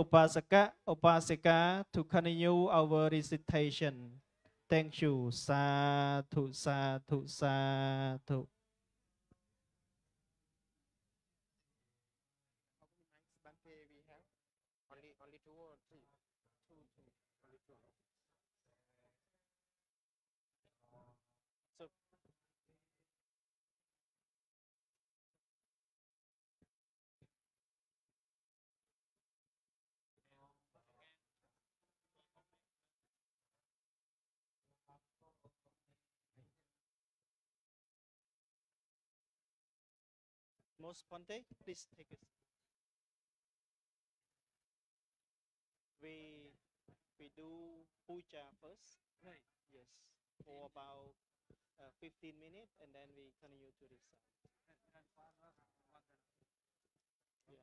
Upasaka, Upasika to continue our recitation. Thank you. Sadhu, sadhu, sadhu. How many mics Bante we have? Only only two or three? Two, two, only two. no? So Most Ponte, please take it. We we do puja first. right. Yes, for about uh, 15 minutes, and then we continue to this side. Yeah.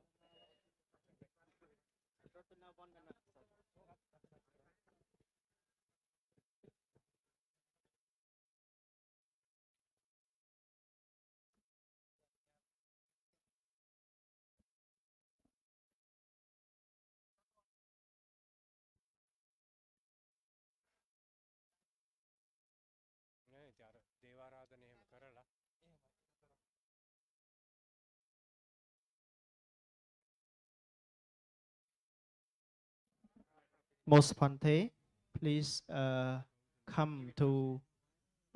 Most Ponte, please uh, come to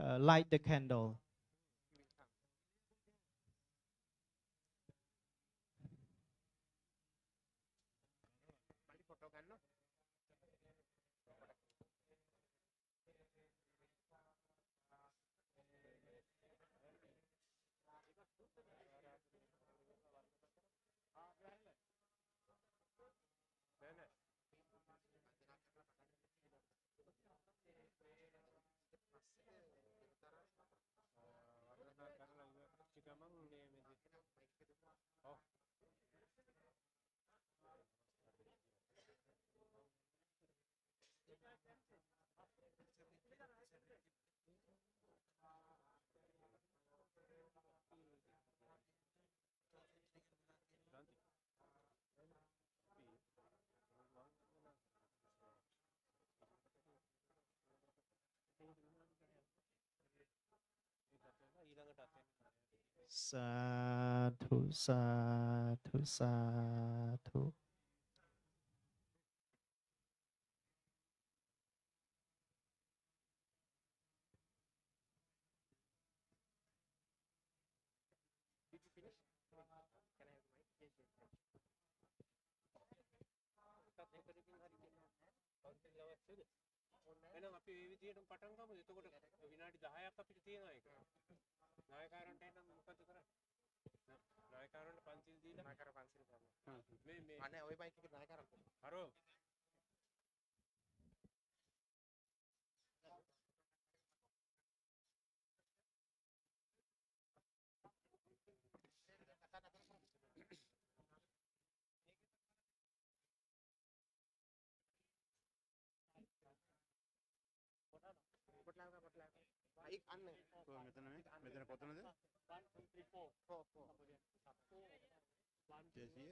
uh, light the candle. Yes, yes, yes. තාත් එකකින් හරි කියන්න. Counting ලවස්සේද? එහෙනම් අපි මේ විදිහටම පටන් ගමු. එතකොට විනාඩි 10ක් අපිට තියෙනවා ඒක. නායකාරන්ට එනම් මොකද කරන්නේ? නායකාරන්ට පන්සිල් දීලා නායකාර පන්සිල් ගන්න. මේ මේ අනේ ওই බයික් එකේ නායකරම් හරෝ අන්න. කො මෙතන මේ මෙතන කොතනද 1 2 3 4 4 4 දෙසිය?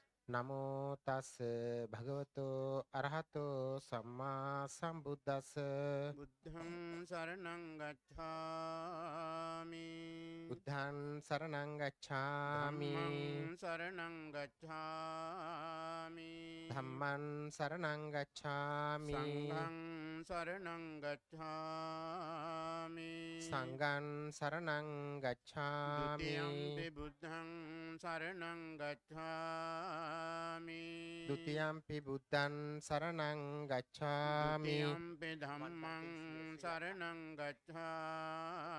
නමෝ තස් භගවතෝ අරහතෝ සම්මා සම්බුද්දස්ස. බුද්ධං සරණං ගච්ඡාමි. බුද්ධං සරණං ගච්ඡාමි. සරණං ගච්ඡාමි. ධම්මං සරණං ගච්ඡාමි. සංඝං සරණං ගච්ඡාමි. සංඝං සරණං ගච්ඡාමි. ဒုတိယံ බුද්ධං සරණං ගච්ඡාමි. ဒုတိယံ පි බුද්ධං සරණං ගච්ඡාමි යම්පි ධම්මං සරණං ගච්ඡාමි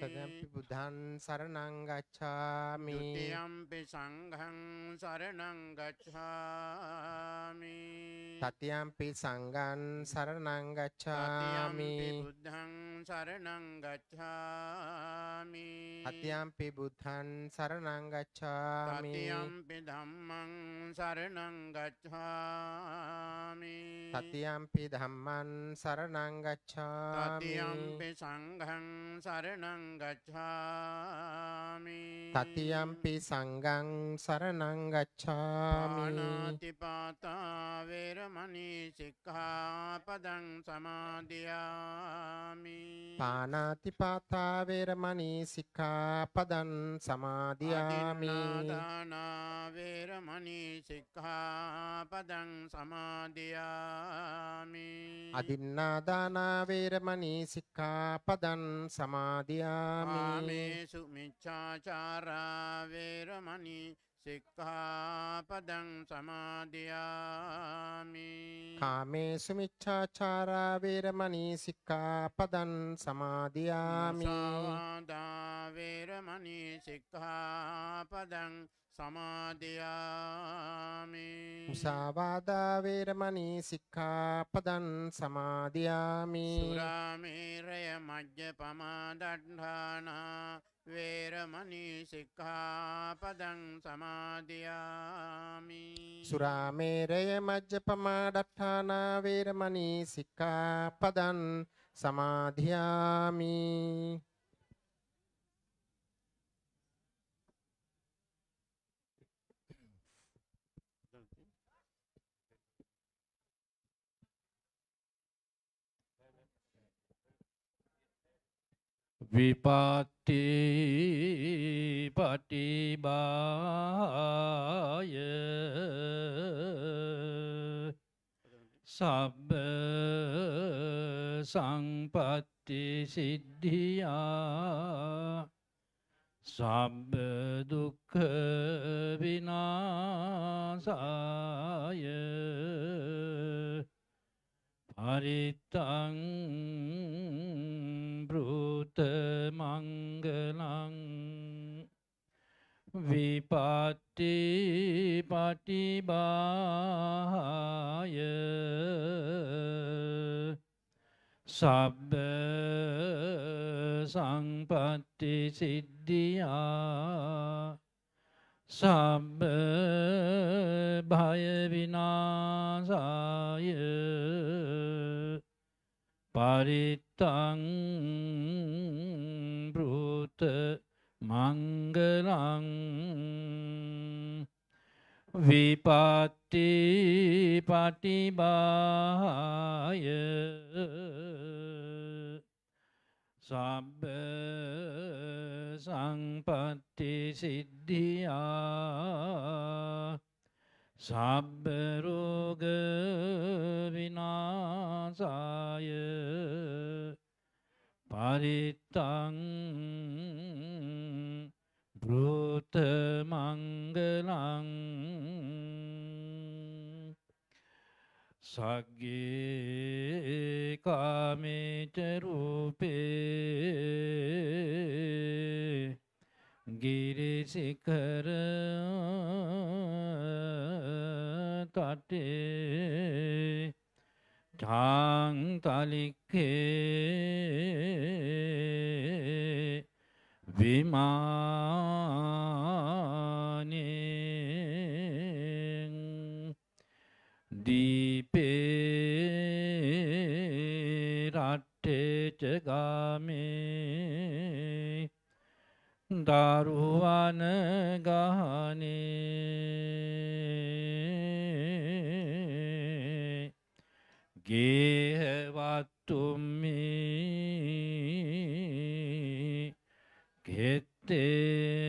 තදම්පි බුද්ධං සරණං ගච්ඡාමි යම්පි සංඝං සරණං ගච්ඡාමි තතියම්පි සංඝං සරණං තතියම්පි ගච්ඡාමි බුද්ධං සරණං ගච්ඡාමි අතියම්පි බුද්ධං සරණං ගච්ඡාමි තතියම්පි ධම්මං සරණං ගච්ඡාමි। තතියම්පි ධම්මං සරණං ගච්ඡාමි। තතියම්පි සංඝං සරණං ගච්ඡාමි। තතියම්පි සංඝං සරණං ගච්ඡාමි। පානාතිපාතා වේරමණී සික්ඛාපදං සමාදියාමි। පානාතිපාතා වේරමණී සික්ඛාපදං සමාදියාමි। අදින්නාදානා වේරමණී සික්ඛාපදං සමාදියාමි. අදින්නාදානා වේරමණී සික්ඛාපදං සමාදියාමි. ආමේසු මිච්ඡාචාරා වේරමණී සික්ඛාපදං සමාදියාමි. කාමේසු මිච්ඡාචාරා වේරමණී සික්ඛාපදං සමාදියාමි. මුසාවාදා වේරමණී සික්ඛාපදං සමාදියාමි. මුසාවාදා වේරමණී සික්ඛාපදං සමාදියාමි. සුරාමේරය මජ්ජපමා දණ්ඩානා වේරමණී සික්ඛාපදං සමාදියාමි. සුරාමේරය මජ්ජපමාඩට්ඨානා වේරමණී සික්ඛාපදං සමාදියාමි විපත්ති පටිබාය සබ්බ සංපත්ති සිද්ධියා සබ්බ දුක්ඛ විනාසාය පරිත්තං බෘත මංගලං විපත්ති පටිබාය සබ්බ සංපත්ති සිද්ධියා සබ්බ භය විනාසාය. පරිත්තං බෘත මංගලං විපත්ති පටිබාය සබ්බ සංපත්ති සිද්ධියා සබ්බ රෝග විනාසාය පරිත්තං බෘත මංගලං සග්ගේ කාමේච රූපේ ගිරිසිකර තටේ චාංතලික්කේ විමානෙන් දීපේ රට්ටේච ගාමේ දරුවන ගහනේ ගේහවත්තුම්මි කෙත්තේ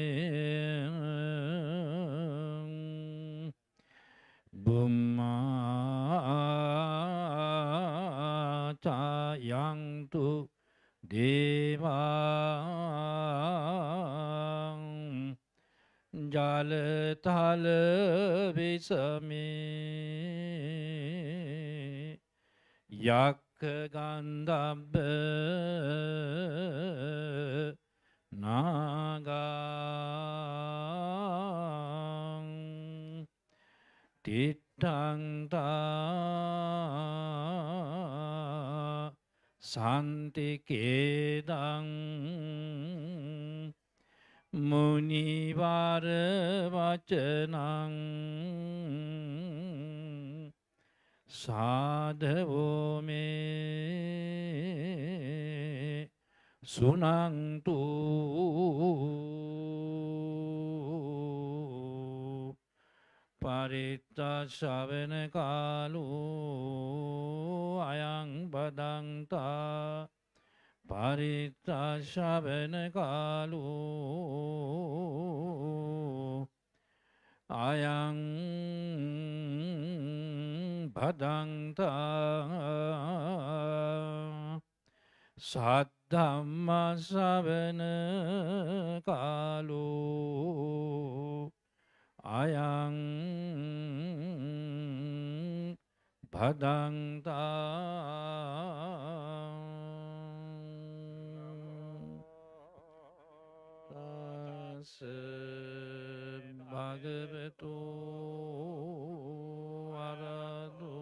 දේවා ජලතල විසමේ. යක්ක ගන්ධබ්බ නාගං තිට්ටංතා සන්තිකේදං මුනිවර වචනං සාධවෝමේ සුනන්තු පරිත්තශවන කාලු අයං බදන්තා. පරිත්තශවන කාලු අයං භදන්තා සද්ධම්මසවන කාලු අයං භදන්තා තස් භගවතු වරදු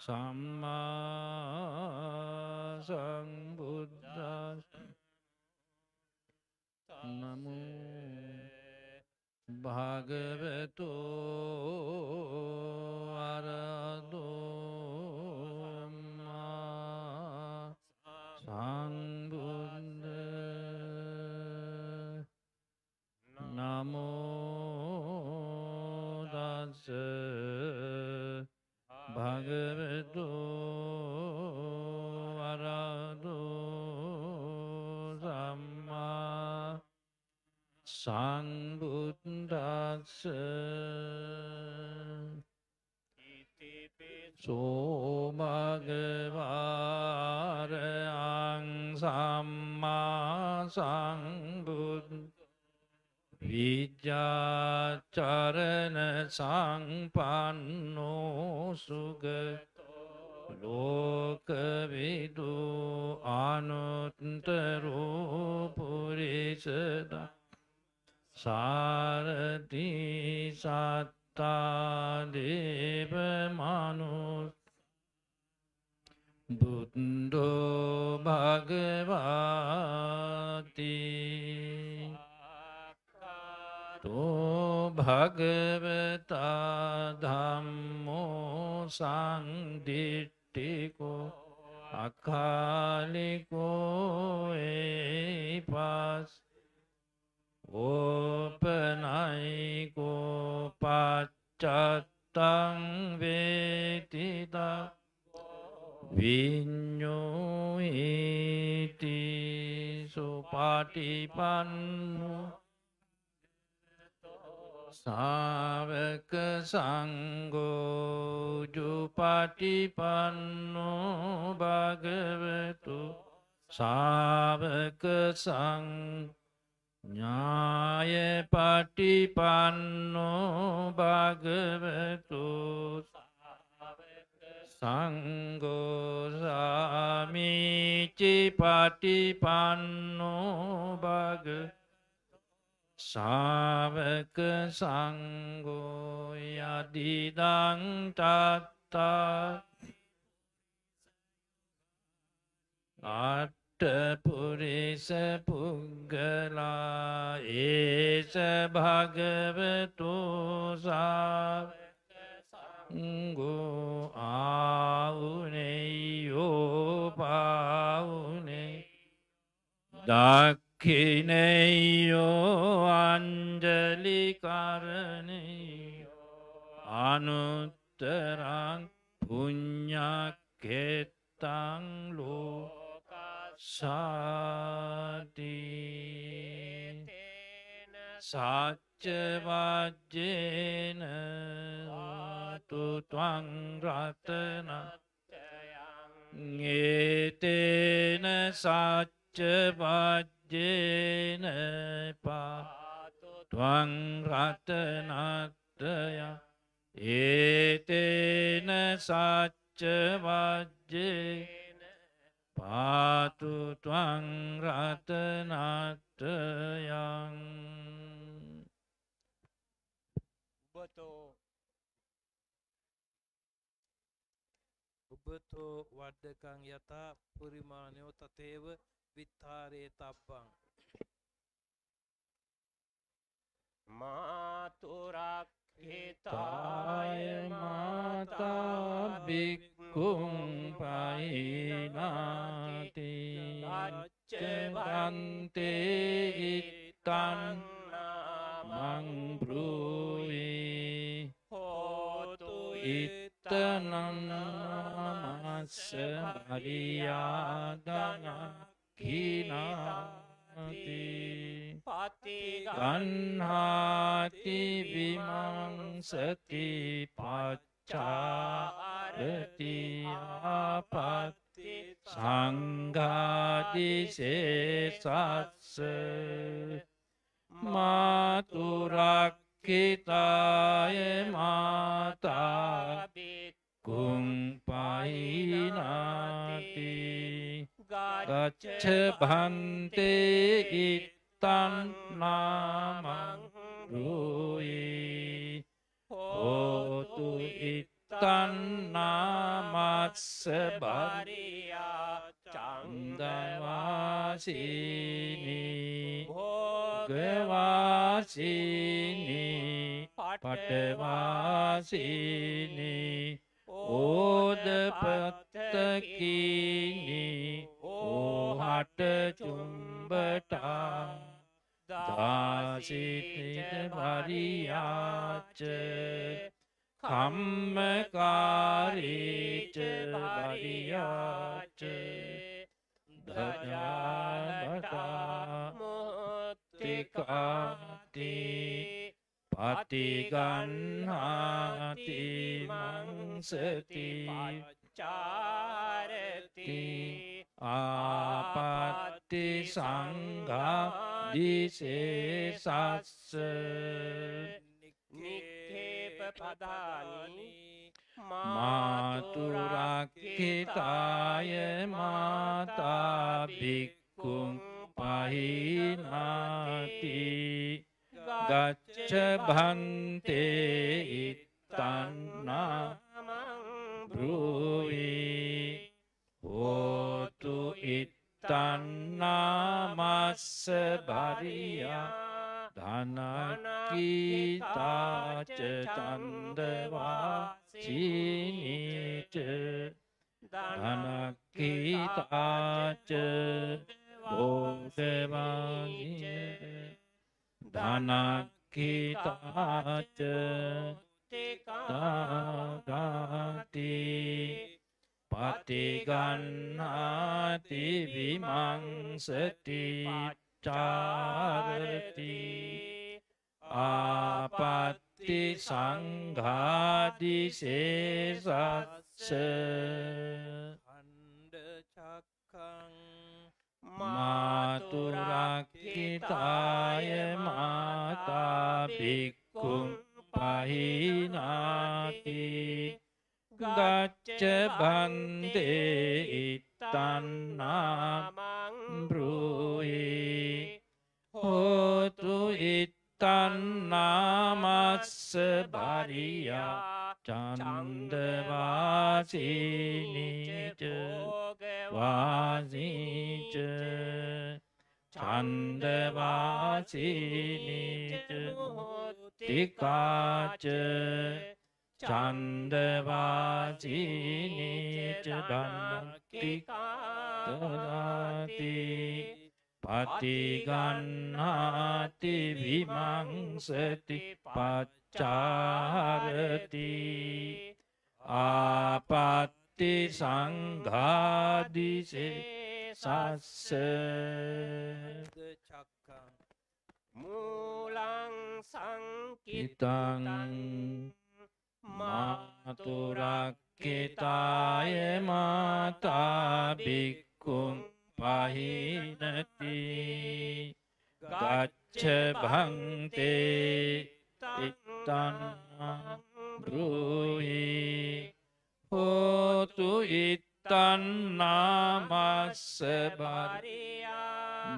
සම්මා සංබුද්දස් නමෝ භාගවතු අරදුමා සංබුද්ධ නමෝදස භගවතු අරදු සම්මා සංබුද්දස්ස සෝමගවාරයං සම්මා සංබුද් විජ්ජාචරණ සංපන්නෝ සුග ලෝකවිදු අනුත්තරෝ පුරිසදා සාරති සත්තාදේව මනුස් බුද්ධෝ භගවාති තෝ භගවතා ධම්මෝ සංදිට්ඨිකෝ අකාලිකෝ ඒපස් ඕපනයිකෝ පච්චත්තං වේතිතා විඤ්ඤෝහිති සුපාටිපන්නු සාවක සංගෝජුපටිපන්නෝ භගවතු සාවක සං ඥාය පටිපන්නෝ භගවතු සංගෝසාමිචි පටිපන්නෝ භග සාවක සංගෝ යදිදං තත්තා අට්ටපුරිස පුග්ගලා ඒස භගවතු සාගෝ ආවුනෙයෝ පාවුනේ. දක්ඛිනෙයෝ අංජලිකරණයෝ අනුත්තරං පුඤ්ඤක්කෙත්තං ලෝකසාති සච්චවජ්ජේන තුත්වං රතන ඒතේන සච්චවජ්ජේන පා ත්වං රතනත්තය ඒතේන සච්ච වජ්ජේ පාතු ත්වං රතනත්තයං උබතෝ උබතෝ වඩ්ඩකං යතා පුරිමානයෝ තතේව විත්තාරේ තබ්බං. මාතුරක් තාය මාතා බික්කුම් පයිනාති චවන්තේ ඉත්තන් මං බ්‍රූයි හෝතු ඉත්තනන්නමස්ස මරියාදන කිනාති ගන්හාති විමංසති පච්චාරතියාපත්ති සංගාදිසේසත්ස මාතුරක්කිතාය මාතා කුම්පයිනාති ගච්ච භන්තේ ඉත්තන් නාමං රූයි හෝතු ඉත්තන් නාමස්ස බරියා චන්දවාසිනී භෝගවාසිනී පටවාසිනී ඕදපත්තකීනී ඕහට චුම්බටා දාසිතිට පරියාච කම්මකාරීච පරියාච දජාබටා මොත්තිකාති පතිගන්හාති මංසති චාරති ආපත්ති සංඝා දිසේසස්ස නික්කේප පදානි මාතුරක්කිතාය මාතා බික්කුම් පහිනාති. ගච්ච භන්තේ ඉත්තන්නා බ්‍රූවී හෝතු ඉත්තන්නාමස්ස භරියා ධනකීතාච චන්දවා චීනීච ධනකීතාච බෝධවානීච ධනකීතාච තාගාති පතිගන්නාති විමංසති චාරති ආපත්ති සංඝාදිසේසස්ස හන්ඩ චක්කං මාතුරක්කිතාය මාතා බික්කුම් පහිනාති ගච්ච බන්දේ ඉත්තන්නාමං බ්‍රූයි හෝතු ඉත්තන්නාමස්ස භරියා චන්දවාසිනීච වාසීච චන්දවාසිනීච තිකාච චන්දවාසිනීච දන්නතිකාතති පතිගන්නාති විමංසති පච්චාරති ආපත්ති සංඝාදිසේ සස්ස මූලං සංකිත මාතුරක්කිතාය මාතා බික්කුම් පහිනති ගච්ච ගච්ච භන්තේ ඉත්තන් බ්‍රූහි හෝතු ඉත්තන්නාමස්ස බරි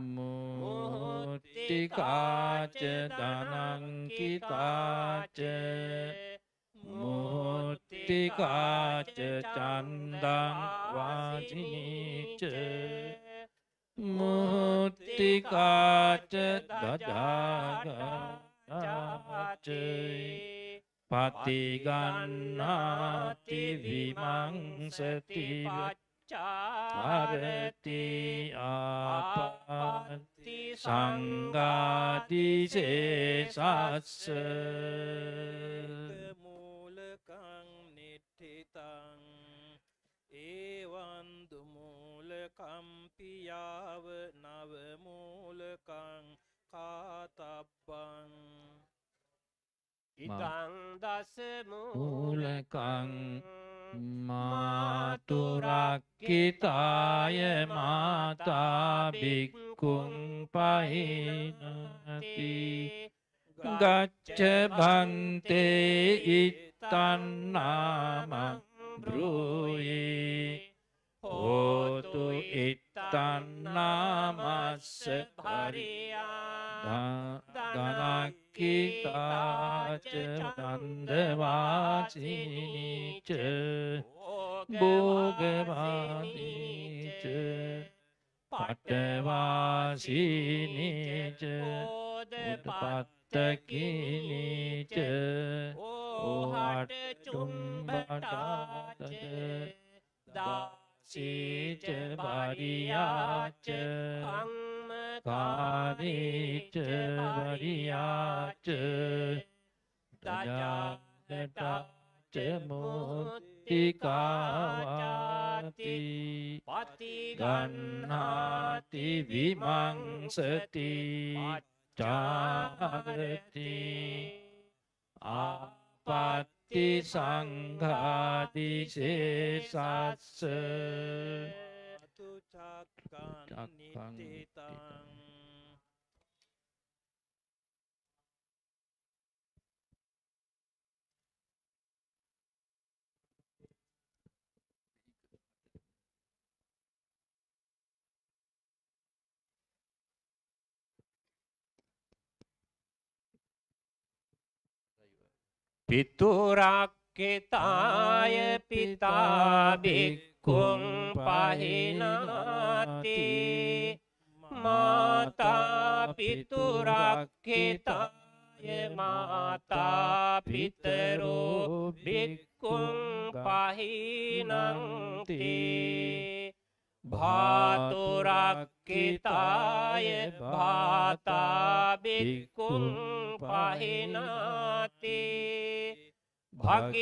මුත්තිකාච දනංකිතාච මුත්තිකාච චන්දං වාජිනීච මුත්තිකාච දජාගාච පතිගන්නාති විමංසතිව චාරති ආපත්ති සංගාතිසේසස්ස මූලකං නිට්ඨිතං ඒවන්දු මූලකම්පියාව නවමූලකං කාතබ්බං. ඉතං දස මූලකං මාතුරක්කිතාය මාතාබික්කුම් පහිනති ගච්ච බන්තේ ඉත්තන්නාම බ්‍රූයේ හෝතු ඉත්තන්නාමස්ස දනක්කිතාච නන්දවාසිනිච භෝගවාදීච පටවාසිනිච උත්පත්තකිනිච ඕහට චුම්බටාච දාසීච බරියාච කාරීච වරියාච දජාගටාච මුත්තිකාවාති ගන්නාති විමංසති. චාරති ආපත්ති සංඝාදිශේසස්ස තු චක්කන් පිතුරක්කෙතාය පිතාබික්කුම් පහිනාති. මාතා පිතුරක්කෙතාය මාතා පිතරෝ බික්කුම් පහිනන්ති භාතුරක්කිතාය භාතාබික්කුම් පහිනාති. භගිනිරක්කිතාය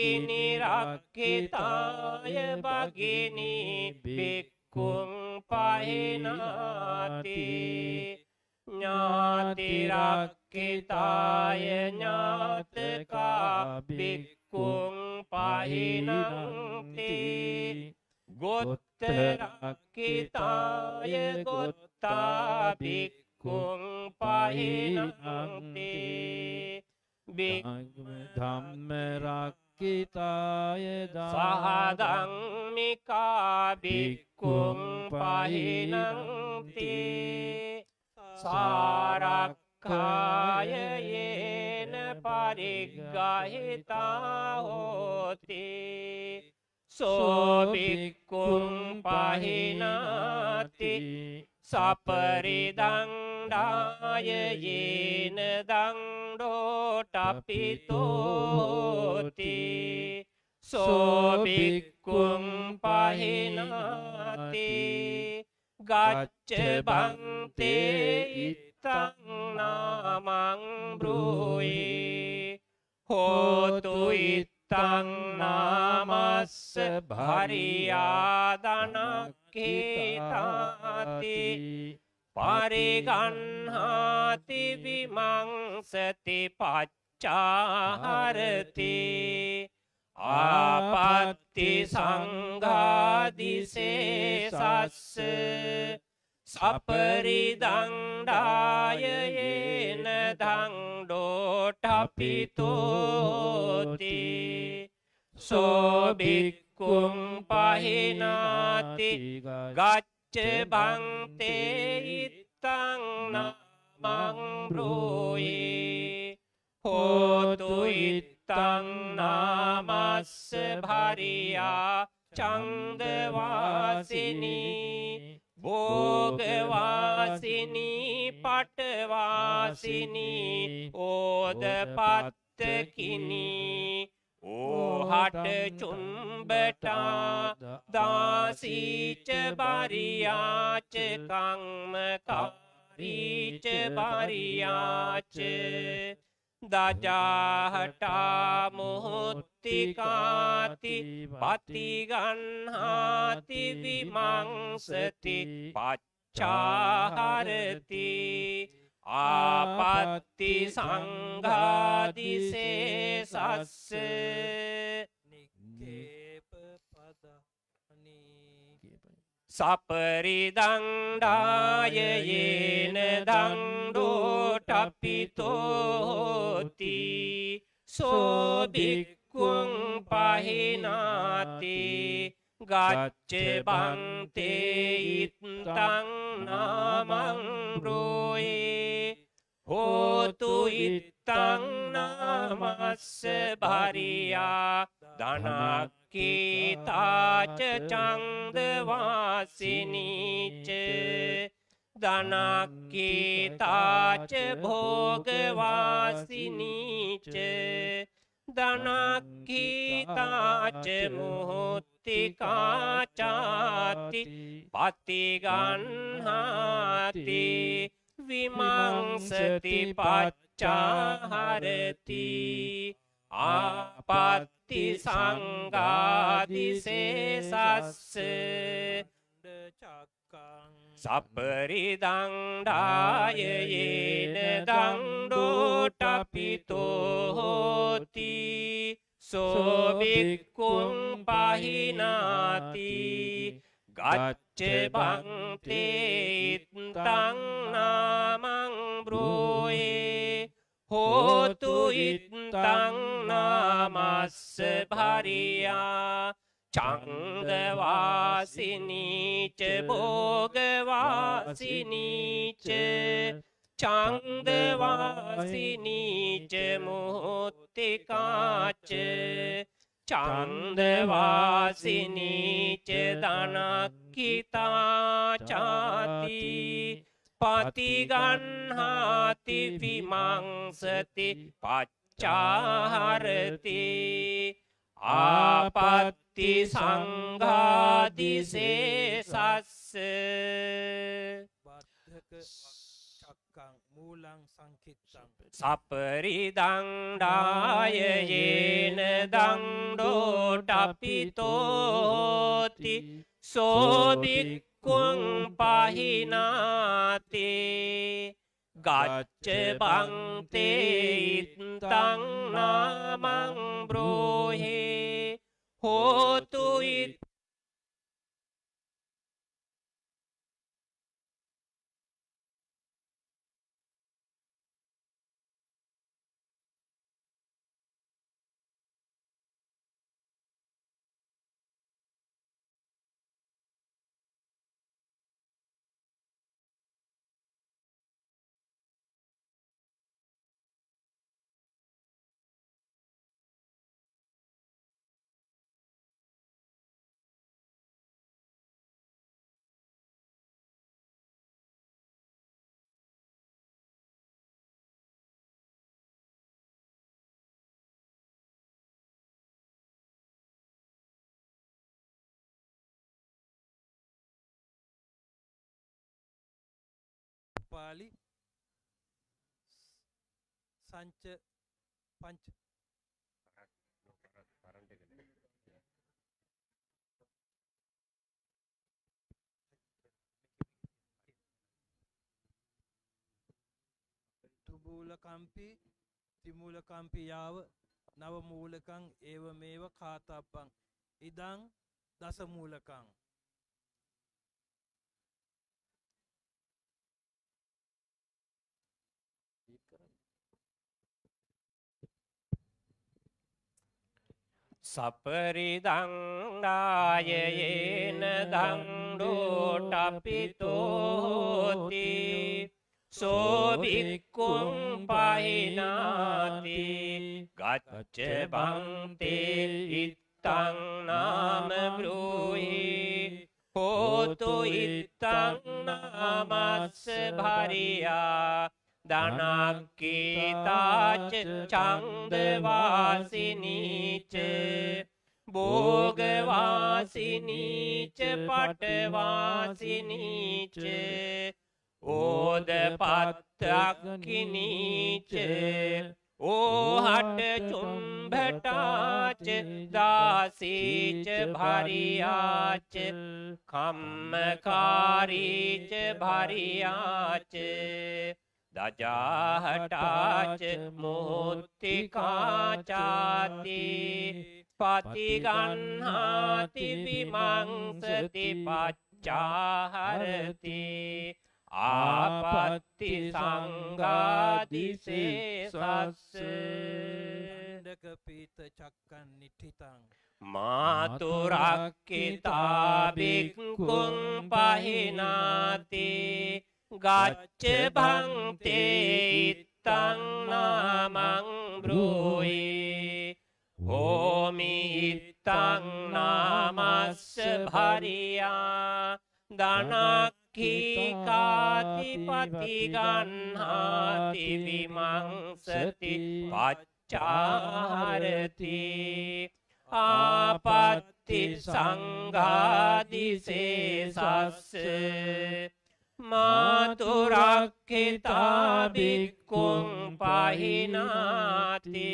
භගිනී බික්කුම් පහිනාති. ඥාතිරක්කිතාය ඥාතකා බික්කුම් පහිනන්ති ගොත්තරක්කිතාය ගොත්තා බික්කුම් පහිනන්ති බික් ධම්මරක්කිතාය සහදංමිකා බික්කුම් පහිනන්ති සාරක්කාය යේන පරිග්ගහිතා හෝති සෝබික්කුම් පහිනාති සපරිදංඩාය යේන දංඩෝටපිතෝති සෝබික්කුම් පහිනාති ගච්ච බන්තේ ඉත්තං නාමං බ්‍රූයි හෝතු ඉත්තං නාමස්ස භරියාදනක්කේතාති පරිගන්හාති විමංසති පච්චාහරති ආපත්ති සංඝාදිසේසස්ස සපරිදංඩායයේන දංඩෝටපිතෝති සෝභික්කුම් පහිනාති ගච්ච බංතේයිත්තං නමංරෝයේ හෝතු ඉත්තං නාමස්ස භරියා චන්දවාසිනී භෝගවාසිනී පටවාසිනී ඕදපත්තකිනී ඕහට චුම්බටා දාසීච බරියාච කංමකාරීච බරියාච දජාහටා මුහුත්තිකාති පතිගන්හාති විමංසති පච්චාහරති ආපත්ති සංඝාදිසේ සස්ස. සපරිදංඩායයේන දංඩෝටපිතෝති සෝභික්කුං පහිනාති. ගච්ච බන්තේයිත්තං නාමංරෝයේ හෝතු ඉත්තං නාමස්ස භරියා. ධනක්කීතාච චන්දවාසිනීච ධනක්කීතාච භෝගවාසිනීච ධනක්කීතාච මුහොත්තිකාචාති පතිගන්හාති විමංසති පච්චාහරති ආපත්ති සංගාදිසේසස්ස චක්කං සපරිදංඩායයේන දංඩෝටපිතෝහෝති සෝභික්කුම් පහිනාති ගච්ච බංතේයිත්තං නාමං බ්‍රෝයේ හෝතු ඉත්තං නාමස්ස භරියා චන්දවාසිනීච භෝගවාසිනීච චන්දවාසිනීච මුහොත්තිකාච චන්දවාසිනීච දනක්කිතාචාති පතිගන්හාති විමංසති පච්චාහරති ආපත්ති සංඝාදිසේ සස්ස බද්ධක චක්කං මූලං සංකිත්තං සපරිදංඩායයේන දංඩෝටපිතෝති कुं ङ्गीना ते गाच्च भे तोहे हो तु පාලි සංච පංච තුබූලකම්පි තිමූලකම්පි යාව නවමූලකං ඒව මේව කාතබ්බං ඉදං දසමූලකං. සපරිදංඩායයේන දංඩෝටපිතෝති සෝභික්කුම් පහිනාති. ගච්ච බන්තේ ඉත්තං නාම බ්‍රූහි හෝතු ඉත්තං නාමස්ස භරියා. ධනක්කීතාච චන්දවාසිනීච භෝගවාසිනීච පටවාසිනීච ඕදපත්තක්කිනීච ඕහට චුම්භටාච දාසීච භරියාච කම්මකාරීච භරියාච දජාහටාච මුත්තිකාචාති පතිගන්හාති විමංසති පච්චාහරති ආපත්ති සංගාදිසේ සස්ස. ඩක පීත චක්කන් නිට්ඨිතං. මාතුරක්කිතාබික්කුම් පහිනාති ගච්ච භංතේ ඉත්තං නාමං බ්‍රූයි හෝමි ඉත්තං නාමස්ස භරියා ධනක්ඛීකාති පතිගන්හාති විමංසති පච්චාහරති ආපත්ති සංඝාදිසේ සස්ස මාතුරක්කිතාබික්කුම් පහිනාති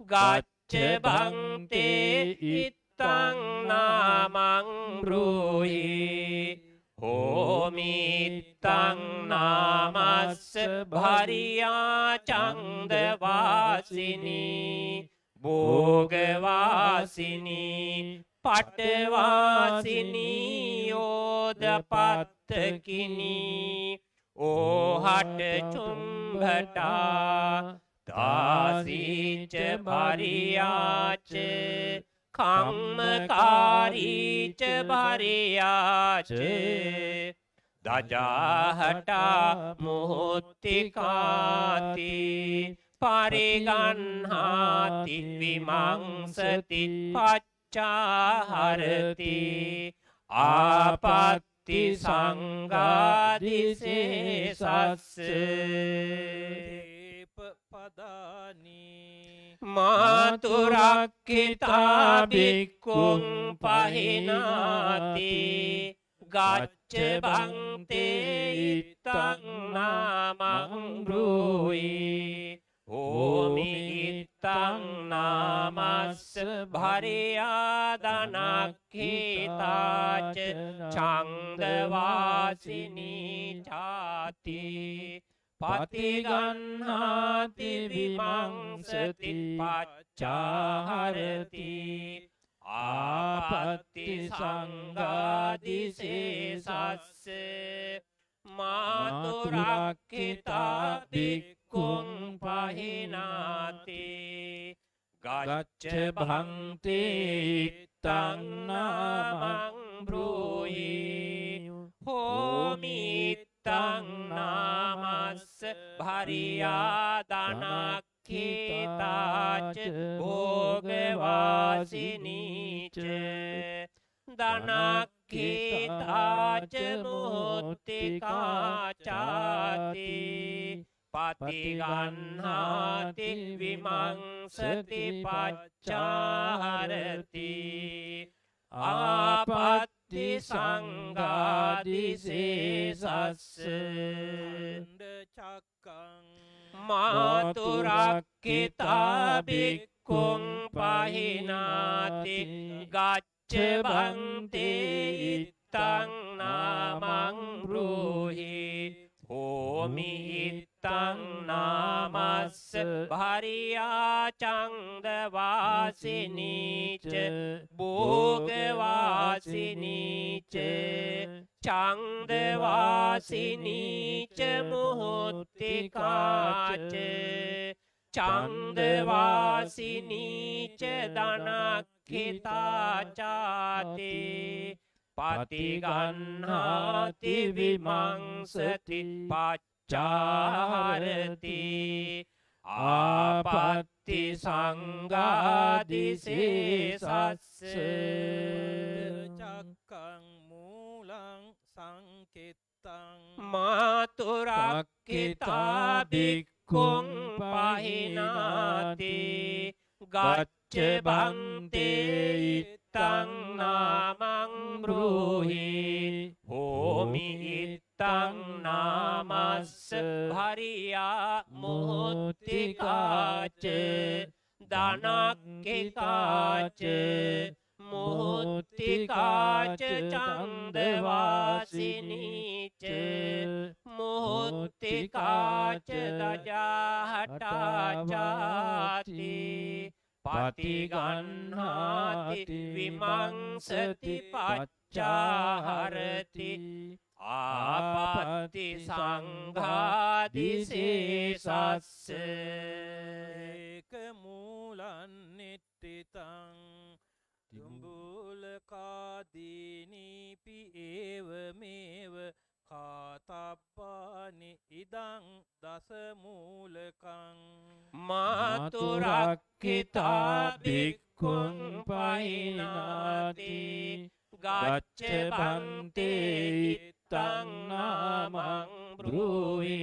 ගච්ච බන්තේ ඉත්තං නාමං බ්‍රූහි හෝමිත්තං නාමස්ස භරියා චන්දවාසිනී භෝගවාසිනී පටවාසිනී යෝදපත්තකිනී ඕහට චුම්භටා දාසීච භරියාච කම්මකාරීච භරියාච දජාහටා මුහොත්තිකාති පරිගන්හාති විමංසති පච්චාහරති ආපත්ති සංගාදිසේ සස්ස ඒප පදානී මාතුරක්කිතාබික්කුම් පහිනාති ගච්ච බන්තේ ඉත්තං නාමං බ්‍රූයි හෝමි ඉත්තං නාමස්ස භරියාදනක්හිතාච චන්දවාසිනී චාති පතිගන්හාති විමංසති පච්චාහරති ආපත්ති සංගාදිසේ සස්ස මාතුරක්කිතා බික්කුම් පහිනාති ගච්ච භන්තේත්තං නාමං බ්‍රූහි හෝමිත්තං නාමස්ස භරියාදනක්කීතාච භෝගවාසිනීච දනක්කීතාච මුත්තිකාචාති පතිගන්හාති විමංසති පච්චාහරති ආපත්ති සංගාදිසේ සස්ස ණ්ඩ චක්කං මාතුරක්කිතාබික්කුම් පහිනාති ගච්ච බන්තේ ඉත්තං නාමං බ්‍රූහි හෝමි ඉත්තං නාමස්ස භරියාචන්දවාසිනීච භෝගවාසිනීච චන්දවාසිනීච මුහොත්තිකාච චන්දවාසිනීච දනක්හිතාචාතේ පතිගන්හාති විමංසති පච්චාරති ආපත්ති සංගාදිසේසස්ස චක්කං මූලං සංකෙත්තං මාතුරක්කිතා බික්කුම් පහිනාති ගච්ච බන්තේ ඉත්තං නාමං බ්‍රූහි හෝමි ඉත්තං නාමස්ස භරියා මුහුත්තිකාච දනක්කිතාච මුහුත්තිකාච චන්දවාසිනීච මුහුත්තිකාච දජාහටාචාති පතිගන්හාති විමංසති පච්චාහරති ආපත්ති සංඝාදිසේසස්ස ඒක මූලන් නිට්ටිතං තුඹුලකාදීනීපි ඒවමේව කාතප්පානි ඉදං දසමූලකං මාතුරක්කිතා බික්කුන් පහිනාති ගච්ච බන්තේ ඉත්තං නාමං බ්‍රූහි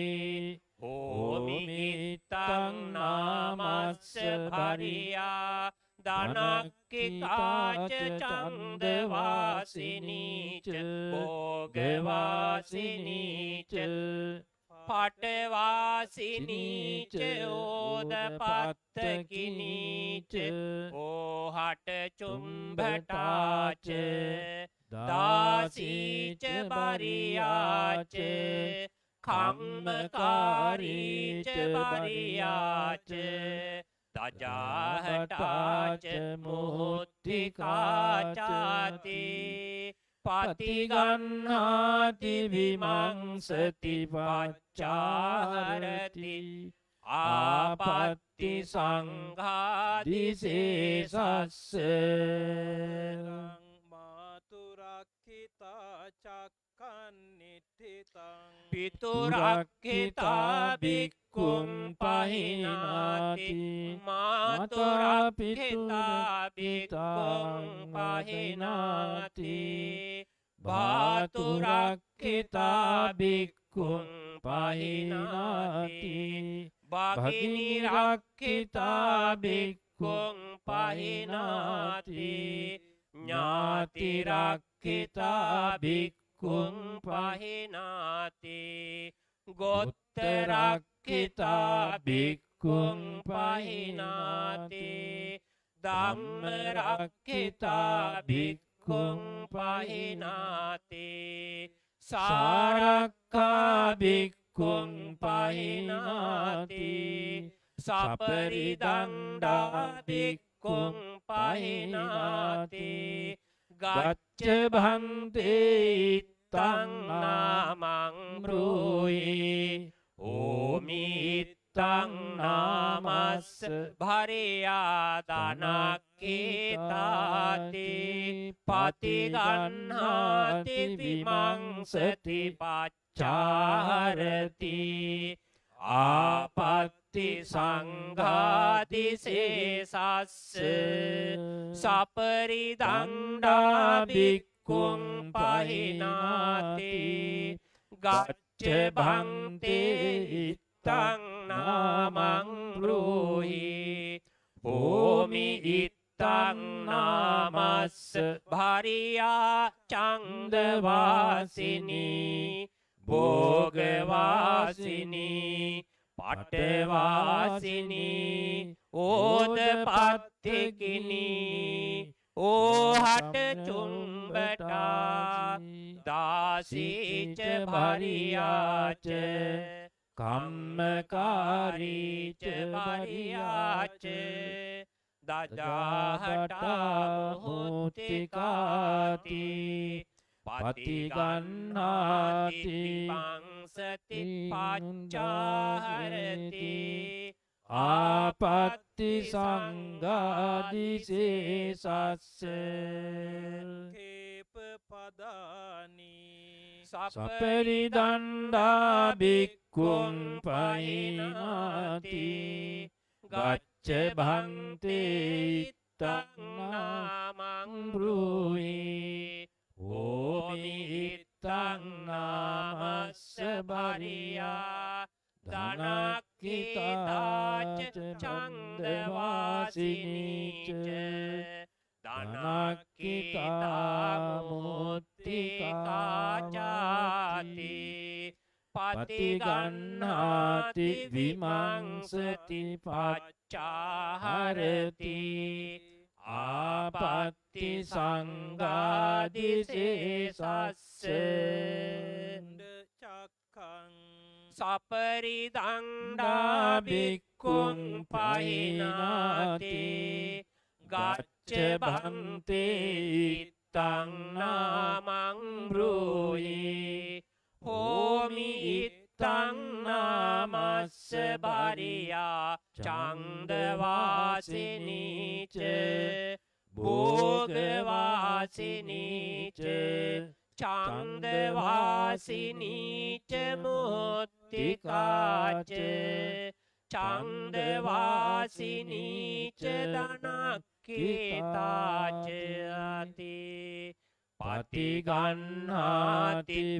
හෝමිමිත්තං නාමස්ස භරියා දනක්කිතාච චන්දවාසිනීච භෝගවාසිනීච පටවාසිනීච ඕදපත්තකිනීච ඕහට චුම්භටාච දාසීච බරියාච කම්මකාරීච බරියාච තජාහටාච මුහුත්තිකාචාති පතිගන්නාති විමංසති පච්චාහරති ආපත්ති සංඝාදිසේසස්ස මාතුරක්කිතා චක්කන් නිට්ටිතං පිතුරක්කිතා බික්කුම් පහිනාති මාතුරක්කිතා බික්කුම් පහිනාති භාතුරක්කිතා බික්කුම් පහිනාති භගිනිරක්කිතා බික්කුම් පහිනාති ඥාතිරක්කිතා බික්කුම් පහිනාති. ගොත්තරක්කිතා බික්කුම් පහිනාති. ධම්මරක්කිතා බික්කුම් පහිනාති. සාරක්කා බික්කුම් පහිනාති. සපරිදණ්ඩා බික්කුම් පහිනාති. ගච්ච භන්තේ ඉත්තං නාමං බ්‍රූහි ඕමි ඉත්තං නාමස්ස භරියා දනක්කේතාති පතිගන්හාති විමංසති පච්චාහරති ආපත්ති සංඝාදිසේසස්ස සපරිදණ්ඩා බික්කුම් පහිනාති ගච්ච භන්තේ ඉත්තං නාමං බ්‍රූහි හෝමි ඉත්තං නාමස්ස භරියා චන්දවාසිනී භෝගවාසිනී පටවාසිනී ඕදපත්තිකිනී ඕහට චුම්බටා දාසීච භරියාච කම්මකාරීච භරියාච දජාහටා මුත්තිකාති පතිගන්නාති පංසති පච්චාහරති ආපත්ති සංගාදිසේසස්ස කේප පදානී සපරිදන්ඩා බික්කුන් පහිනාති ගච්ච භන්තේත්තන්නාමං බ්‍රූහි ඕමිත්තන්නාමස්ස බරියා ධනක්කිතාච චන්දවාසිනීච ධනක්කිතාමුත්තිකාචාති පතිගන්නාති විමංසති පච්චාහරති ආපත්ති සංගාදිසේසස්ස. චක්කං සපරිදංඩා බික්කුන් පහිනාති. ගච්ච බන්තේ ඉත්තංනාමං බ්‍රූහි හෝමි ඉත්තංනාමස්ස බරියා චන්දවාසිනීච භෝගවාසිනීච චන්දවාසිනීච මුත්තිකාච චන්දවාසිනීච දනක්කේතාචයති පතිගන්නාති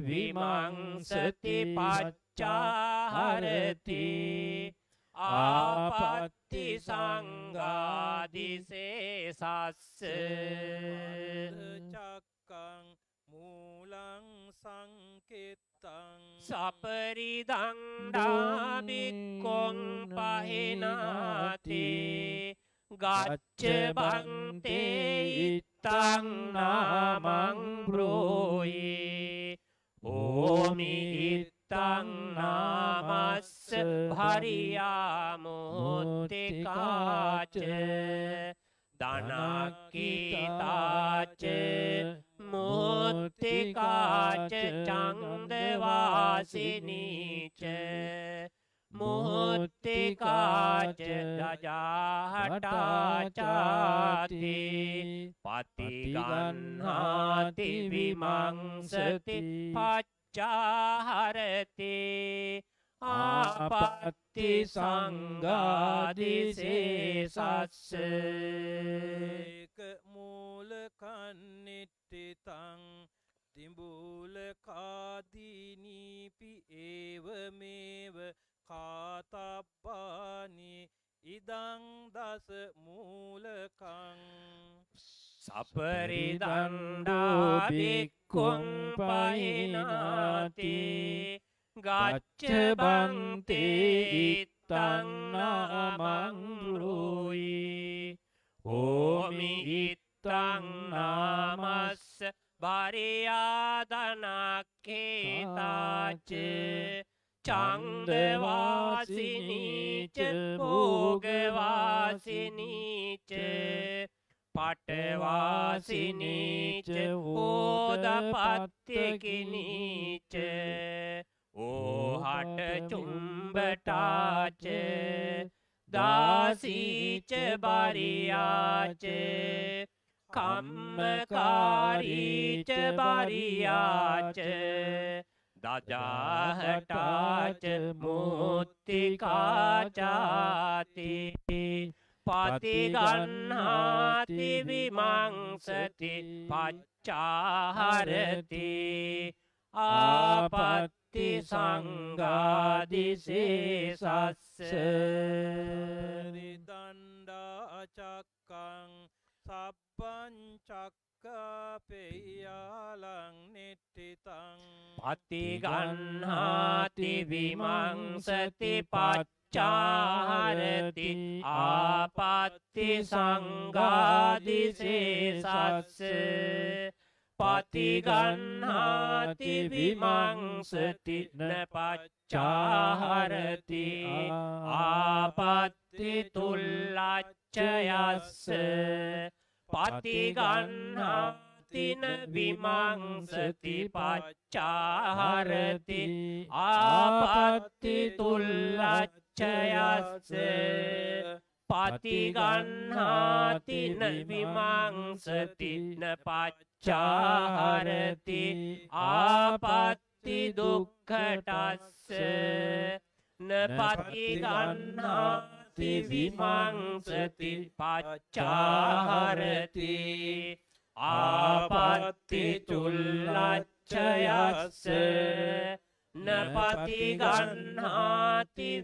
විමංසති පච්චාහරති ආපත්ති සංගාදිසේසස්ස චක්කං මූලං සංකෙත්තං සපරිදංඩාබික්කොන් පහෙනාති ගච්ච බන්තේ ඉත්තංනාමං බ්‍රෝයි ඕමි ඉත්තංනාමස්ස භරියාමුත්තිකාච ධනක්කිතාච මුත්තිකාච චන්දවාසිනීච। මුත්තිකාච දජාහටාචාති පතිගන්නාති විමංසති පච්චාහරති ආපත්ති සංගාදිසේසස්ස ඒක මූලකන්නිට්ටිතං තිඹූලකාදීනීපි ඒවමේව කාතබ්බානි ඉදං දස මූලකං සපරිදන්ඩා බික්කුන් පහිනාති ගච්ච බන්තේ ඉත්තංනාමං බ්‍රූයි ඕමි ඉත්තංනාමස්ස භරියාදනක්කේතාච චන්දවාසිනීච භෝගවාසිනීච පටවාසිනීච හෝදපත්්‍යකිනීච ඕහට චුම්බටාච දාසීච බරියාච කම්මකාරීච බරියාච දජාහටාච මුත්තිකාචාති පතිගන්නාති විමංසති පච්චාහරති. ආපත්ති සංගාදිසේසස්ස දණ්ඩාචක්කං සබ්බංචක්කපෙයාලං නිට්ටිතං පතිගන්නාති විමංසති පච්චාහරති ආපත්ති සංගාදිසේසස්ස පතිගන්නාති විමංසති නපච්චාහරති ආපත්ති තුල්ලච්චයස්ස පතිගන්නාතින විමංසති පච්චාහරති ආපත්ති තුල්ලච්ච චයස්ස පතිගන්හාතින විමංසතින පච්චාහරති ආපත්ති දුක්කටස්ස නපතිගන්හාති විමංසති පච්චාහරති ආපත්ති තුල්ලච්චයස්ස නපතිගන්හාති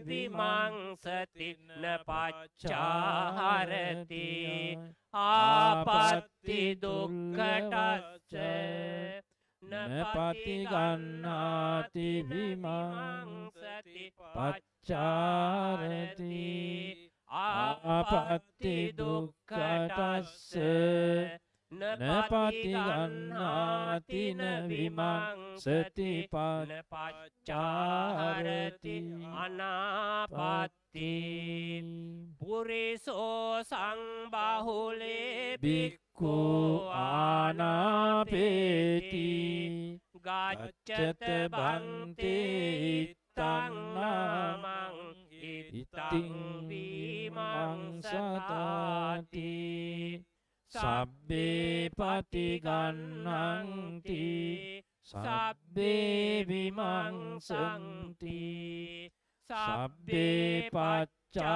විමංසතින්න පච්චාහරති ආපත්ති දුක්කටස්ස නපතිගන්නාති විමංසති පච්චාරති ආපත්ති දුක්කටස්ස නපතිගන්නාතින විමංසති පන පච්චාරති අනාපත්ති පුරිසෝ සංබහුලේ බික්කු ආනාපේති ගච්චත බන්තේ ඉත්තන්නාමං ඉත්තං වීමංසතාති සබ්බේ පතිගන්නන්ති සබ්බේ විමංසන්ති සබ්බේ පච්චාහරන්ති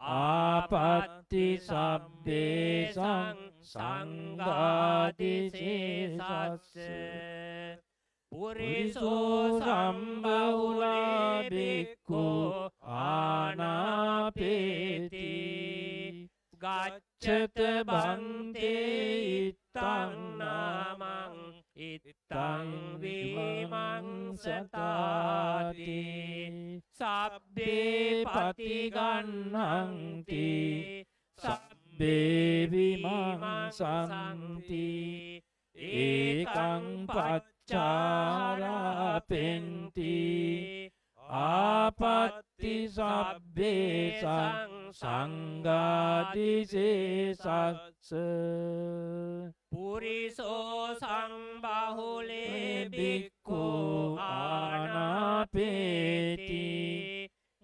ආපත්ති සබ්බේසං සංගාදිසේසස්ස පුරිසෝ සම්බහුලා බික්කු ආනාපේති ගච්ඡත බන්තේ ඉත්තංනාමං ඉත්තං විමංසතාති සබ්බේ පතිගන්නන්ති සබ්බේ විමංසන්ති ඒකං පච්චාරාපෙන්ති ආපත්ති සබ්බේසං සංගාදිසේසස්ස පුරිසෝ සංබහුලේ බික්කු ආනාපේති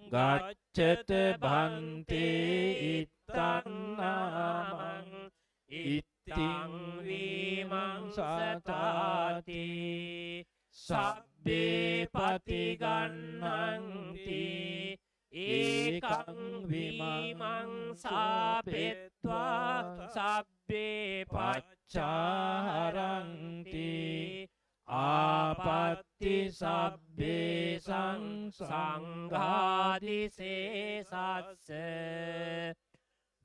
ගච්ඡත බන්තේ ඉත්තන්නාමං ඉත්තිං විමංසතාති සබ්බේ පතිගන්නන්ති ඒකං විමංසාපෙත්වා සබ්බේ පච්චාහරන්ති ආපත්ති සබ්බේ සංසංඝාදිසේසස්ස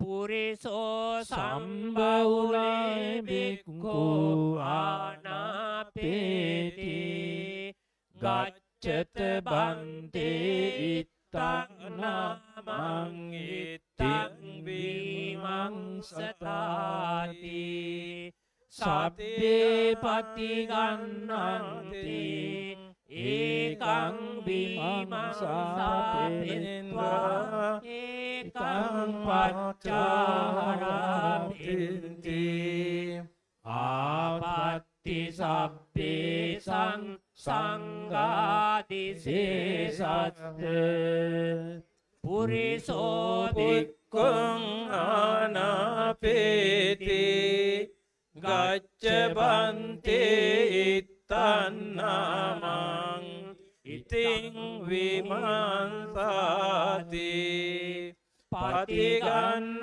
පුරිසෝ සම්බවුලේ බික්කු ආනාපේති ගච්ඡත බන්තේ ඉත්තංනාමං ඉත්තං විමංසතාති සබ්බේ පතිගන්නන්ති ඒකං විමංසාපෙත්වා ඒකං පච්චාරාපෙන්ති ආපත්ති සබ්බේසං සංගාදිසේසත්ත පුරිසෝ පුක්කුං ආනාපේති. ගච්ච බන්තේ ඉත්තන්නාමං ඉතිං විමංසාති පතිගන්නාති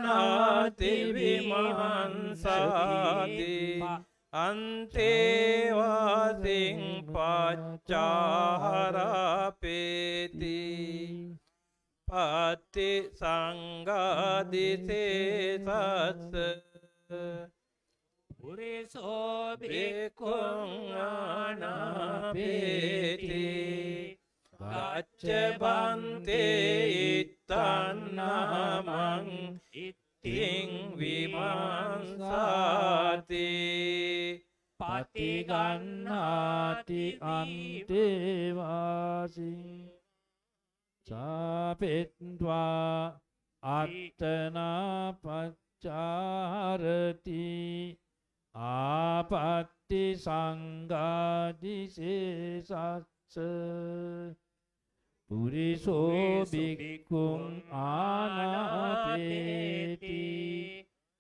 විමංසාති අන්තේවාසිං පච්චාහරපේති පත්ති සංගාදිසේසස්ස පුරිසෝ බික්කුං ආනාපේති ගච්ච බන්තේ ඉත්තන්නාමං ඉත්තිං විමංසාති පතිගන්නාති අන්තේවාසින් සාපෙත්වා අත්තනා පච්චාරති ආපත්ති සංගාදිසේසස්ස පුරිසෝ බික්කුං ආනාපේති.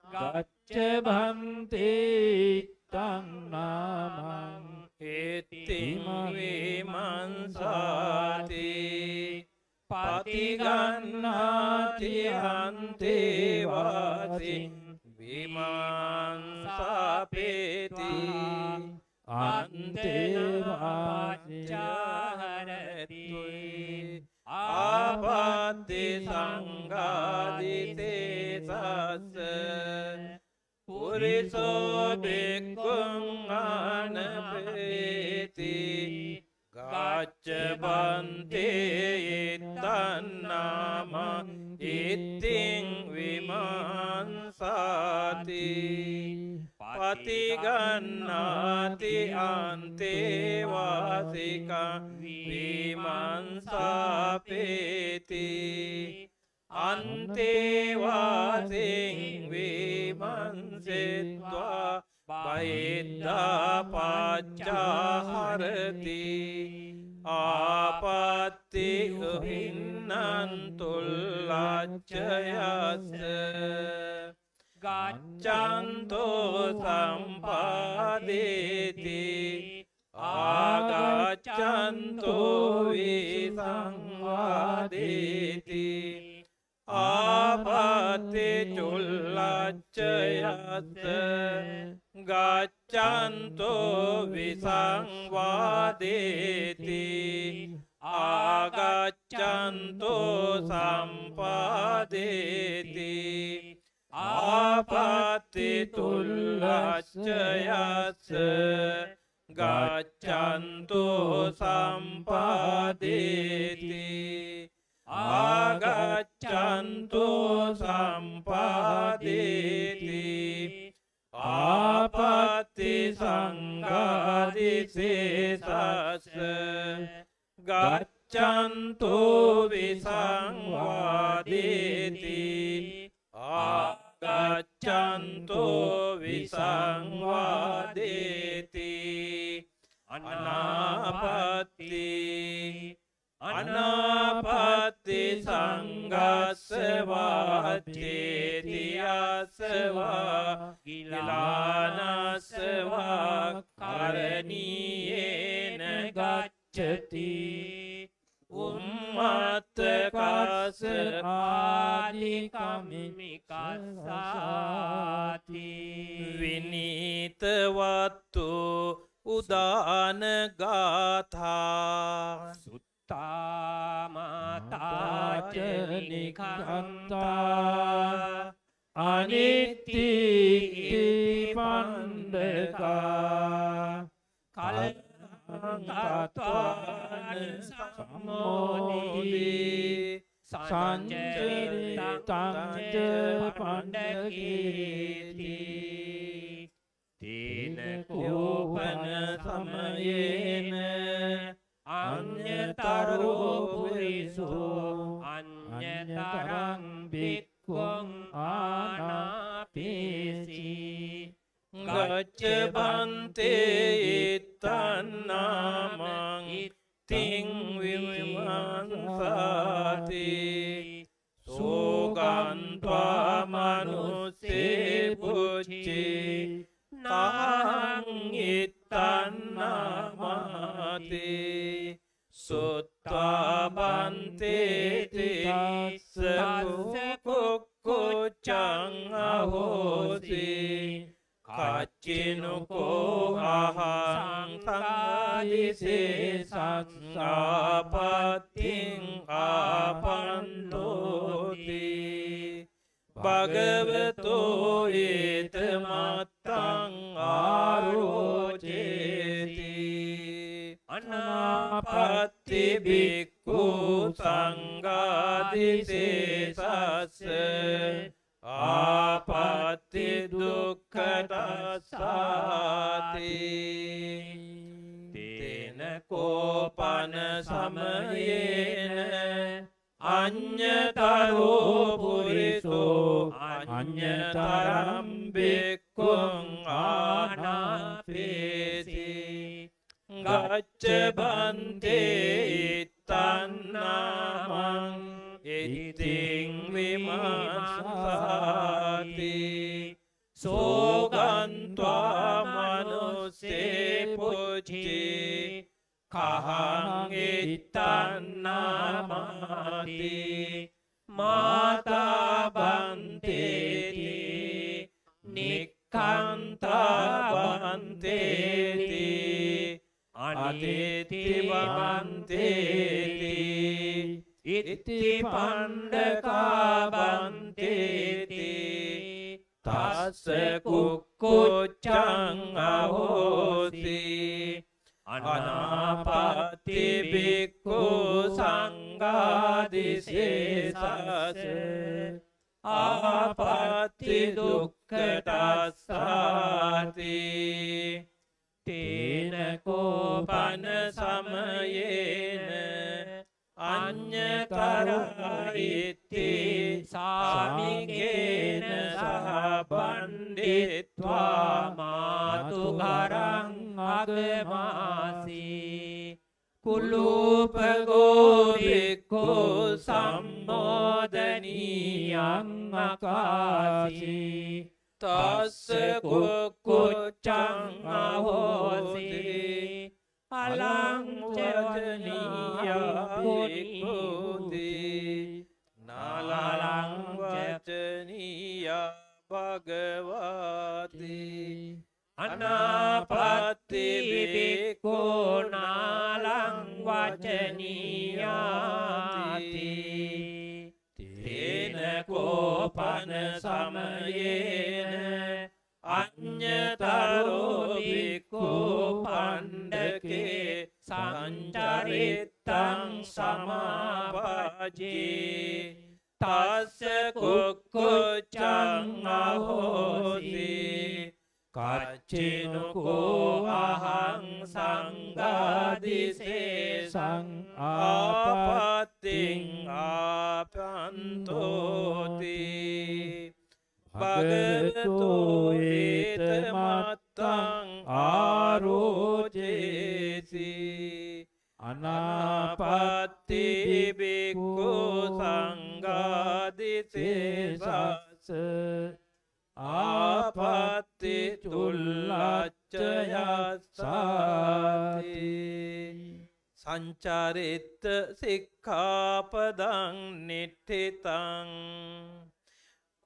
ගච්ච භන්තේ තං නාමං. ඉතිං විමන්සාති පතිගන්නාති අන්තේ වාසින් විමන්සාපේති අන්තේවාචාහරති ආපත්ති සංගාදිතේ සස්ස පුරිසෝ බික්කුං ආනපේති ගච්ච බන්තේ ඉත්තන්නාම ඉත්තිං විමන්සාති පතිගන්නාති අන්තේවාසිකං විමන්සාපේති අන්තේවාසිං විමන්සෙත්වා බයිද්දා පච්චාහරති ආපත්ති උහින්නන්තුල්ලච්චයස්ස ගච්ඡන්තෝ සම්පාදේති ආගච්ඡන්තෝ විසංවාදේති. ආපත්ති චුල්ලච්චයස්ස ගච්ඡන්තෝ විසංවාදේති ආගච්ඡන්තෝ සම්පාදේති ආපත්ති තුල්ලච්චයස්ස ගච්ඡන්තෝ සම්පාදේති ආගච්ඡන්තෝ සම්පාදේති ආපත්ති සංඝාදිසේසස්ස ගච්ඡන්තෝ විසංවාදේති ආගච්ඡන්තෝ විසංවාදේති අනාපත්ති අනාපත්ති සංගස්සවාච්චේති අසවා ගිලානසවා කරණීයේන ගච්ඡති. උම්මත්තකස ආදිකමිමිකස්සාති විනීතවත්තු උදාන ගාථා. සුත්තාමාතාචනිකන්තා අනිත්ති පණ්ඩකා කලංකත්වාන සම්මෝදී සංචරිතංච පණ්ඩකීති තේන කෝපන සමයේන අඤ්‍යතරෝ පුරිසෝ අඤ්‍යතරං බික්ඛුං ආනාපේසි ගච්ච බන්තේ ඉත්තන්නාමං ඉත්තිං විමන්සාති සෝගන්්වා මනුස්සේ පුච්චේ නහං ඉත්තන්නාමාති සුත්වා බන්තේ තිස්ස කුක්කුච්චං අහෝසි කච්චිනුකෝ අහං සංගාදිසේ සංඝාපත්තිං ආපන්තෝති භගවතෝ ඒතමත්තං ආරෝචේති අනාපත්ති බික්ඛු සංඝාදිසේ සස්ස ආපත්ති දුක්ඛතස්සාති තේන කෝපන සමයේන අඤ්ඤතරෝ පුරිසෝ අඤ්ඤතරම් බික්ඛුං ආනාපේති ගච්ඡ බන්තේ ඉත්තන්නාමං ඉතිං විමංසාති සෝගන්ත්වා මනුස්සේ පුච්චි කහං ඉත්තන්නාමාති මාතාබන්තේති නික්කන්තාබන්තේති අනිතිවන්තේති ඉත්ති පණ්ඩකාබන්තේති තස්ස කුක්කුච්චං අහෝති අනාපත්ති බික්කු සංගාදිසේසස ආපත්ති දුක්කටස්සාති තේන කෝපන සමයේන අඤ්‍යතරයිති සාමිකේන සහබන්ඩිත්වා මාතුකරං අගමාසී කුලූපගෝබික්කෝ සම්මෝදනීයං අකාසී තස්ස කුක්කුච්චං අහෝසී. අලංචනීයකුති නාලංවචනීය භගවති අනාපත්ති බිබික්කෝ නාලං වචනීයාති තේන කෝපන සමයේන අඤ්‍යතරෝ බික්කු පණ්ඩකේ සංචරිත්තං සමාපජී තස්ස කුක්කුච්චං අහෝති කච්චිනුකෝ අහං සංගාදිසේසං ආපත්තිං ආපන්තෝති භගවතෝ ඒත මත්තං ආරෝචේසි අනාපත්ති බික්ඛු සංඝාදිසේසස ආපත්ති තුල්ලච්චයස්සාති සංචාරිත්ත සික්ඛාපදං නිට්ඨිතං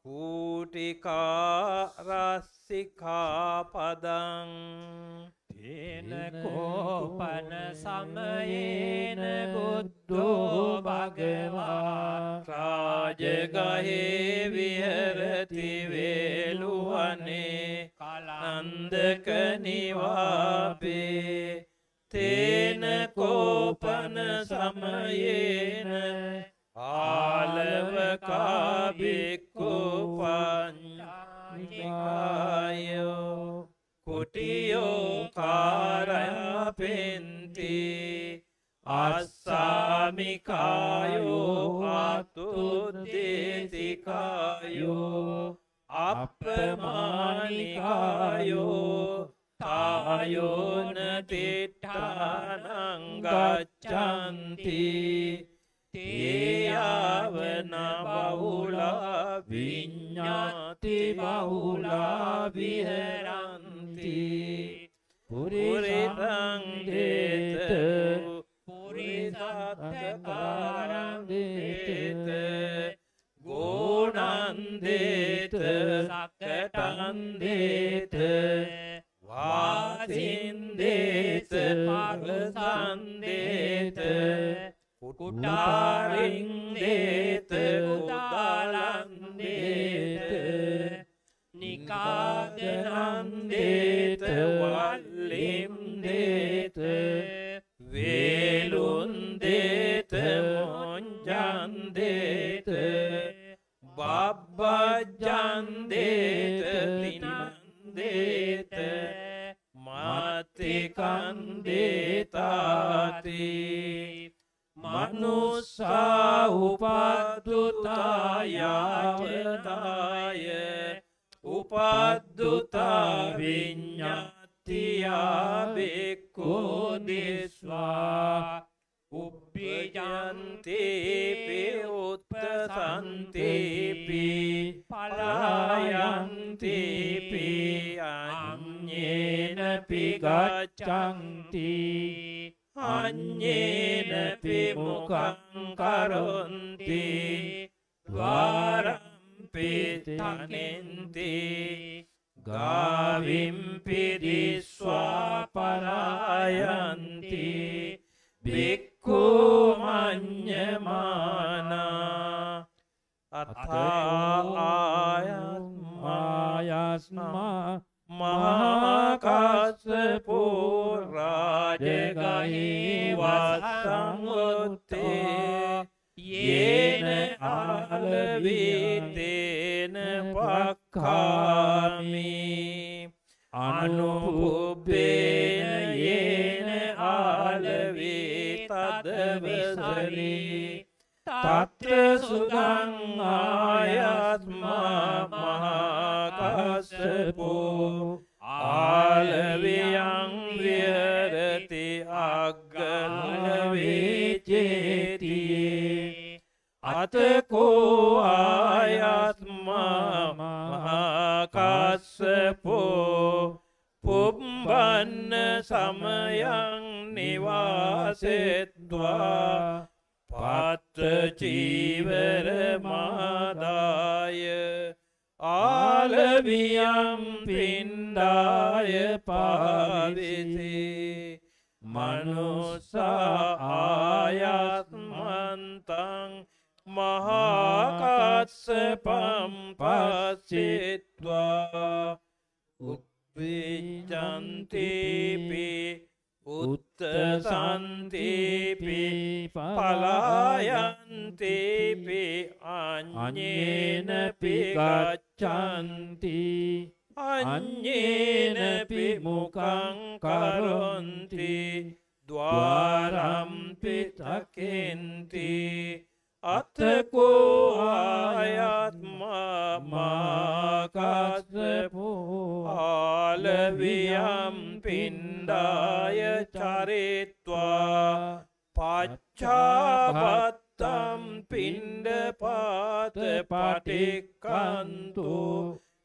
කූටිකාරස්සිකාපදං තේන කෝපන සමයේන බුද්ධෝ භගවා රාජගහේ විහරති වේලුවනේ නන්දක නිවාපේ තේන කෝපන සමයේන ආලවකාබික්කු පංචායෝ කුටියෝ කාරයපෙන්ති අස්සාමිකායෝ අතුදේතිකායෝ අප්‍රමාණිකායෝ තායෝන තිට්ඨානංගච්චන්ති තේයාවන බහුලා විඤ්ඥාති බහුලා විහරන්ති පුරිරංගේත පුරිසත්කාරංගේත ගෝනන්දේත සකටන්දේත වාසින්දේත පරසන්දේත කුටාරින් දේත උදාලන් දේත නිකාදනන් දේත වල්ලිම් දේත වේලුන් දේත මොංජන් දේත බබ්බජන් මනුස්සා උපද්දුතායාවදාය උපද්දුතා විඤ්ඤාතියා බික්ඛු දිස්වා. උප උබ්බිජන්තේපි උත්තසන්තේපි පලායන්තේපි අඤ්ඤේන පිගච්ඡන්ති. අඤ්ඤේනපි මුඛං කරොන්ති ද්වාරම්පි තනෙන්ති ගාවිම්පි දිස්වා පලායන්ති බික්ඛු මඤ්ඤමානා අත්ථායස්මා මහාකස්සපෝ රාජගහි වස්සංඋත්තේ යේන ආලවීතේන පක්ඛාමි අනුපුබ්බේන යේන ආලවී තදවසරි තත්‍ර සුදං ආයත්මා මහාකස්සපෝ ආලවියං විහෙරති අග්ගලවේචේතියේ අතකෝ ආයත්මා මහාකස්සපෝ පුබ්බන්න සමයං නිවාසෙත්වා පත්ත චීවර මාදාය ආලවියම් පින්ඩාය පාවිසේ මනුසා ආයත්මන්තං මහාකත්ස පම්පසිත්වා උප්පිජන්තිපි උත්තසන්තිපි පලායන්තිපි අඤ්ඤේන පිගච්ඡන්ති අඤ්ඤේනපි මුඛං කරොන්ති ద్వාරම්පි තකෙන්ති අතකෝ ආයත්මා මාකස්සපෝ ආලවියම් පින්ඩාය චරිත්වා පච්චාපත්තම් පින්ඩ පාත පටික්කන්තු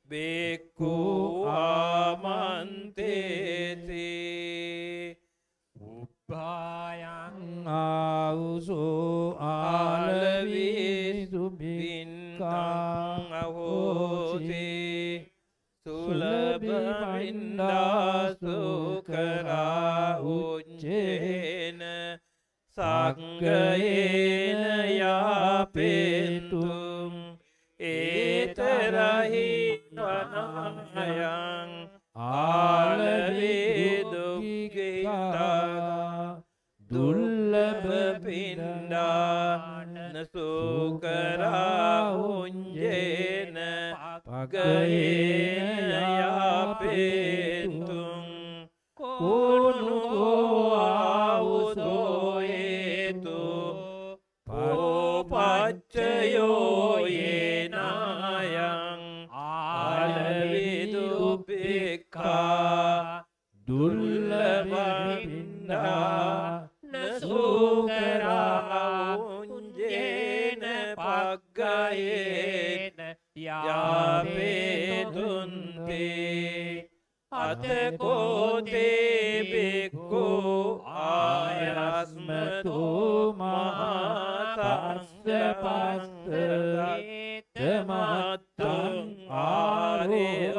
බෙක්කු ආමන්තේති. උබ්බායං ආවුසෝ ආලවී සුභින්කං අහෝති සුලභින්දාසු කරා උච්චේන සක්ගයේන යාපේතුම් ඒතරහි වනායං ආලවේ දුක්ගිතා දුල්ලභ පින්ඩාන සුකරා උංජේන පගයේන යාපේතුම් අතකෝතේ බික්කෝ ආයස්මතු මහතස්සපස්සතමත්තං ආරයෝචේතුම්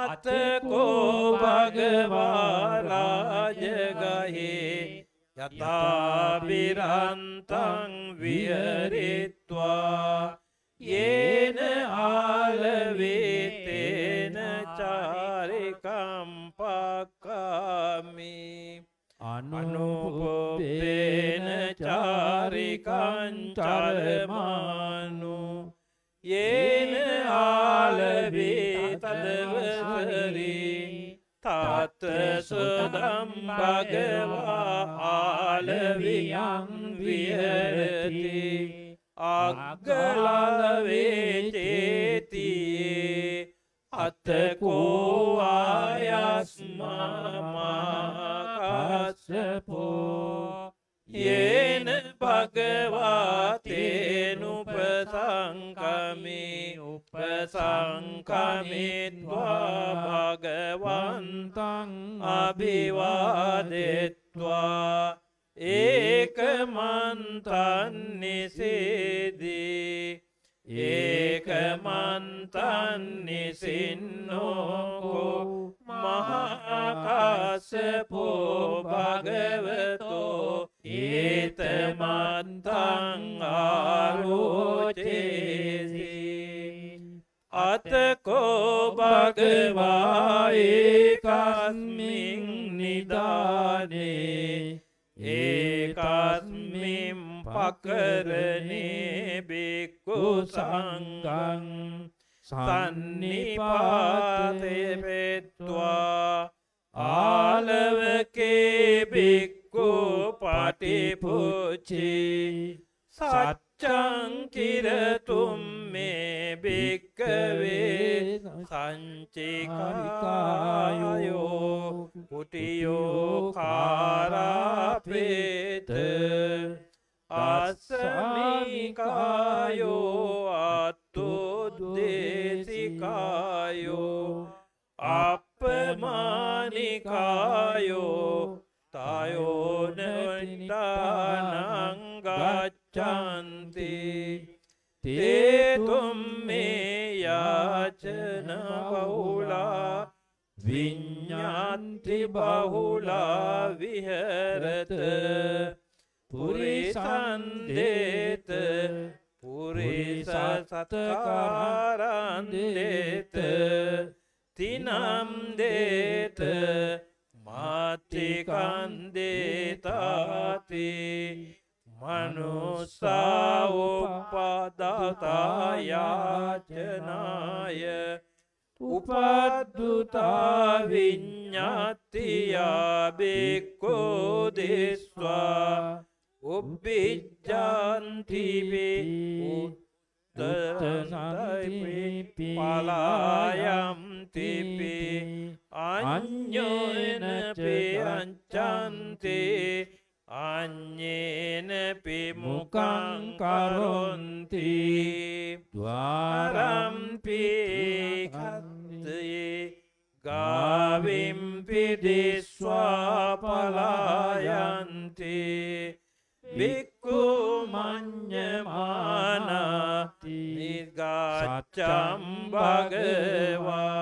අතකෝ භගවාරාජගහේ යතාබිරන්තං විහරිත්වා යේන ආලවේතේන චාරිකම්පක්කාමි අනුපොප්පේන චාරිකංචරමානු යේන ආලවේ තදවසරී. තත් සුදම් භගවා ආලවියං විහරති අග්ගලවේචේතියේ අතකෝ ආයස්මා මාකස්ස කාස්සපෝ යේන භගවාතේනුපසංකමි උපසංකමිත්වා භගවන්තං අභිවාදෙත්වා ඒකමන්තන්නිසේදී. ඒකමන්තන්නිසින්නෝකෝ මහාකාසපෝ භගවතෝ. ඒතමන්තං ආරෝචේසි. අතකෝ භගවා ඒකස්මින් නිදානේ. ඒකස්මින් පකරනේ බික්කු සංගං සන්නිපාතෙපෙත්වා ආලවකේ බික්කු පටිපුච්චි සච්චංකිරතුම් මේ බික්කවේ සංචිකායෝ පුටියෝ කාරාපේත අස්සමිකායෝ අත්තුද්දේසිකායෝ අපමානිකායෝ තයෝනටනංගච්චන්ති තේතුම් මේ යාචන බහුලා විඤ්ඥාන්ති බහුලා විහරත පුරිසන්දේත පුරිස සතකාරන්දේත තිනම් දේත මාතිකන්දේතාති මනුස්සාවපදතායාචනාය උපද්දුතා විඤ්ඥාතියා බෙක්කෝ දෙස්වා උබ්බිජ්ජන්තිබි උත්තරසන්තිපි පලායම්තිපි අඥ්ඥෝනපි අංචන්තේ අඥ්ඥේන පිමුකංකරොන්ති ද්වාරම්පිකත්තයේ ගාවිම්පිදිස්වාපලායන්තේ බික්කු මං්ඥමානාති නිර්ගාච්චම් භගවා.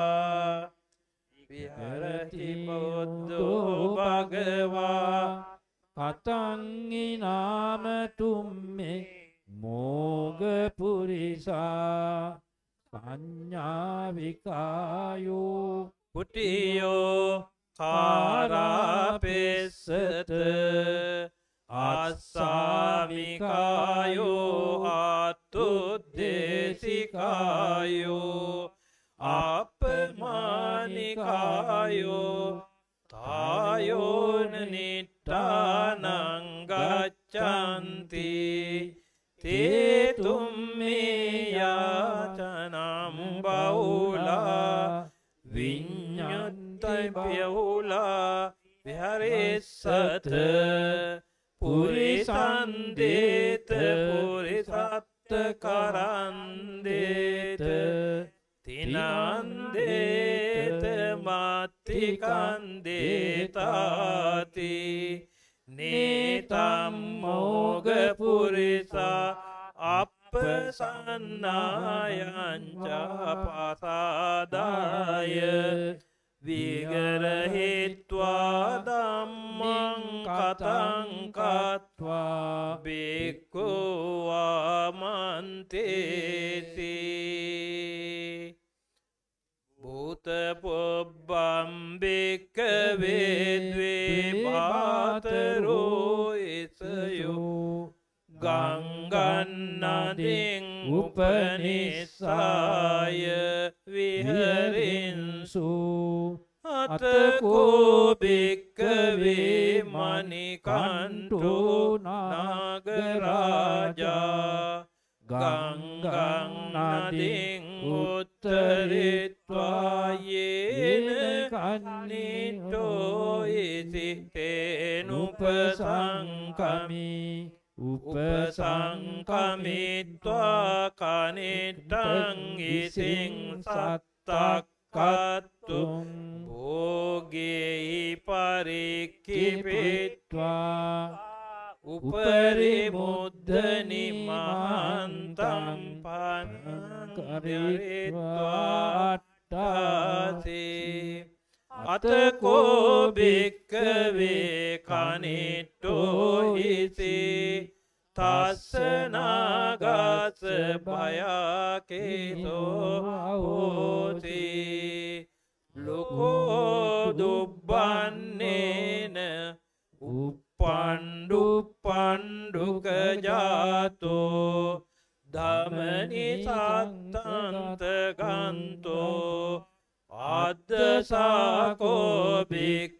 විහරති බොද්ධෝ භගවා. කතංගිනාමතුම්මේ මෝගපුරිසා පඤ්ඥාවිකායෝ කුටියෝ කාරාපෙස්සත අස්සාමිකායෝ අත්තුද්දේසිකායෝ අපමානිකායෝ තායෝන නිට්ටානංගච්චන්ති තේතුම්මේයාචනම් බවුලා විඤ්ඥත්තයි පියවුලා විහරෙස්සත පුරිසන්දේත පුරිසත්ත කරන්දේත තිනන්දේත මත්තිකන්දේතාති නේතම් මෝගපුරිසා අපසන්නායංචපසාදාය විගරහිත්වා දම්මං කතංකත්වා බික්කුවාමන්තේසි භූතපොබ්බම්භික්කවේද්වේ පාතරෝ එසයෝ. ගංගන්නදින් උපනිසාය විහරින්සු. අතකෝභික්කවේ මනිකන්ටු නාගරාජා. ගංගන්නදින් උත්තරිත්වායේන කන්නිටෝයිසිතේනුපසංකමී උපසංකමිත්වා කනිට්ටං ඉසිං සත්තක්කත්තුම් භෝගෙහි පරික්කිපිට්වා උපරිමුද්ධනි මහන්තම් පනකරිත්වාට්ටාසේ අතකෝභික්කවේ කනිට්ටෝහිසි තස්සනාගස භයාකේතෝ හෝති. ලොකෝ දුබ්බන්න සා කෝ බික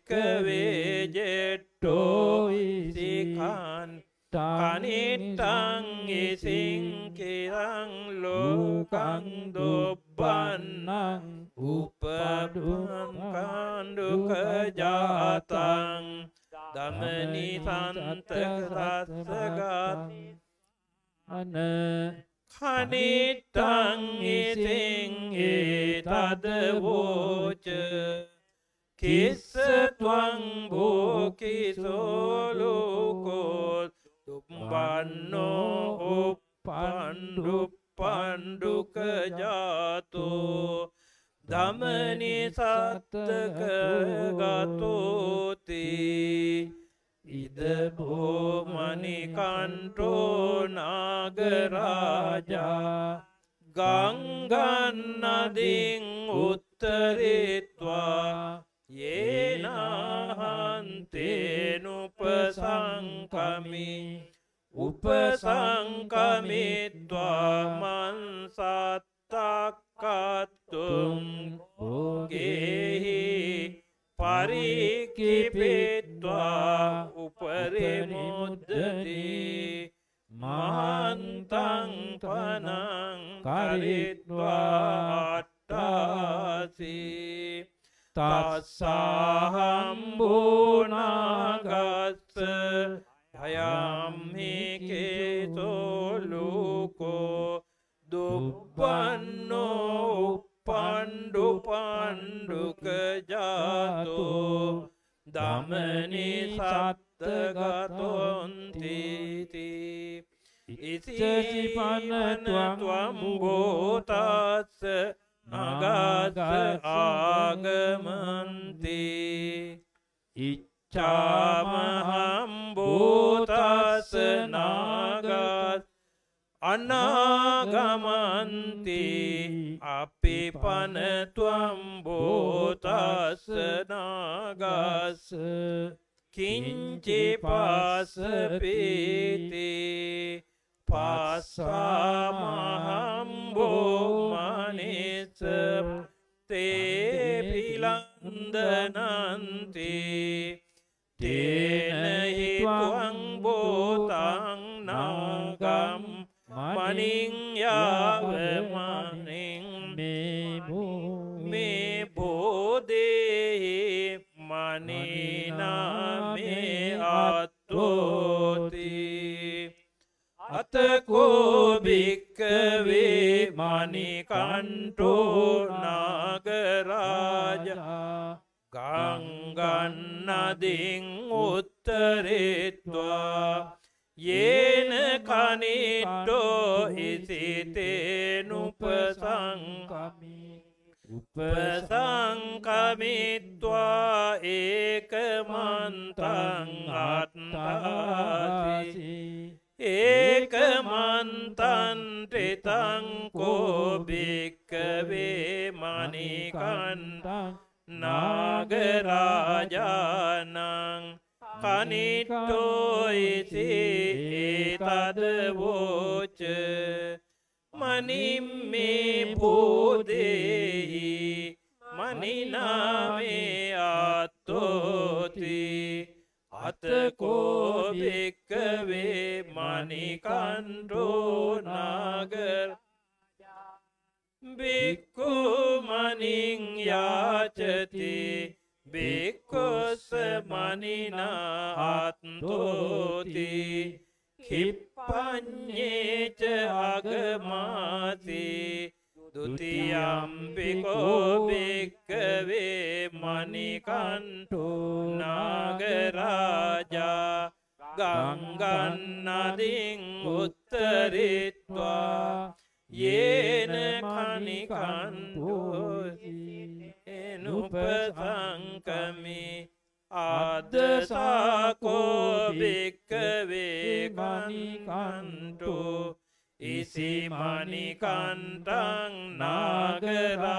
ඉසිමනිකන්ටං නාගරාජාන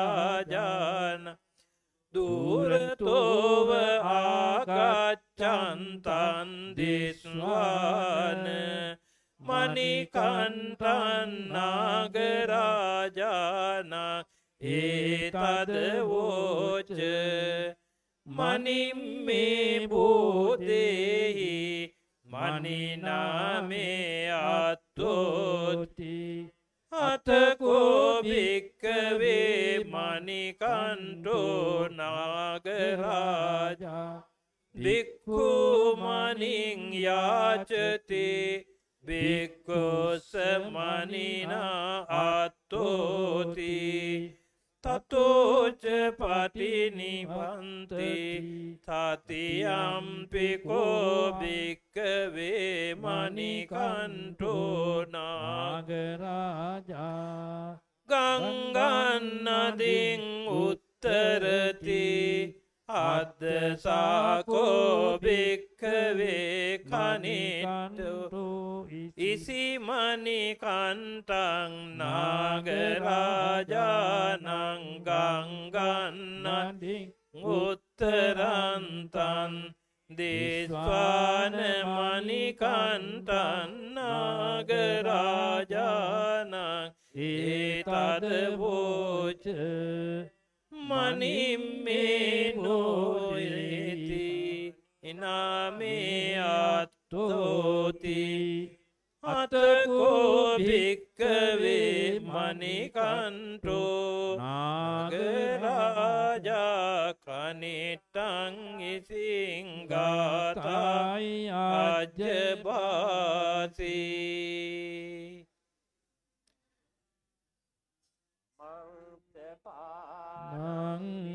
දුරතෝව ආගච්චන්තන් දිස්වාන මනිකන්ටන් නාගරාජාන ඒතදවෝච මනිම්මේ බෝදෙහි මනිනාමේ අත්තෝති අතකෝ භික්කවේ මනිකන්ටෝ නාගරාජා භික්කුමනින් යාචති භික්කුස මනිනා අත්තෝති තතෝච පටිනිවන්ති. තතියම්පිකෝ භික්කවේ මනිකන්ටෝ නාගරාජා ගංගන්නදින් උත්තරති. අද්දසාකෝ භික්කවේ කනිටෝ ඉසිමනි කන්ටං නාගරාජානං ගංගන්නදින් උත්තරන්තන් දේස්වාන මනිකන්ටන් නාගරාජානං ඒතදවෝච මනිම්මේ නොයති ඉනාමේ අත්තෝති. අතකෝ භික්කවේ මනිකන්ටෝ නාගරාජා කනිටං ඉසිංගාතයි අජ්‍යබාසී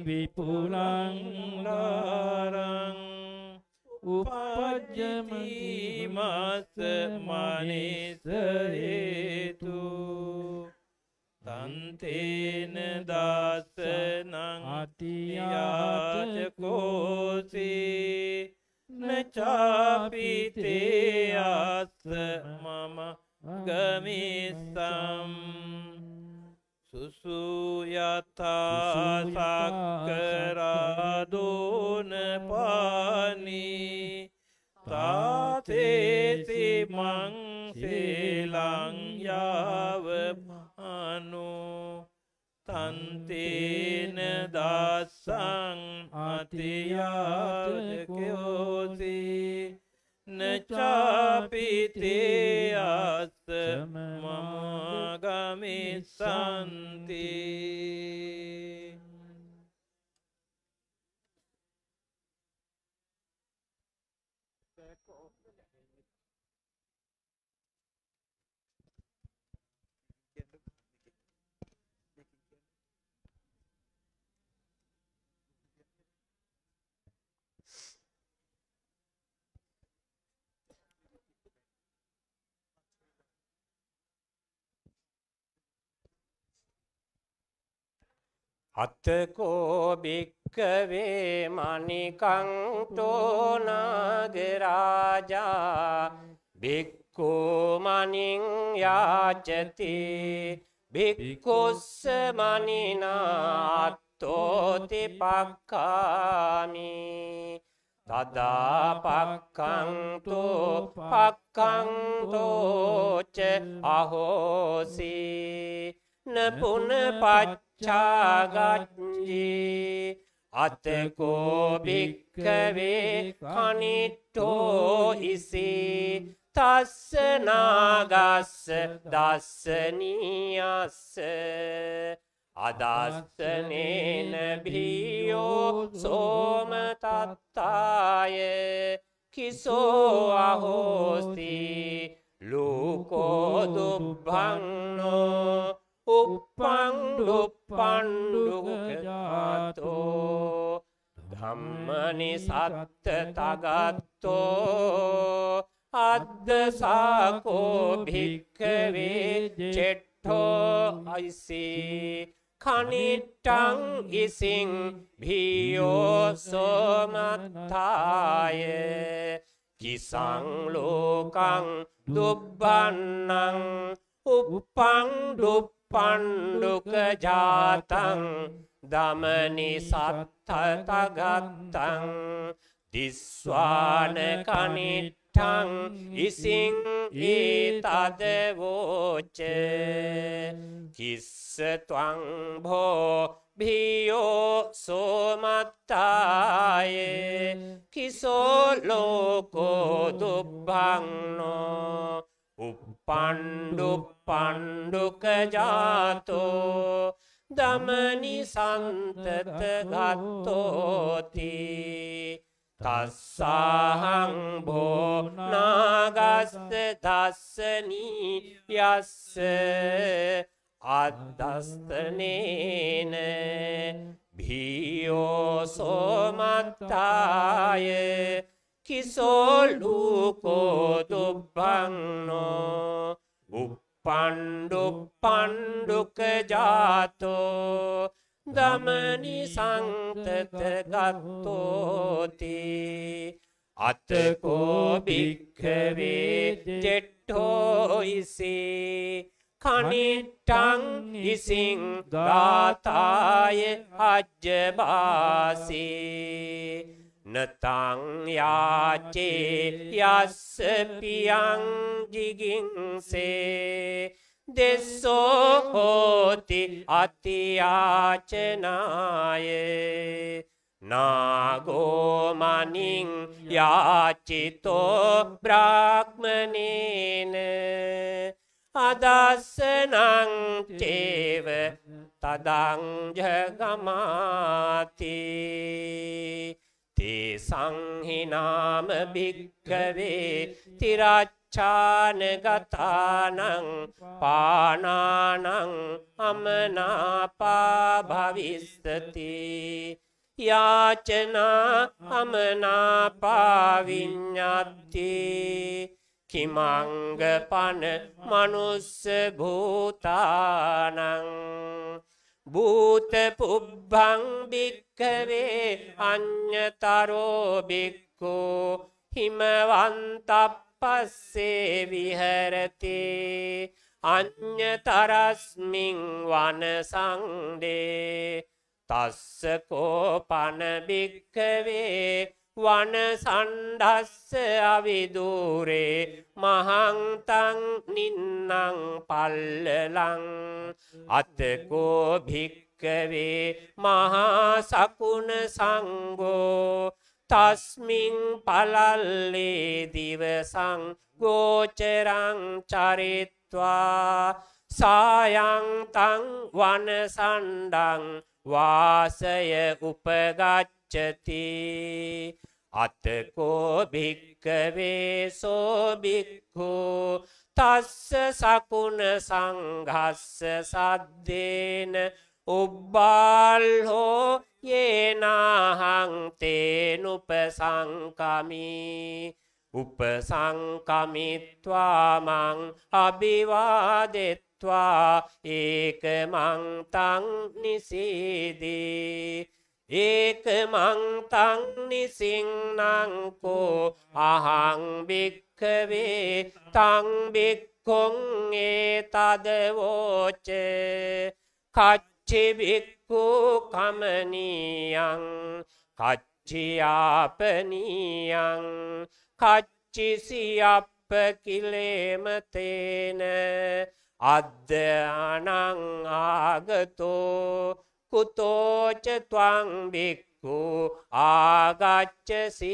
විපුලං ලාරං උපජ්ජමති මස්ස මනිස හේතු තන්තේන දාසනං අතියාචකෝසී නචාපිතේ අස්ස මම ගමිස්සම්. සුසුයතා සක්කරාදෝන පානී තාතේති මංසේලං යාව අනු තන්තේන දස්සං අතියාජකයෝසී නචාපිතේ අස්ස මමගමිසන්ති අත්තකෝ භික්කවේ මනිකංටෝ නාගරාජා භික්කෝ මනින් යාචති භික්කුස්ස මනිනාත්තෝති පක්කාමි තදාපක්කන්තෝ පක්කන්තෝච අහෝසී නපුන පච්චාගච්ජී අතකෝ භික්කවේ කනිට්ටෝ ඉසී තස්සනාගස්ස දස්සනීයස්ස අදස්සනේන භීයෝ සෝමතත්තාය කිසෝ අහෝස්ති ලූකෝදුබ්බන්නෝ උප්පන්ඩුප්පන්ඩුගජාතෝ ධම්මනි සත්ත තගත්තෝ අද්දසාකෝ භික්කවේ චෙට්ඨෝ අයිසී කනිට්ටං ඉසිං භීයෝ සෝමත්තාය කිසං ලෝකං දුබ්බන්නං උප්පං දුප්පණ්ඩුක ජාතං දමනි සත්තතගත්තං දිස්වාන කනිට්ටං ඉසිං ඒතදවෝච කිස්ස ත්වං භෝ භීයෝ සෝමත්තාය කිසෝ ලෝකෝ දුබ්බංනෝ උප්පණ්ඩුප්පණ්ඩුක ජාතෝ දමනි සන්තත ගත්තෝති. තස්සාහං භෝනාගස්ස දස්සනී යස්ස අදස්තනේන භීයෝ සෝමත්තාය කිසෝලූකෝ දුබ්බන්නෝ. උප්පණ්ඩුප්පණ්ඩුක ජාතෝ දමනි සංතත ගත්තෝති. අතකෝ භික්ඛවේ ජෙට්ඨෝ ඉසේ කනිට්ටං ඉසිං ගාතාය අජ්ජබාසී නතං යාචේ යස්ස පියං ජිගින්සේ දෙස්සෝ හෝති අතියාචනාය නාගෝමනින් යාචිතෝ බ්‍රාහ්මනේන අදස්සනං චේව තදං ජගමාති තේ සංහිනාම භික්කවේ තිරච්ඡාන ගතානං පානානං අමනාපා භවිස්සති යාචනා අමනාපා විඤ්ඤාති කිමංග පන මනුස්ස භූතානං භූත පුබ්බං භික්ඛවේ අඤ්ඤතරෝ භික්ඛෝ හිමවන්තප්පස්සේ විහෙරති අඤ්ඤතරස්මින් වනසංදේ තස්ස කෝපන භික්ඛවේ වන සණ්ඩස්ස අවිදූරේ මහංතං නින්නං පල්ලලං අතකෝ භික්කවේ මහා සකුණ සංගෝ තස්මින් පලල්ලේ දිවසං ගෝචරං චරිත්වා සායන්තං වනසණ්ඩං වාසය උපගච්ඡති අතකෝ භික්කවේ සෝ භික්ඛු। තස්ස සකුණ සංඝස්ස සද්දේන। උබ්බාල්හෝ යේනාහං තේනුපසංකමි। උපසංකමිත්වා මං අභිවාදෙත්වා। ඒකමං තං නිසීදී। ඒකමං තං නිසින්නංකෝ අහං භික්ඛවේ තං භික්ඛුං ඒතදවෝච කච්චි භික්ඛු කමනියං කච්චියාපනියං කච්චිසියප්ප කිලේමතේන අද්දානං ආගතෝ කුතෝච ත්වං භික්ඛු ආගච්ඡසීති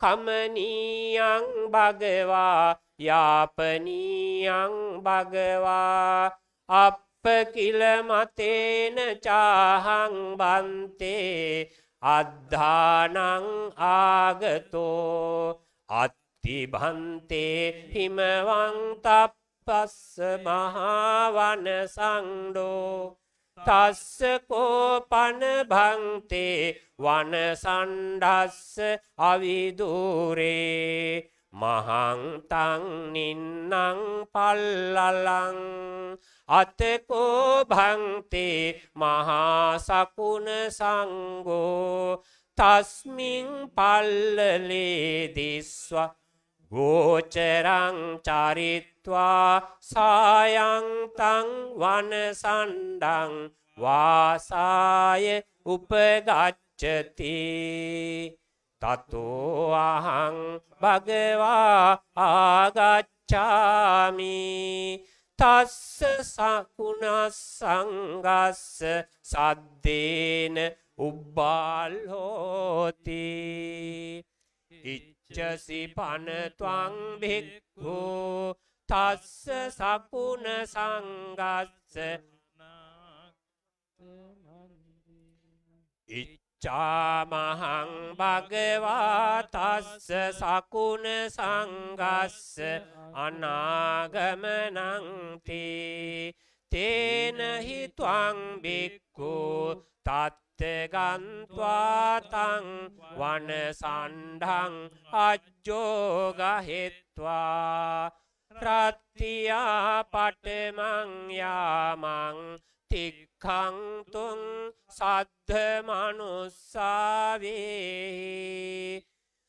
කමනීයං භගවා යාපනීයං භගවා අප කිල මතේන චාහං බන්තේ අද්ධානං ආගතෝ අත්තිභන්තේ හිමවං තප්පස්ස මහාවන සංඩෝ තස්ස කෝපන භංතේ වන සණ්ඩස්ස අවිදුරේ. මහංතං නින්නං පල්ලලං. අතකෝ භංතේ මහා සකුණ සංගෝ තස්මින් පල්ලලේ දිස්වා ගෝචරං චරිත්වා සායන්තං වනසණ්ඩං වාසාය උපගච්ඡති තතෝ අහං භගවා ආගච්ඡාමි තස්ස සකුණස් සංගස්ස සද්දේන උබ්බාල්හෝති ඉච්ඡසි පනත්වං භික්ඛු තස්ස සකුණ සංගස්ස ඉච්ඡාමහං භගවා තස්ස සකුණ සංගස්ස අනාගමනං තේ තේන හිත්වං බික්ඛු තත්තගන්්වා තං වන සණ්ඩං අජ්ජෝගහෙත්වා රත්තියා පටමං යාමං තික්ඛන්තුං සද්ධ මනුස්සාවේ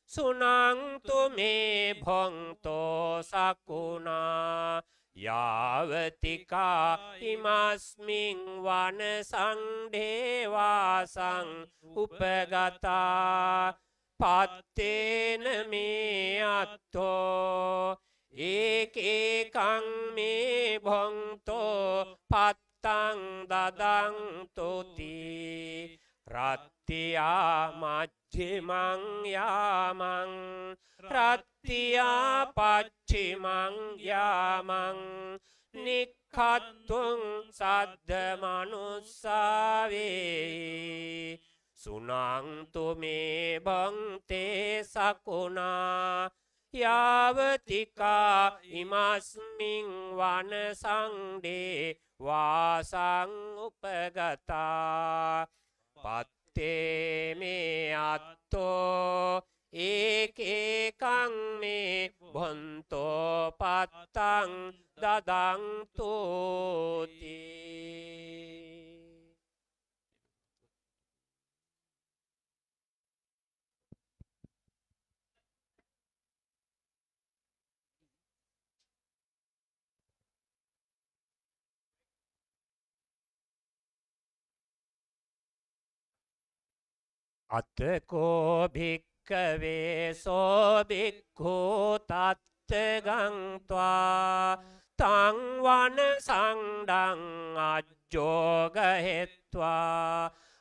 සුනන්තු මේ භොන්තෝ සකුණා යාවතිකා ඉමස්මින් වන සංඩේවාසං උපගතා පත්තේන මේ අත්තෝ ඒකේකං මේ භොන්තෝ පත්තං දදං තොති රත්තියා මජ්ජිමං යාමං රත්තියා පච්චිමං යාමං නික්ඛත්තුං සද්ද මනුස්සාවේ. සුනන්තු මේ බංතේ සකුණා යාවතිකා ඉමස්මින් වන සංඩේ වාසං උපගතා. පත්තේ මේ අත්තෝ ඒකේකං මේ බොන්තෝ පත්තං දදං තෝති අතකෝ භික්කවේ සෝභික්ඛූ තත්තගංත්වා තංවන සංඩං අජ්ජෝගහෙත්වා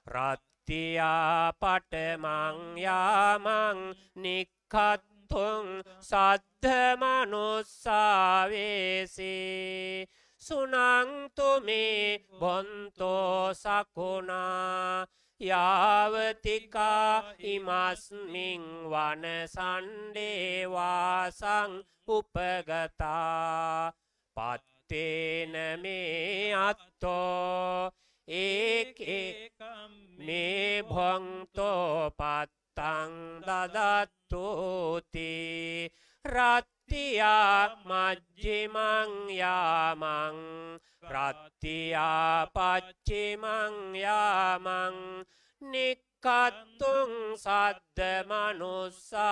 රත්තියා පටමං යාමං නික්ඛත්තුං සද්ධ මනුස්සාවේසී සුනන්තු මේ බොන්තෝ සකුණා යාවතිකා ඉමස්මින් වන සණ්ඩේවාසං උපගතා. පත්තේන මේ අත්තෝ ඒකේකම් මේ භොන්තෝ පත්තං දදත්තුති. රත්තියා මජ්ජිමං යාමං රත්තියා පච්චිමං යාමං නික්කත්තුං සද්ද මනුස්සාවේසී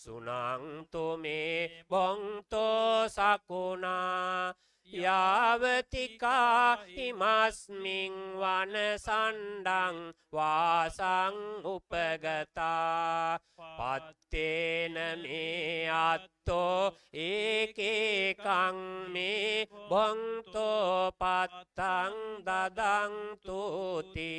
සුනන්තු මේ බොන්තෝ සකුණා යාවතිකා ඉමස්මින් වන සණ්ඩං වාසං උපගතා පත්තේන මේ අත්තෝ ඒකේකං මේ බොන්තෝ පත්තං දදං තුති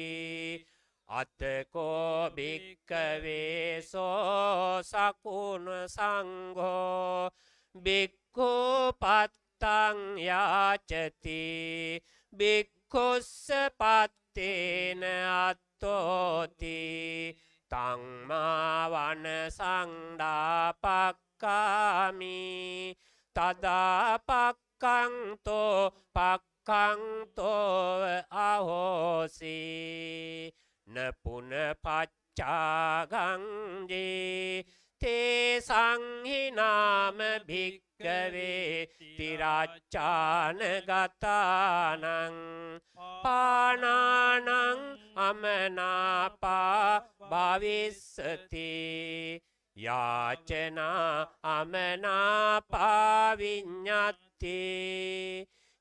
අතකෝ භික්කවේ සෝ සකුණ සංඝෝ භික්ඛු පත්ත තං යාචති බික්කුස්ස පත්තේන අත්තෝති තංමාවන සංඩාපක්කාමි තදාපක්කංතෝ පක්කංතෝව අහෝසී නපුන පච්චාගංජේ තේ සංහිනාම භික්කවේ තිරච්චාන ගතානං පානානං අමනාපා භවිස්සති යාචනා අමනාපාවිඤ්ඥත්ති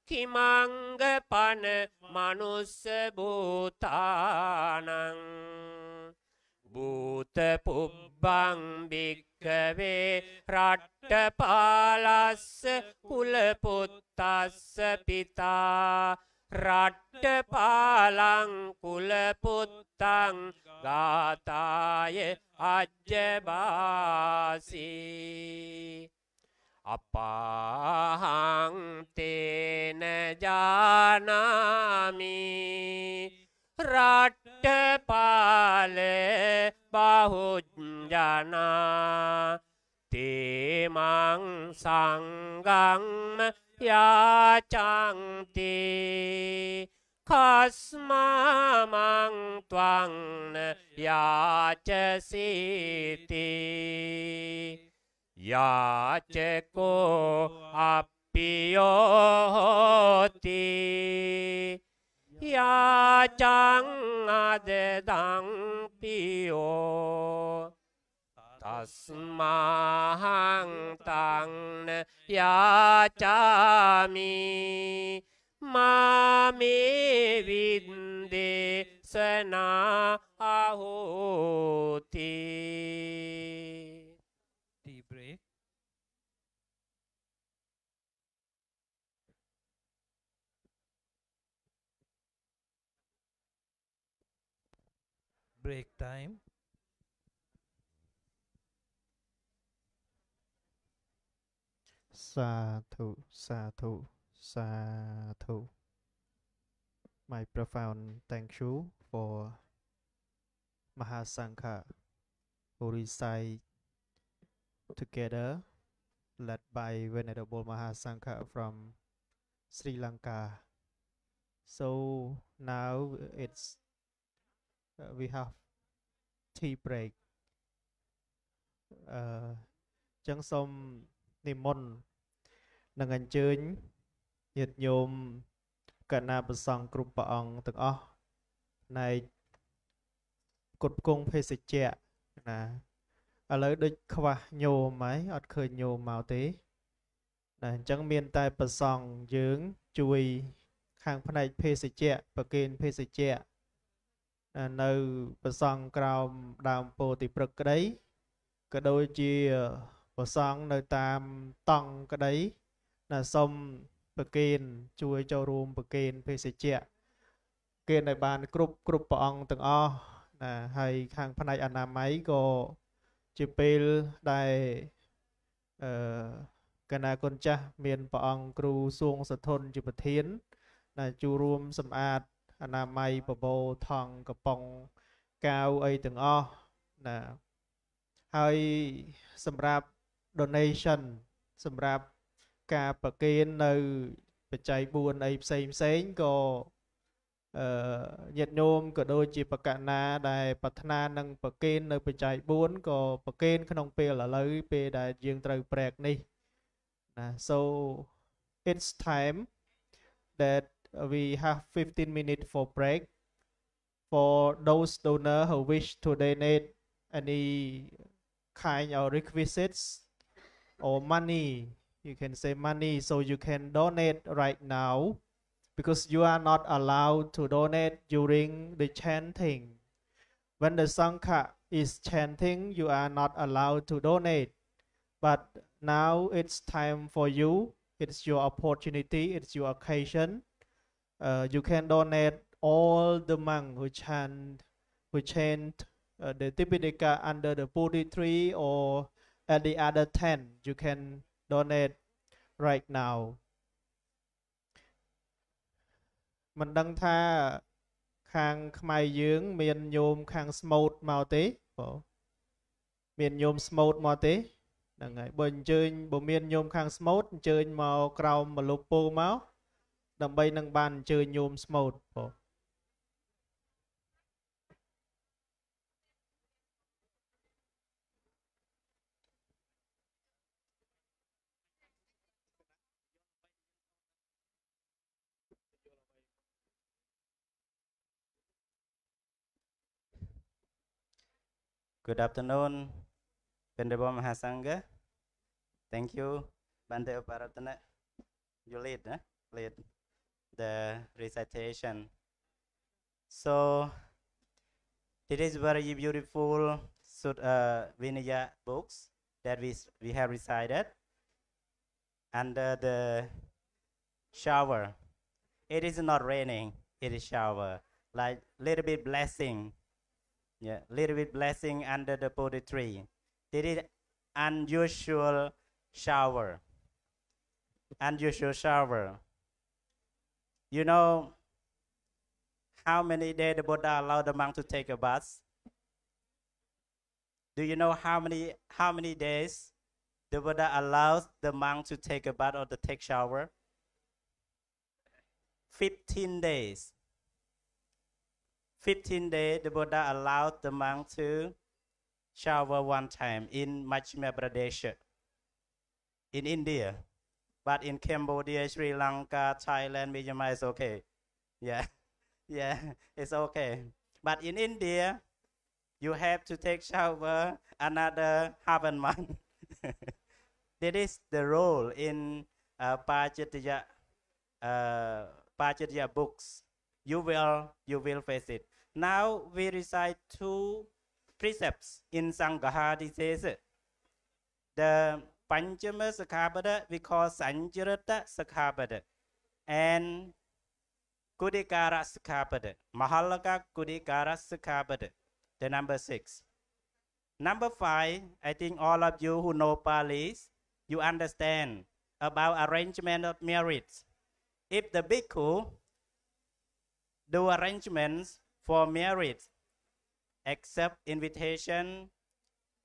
කිමංග පන මනුස්ස භූතානං භූත පුබ්බං භික්කවේ රට්ට පාලස්ස කුලපුත්තස්ස පිතා රට්ට පාලං කුලපුත්තං ගාතාය අජ්ජබාසී අපාහංතේන ජානාමි රට්ටපාල බහුජ්ජනා තේමං සංගංම යාචන්ති. කස්මාමං ත්වංන යාචසිති. යාචකෝ අපියෝහෝති යාචං අදදං පියෝ තස්මාහං තංන යාචාමි මාමේ විද්දේශනා අහෝති break time Sadhu, sadhu, sadhu. My profound thank you for Mahasangha who recite together, led by Venerable Mahasangha from Sri Lanka. So now it's uh, we have tea break. Uh, ចឹងសូមនិមន្តនឹងអញ្ជើញញាតិញោមកណាប្រសង់គ្រប់ព្រះអង្គទាំងអស់ណែកគុតគង់ភេសជ្ជៈណាឥឡូវដូចខ្វះញោមហើយអត់ឃើញញោមមកទេណាអញ្ចឹងមានតែប្រសង់យើងជួយខាងផ្នែកភេសជ្ជៈប្រគេនភេសជ្ជៈ នៅប្រសង់ក្រោមដើមពោធិព្រឹកក្តីក៏ដូចជាប្រសង់នៅតាមតង់ក្តីណាសូមប្រគេនជួយចូលរួមប្រគេនភេសជ្ជៈគេឲ្យបានគ្រប់គ្រប់ព្រះអង្គទាំងអស់ណាហើយខាងផ្នែកអនាម័យក៏ជាពេលដែលអឺកណាគុណចាស់មានព្រះអង្គគ្រូសួងសធនជាប្រធានណាជួរួមសម្អាត អនាម័យបបោថងកំប៉ុងកាវអីទាំងអស់ណាហើយសម្រាប់ donation សម្រាប់ការប្រគេននៅបច្ច័យ4អីផ្សេងផ្សេងក៏អឺញាតិញោមក៏ដូចជាបកណាដែលប្រាថ្នានឹងប្រគេននៅបច្ច័យ4ក៏ប្រគេនក្នុងពេលឥឡូវពេលដែលយើងត្រូវប្រែកនេះណា so it's time that we have 15 minutes for break. For those donors who wish to donate any kind of requisites or money you can say money so you can donate right now. Because you are not allowed to donate during the chanting. When the sangha is chanting you are not allowed to donate. But now it's time for you. It's your opportunity. It's your occasion uh, you can donate all the monk who chant who chant uh, the Tipitaka under the Bodhi tree or at the other 10 you can donate right now មិនដឹងថាខាងខ្មែរយើង មានញោមខាងស្មូតមកទេបងមានញោមស្មូតមកទេហ្នឹងហើយបើអញ្ជើញបើមានញោមខាងស្មូតអញ្ជើញមកក្រោមមលុបពោមក ដើម្បីនឹងបានអញ្ជើញញោមស្មូតបង Good afternoon เป็นระบบมหาสังฆ์ Thank you បានទៅអបរតនៈ You late ណា late the recitation. So, it is very beautiful uh, Vinaya books that we, we have recited under the shower. It is not raining, it is shower, like little bit blessing yeah, little bit blessing under the Bodhi tree. This is unusual shower. Unusual shower. You know how many days the Buddha allowed the monk to take a bath? Do you know how many how many days the Buddha allows the monk to take a bath or to take shower? 15 days. 15 days, the Buddha allowed the monk to shower one time in Madhya Pradesh, in India. But in Cambodia, Sri Lanka, Thailand, Myanmar, it's okay. Yeah, yeah, it's okay. But in India, you have to take shower another half a month. that is the role in uh, Pajatiya, uh, Pajatiya books. You will, you will face it. Now we recite two precepts in Sangaha disease. The Panchama Sakhapada we call Sanjarata Sakhapada and Kudikara Sakhapada. Mahalaka Kudikara Sakhapada. The number six. Number five, I think all of you who know Pali, you understand about arrangement of marriage. If the bhikkhu do arrangements for marriage, accept invitation,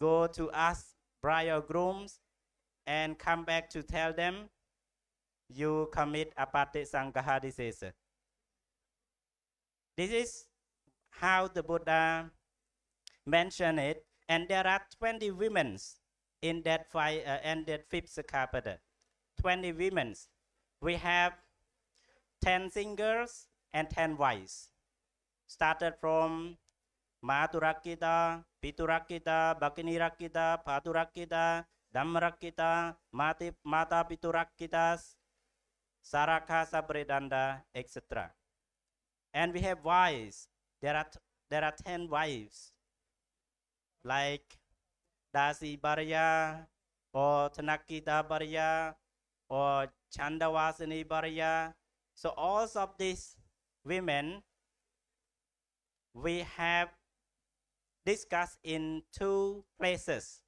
go to ask bride or grooms, and come back to tell them you commit apati sangaha disease. This is how the Buddha mentioned it, and there are 20 women in that five uh, and that fifth kapital. 20 women. We have 10 singers and 10 wives. Started from Maturakita, Piturakita, Bhakinirakita, Paturakita, Dhammarakita, Mati, Mata Piturakitas, Saraka Sabredanda, etc. And we have wives. There are, there are 10 wives, like Dasi Barya, or Tanakita Barya, or Chandavasini Barya. So all of these women we have discussed in two places.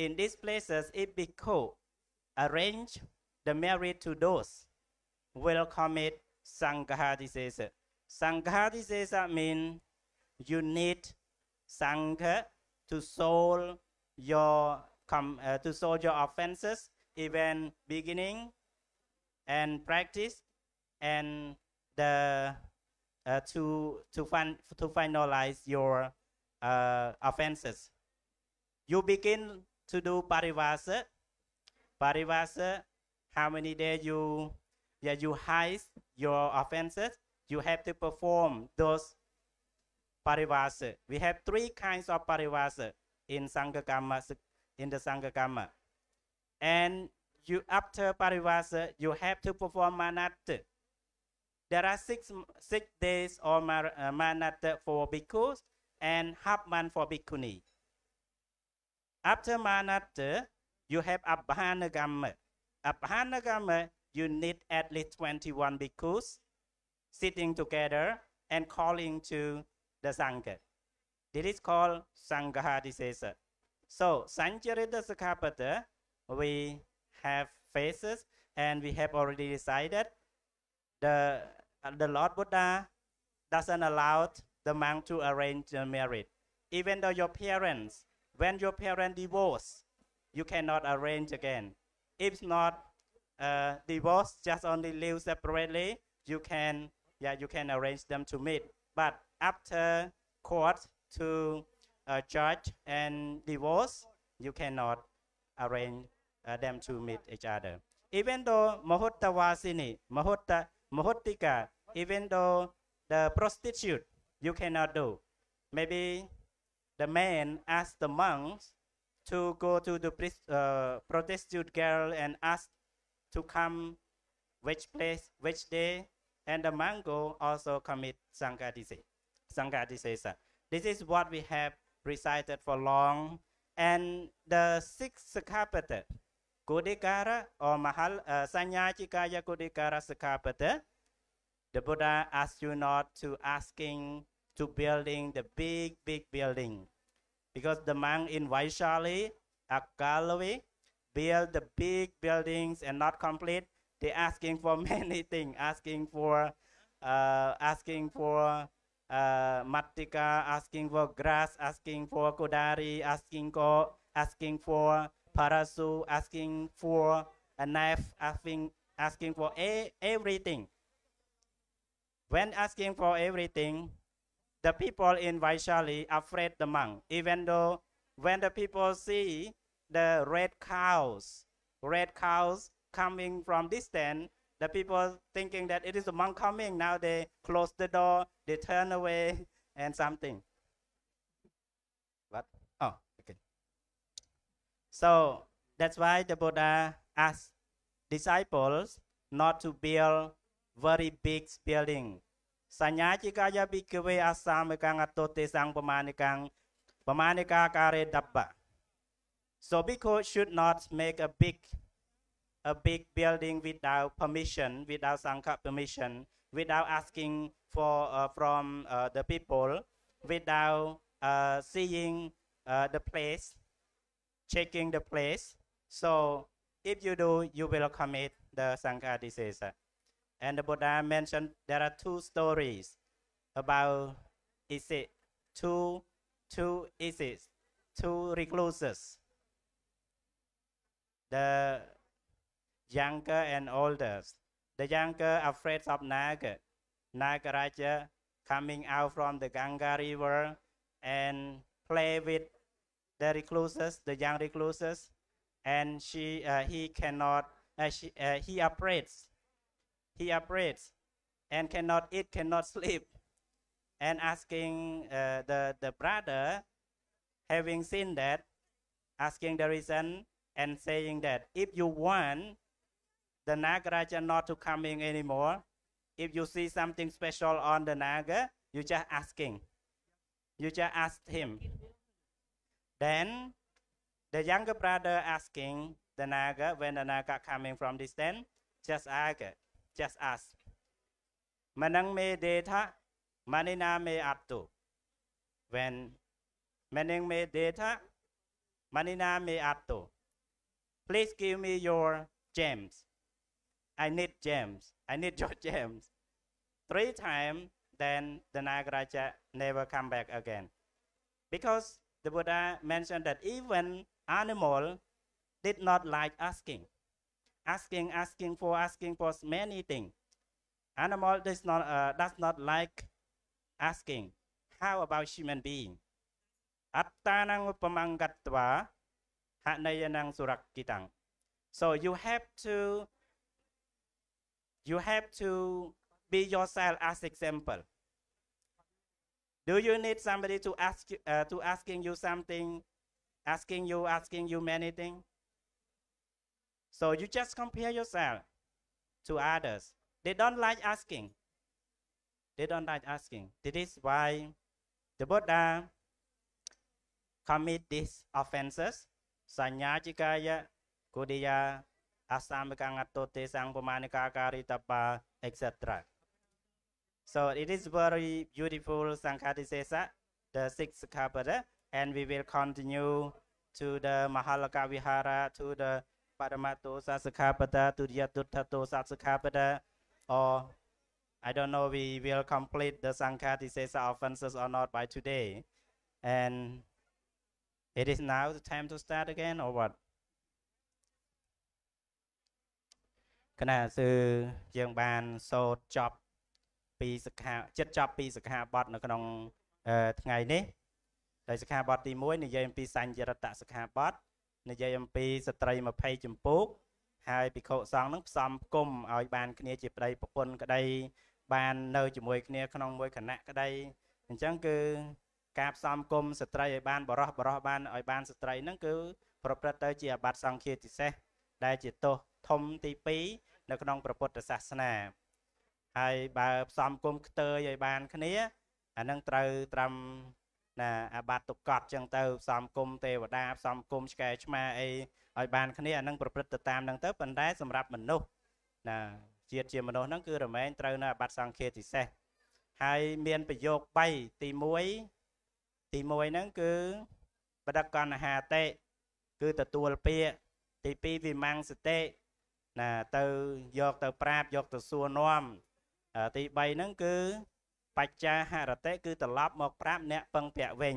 In these places, it bhikkhu arrange the marriage to those will commit sangha disease. Sangha disease mean you need sangha to solve your uh, to solve your offenses, even beginning and practice and the uh, to to fin- to finalize your uh, offenses. You begin to do parivasa. Parivasa, how many days you yeah you hide your offenses? You have to perform those parivasa. We have three kinds of parivasa in Sangha in the Sangha And you after parivasa, you have to perform manata there are six, six days or mar, uh, for bhikkhus and half month for bhikkhuni. After manata, you have abhanagama. Abhanagama, you need at least 21 bhikkhus sitting together and calling to the sangha. This is called sangha disesa. So, Sancharita Sakapata, we have phases and we have already decided the uh, the Lord Buddha doesn't allow the monk to arrange the marriage. Even though your parents, when your parents divorce, you cannot arrange again. If not uh, divorce, just only live separately, you can, yeah, you can arrange them to meet. But after court to uh, judge and divorce, you cannot arrange uh, them to meet each other. Even though Mahottavasini, Mahotta, Mahottika, even though the prostitute, you cannot do. Maybe the man asked the monks to go to the uh, prostitute girl and ask to come which place, which day, and the monk also commit Sanghadise. Sanghadisesa. This is what we have recited for long. And the sixth Sakapata, Kodikara or Mahal uh, Sanyachikaya Kodikara Sakapata, the Buddha asked you not to asking to building the big, big building. Because the monk in Vaishali, Akalavi, build the big buildings and not complete. They asking for many things, asking for, uh, asking for uh, Mattika, asking for grass, asking for Kodari, asking for, asking for Parasu, asking for a knife, asking, asking for a, everything. When asking for everything, the people in Vaishali afraid the monk, even though when the people see the red cows, red cows coming from distance, the people thinking that it is a monk coming. Now they close the door, they turn away, and something. What? Oh, okay. So that's why the Buddha asked disciples not to build very big building. សញ្ញាជាកាយវិកវេអាសាមកੰអតទេសੰប្រមាណិកੰប្រមាណិកាការេតបៈ So because should not make a big a big building without permission, without Sangha permission, without asking for uh, from uh, the people, without uh, seeing uh, the place, checking the place. So if you do, you will commit the Sangha disease. And the Buddha mentioned there are two stories about Isis, two, two Isis, two recluses. The younger and older. The younger afraid of Naga. Nagaraja coming out from the Ganga river and play with the recluses, the young recluses, and she, uh, he cannot, uh, she, uh, he afraid, he afraid, and cannot eat, cannot sleep, and asking uh, the the brother, having seen that, asking the reason and saying that if you want the Nagaraja not to coming anymore, if you see something special on the Naga, you just asking. You just ask him. Then the younger brother asking the Naga when the Naga coming from distance, just ask, just ask. Manang me data, manina me attu. When manang me data, manina me attu. Please give me your gems. I need gems. I need your gems. Three times, then the Nagaraja never come back again. Because the Buddha mentioned that even animal did not like asking. Asking, asking for, asking for many things. Animal does not, uh, does not like asking. How about human being? Attanang upamangatva hanayanang surakitang. So you have to you have to be yourself as example. Do you need somebody to ask you, uh, to asking you something, asking you, asking you many things? So you just compare yourself to others. They don't like asking. They don't like asking. This is why the Buddha commit these offenses. Sanyajikaya, Kudiya, Asamikangatote Sangpamanikakaritapa, etc. So it is very beautiful Sankhatisesa, the sixth Kapada, and we will continue to the Mahalaka Vihara, to the Paramato Sasakapada, to the Yatuttato Sasakapada, or I don't know we will complete the Sankati Sesa offenses or not by today. And it is now the time to start again or what? គណៈគឺយើងបានសូត្រចប់ពីសិក្ខាចិត្តចប់ពីសិក្ខាបទនៅក្នុងអឺថ្ងៃនេះដោយសិក្ខាបទទី1និយាយអំពីសញ្ញរតសិក្ខាបទ និយាយអំពីស្ត្រី20ចម្ពោះហើយភិក្ខុសង្ឃនឹងផ្សំផ្គុំឲ្យបានគ្នាជាប្តីប្រពន្ធក្តីបាននៅជាមួយគ្នាក្នុងមួយគណៈក្តីអញ្ចឹងគឺការផ្សំគុំស្ត្រីឲ្យបានបរោះបរោះបានឲ្យបានស្ត្រីហ្នឹងគឺប្រព្រឹត្តទៅជាអាបត្តិសង្ឃាទិសេសដែលជាទោសធំទី2នៅក្នុងព្រះពុទ្ធសាសនាហើយបើផ្សំគុំខ្ទើយឲ្យបានគ្នាអានឹងត្រូវត្រឹម ណាអាបត្តិទុកតចឹងទៅផ្សំគុំទេវតាផ្សំគុំឆ្កែឆ្មាអីឲ្យបានគ្នាអានឹងប្រព្រឹត្តទៅតាមហ្នឹងទៅប៉ុន្តែសម្រាប់មនុស្សណាជាតិជាមនុស្សហ្នឹងគឺរមែងត្រូវនៅអាបត្តិសង្ឃាទិសេសហើយមានប្រយោគ3ទី1ទី1ហ្នឹងគឺបដកណ្ហាតេគឺទទួលពាក្យទី2វិមង្សតិណាទៅយកទៅប្រាប់យកទៅសួរនាំទី3ហ្នឹងគឺ បច្ចាហរតិគឺត្រឡប់មកប្រាប់អ្នកពឹងពាក់វិញ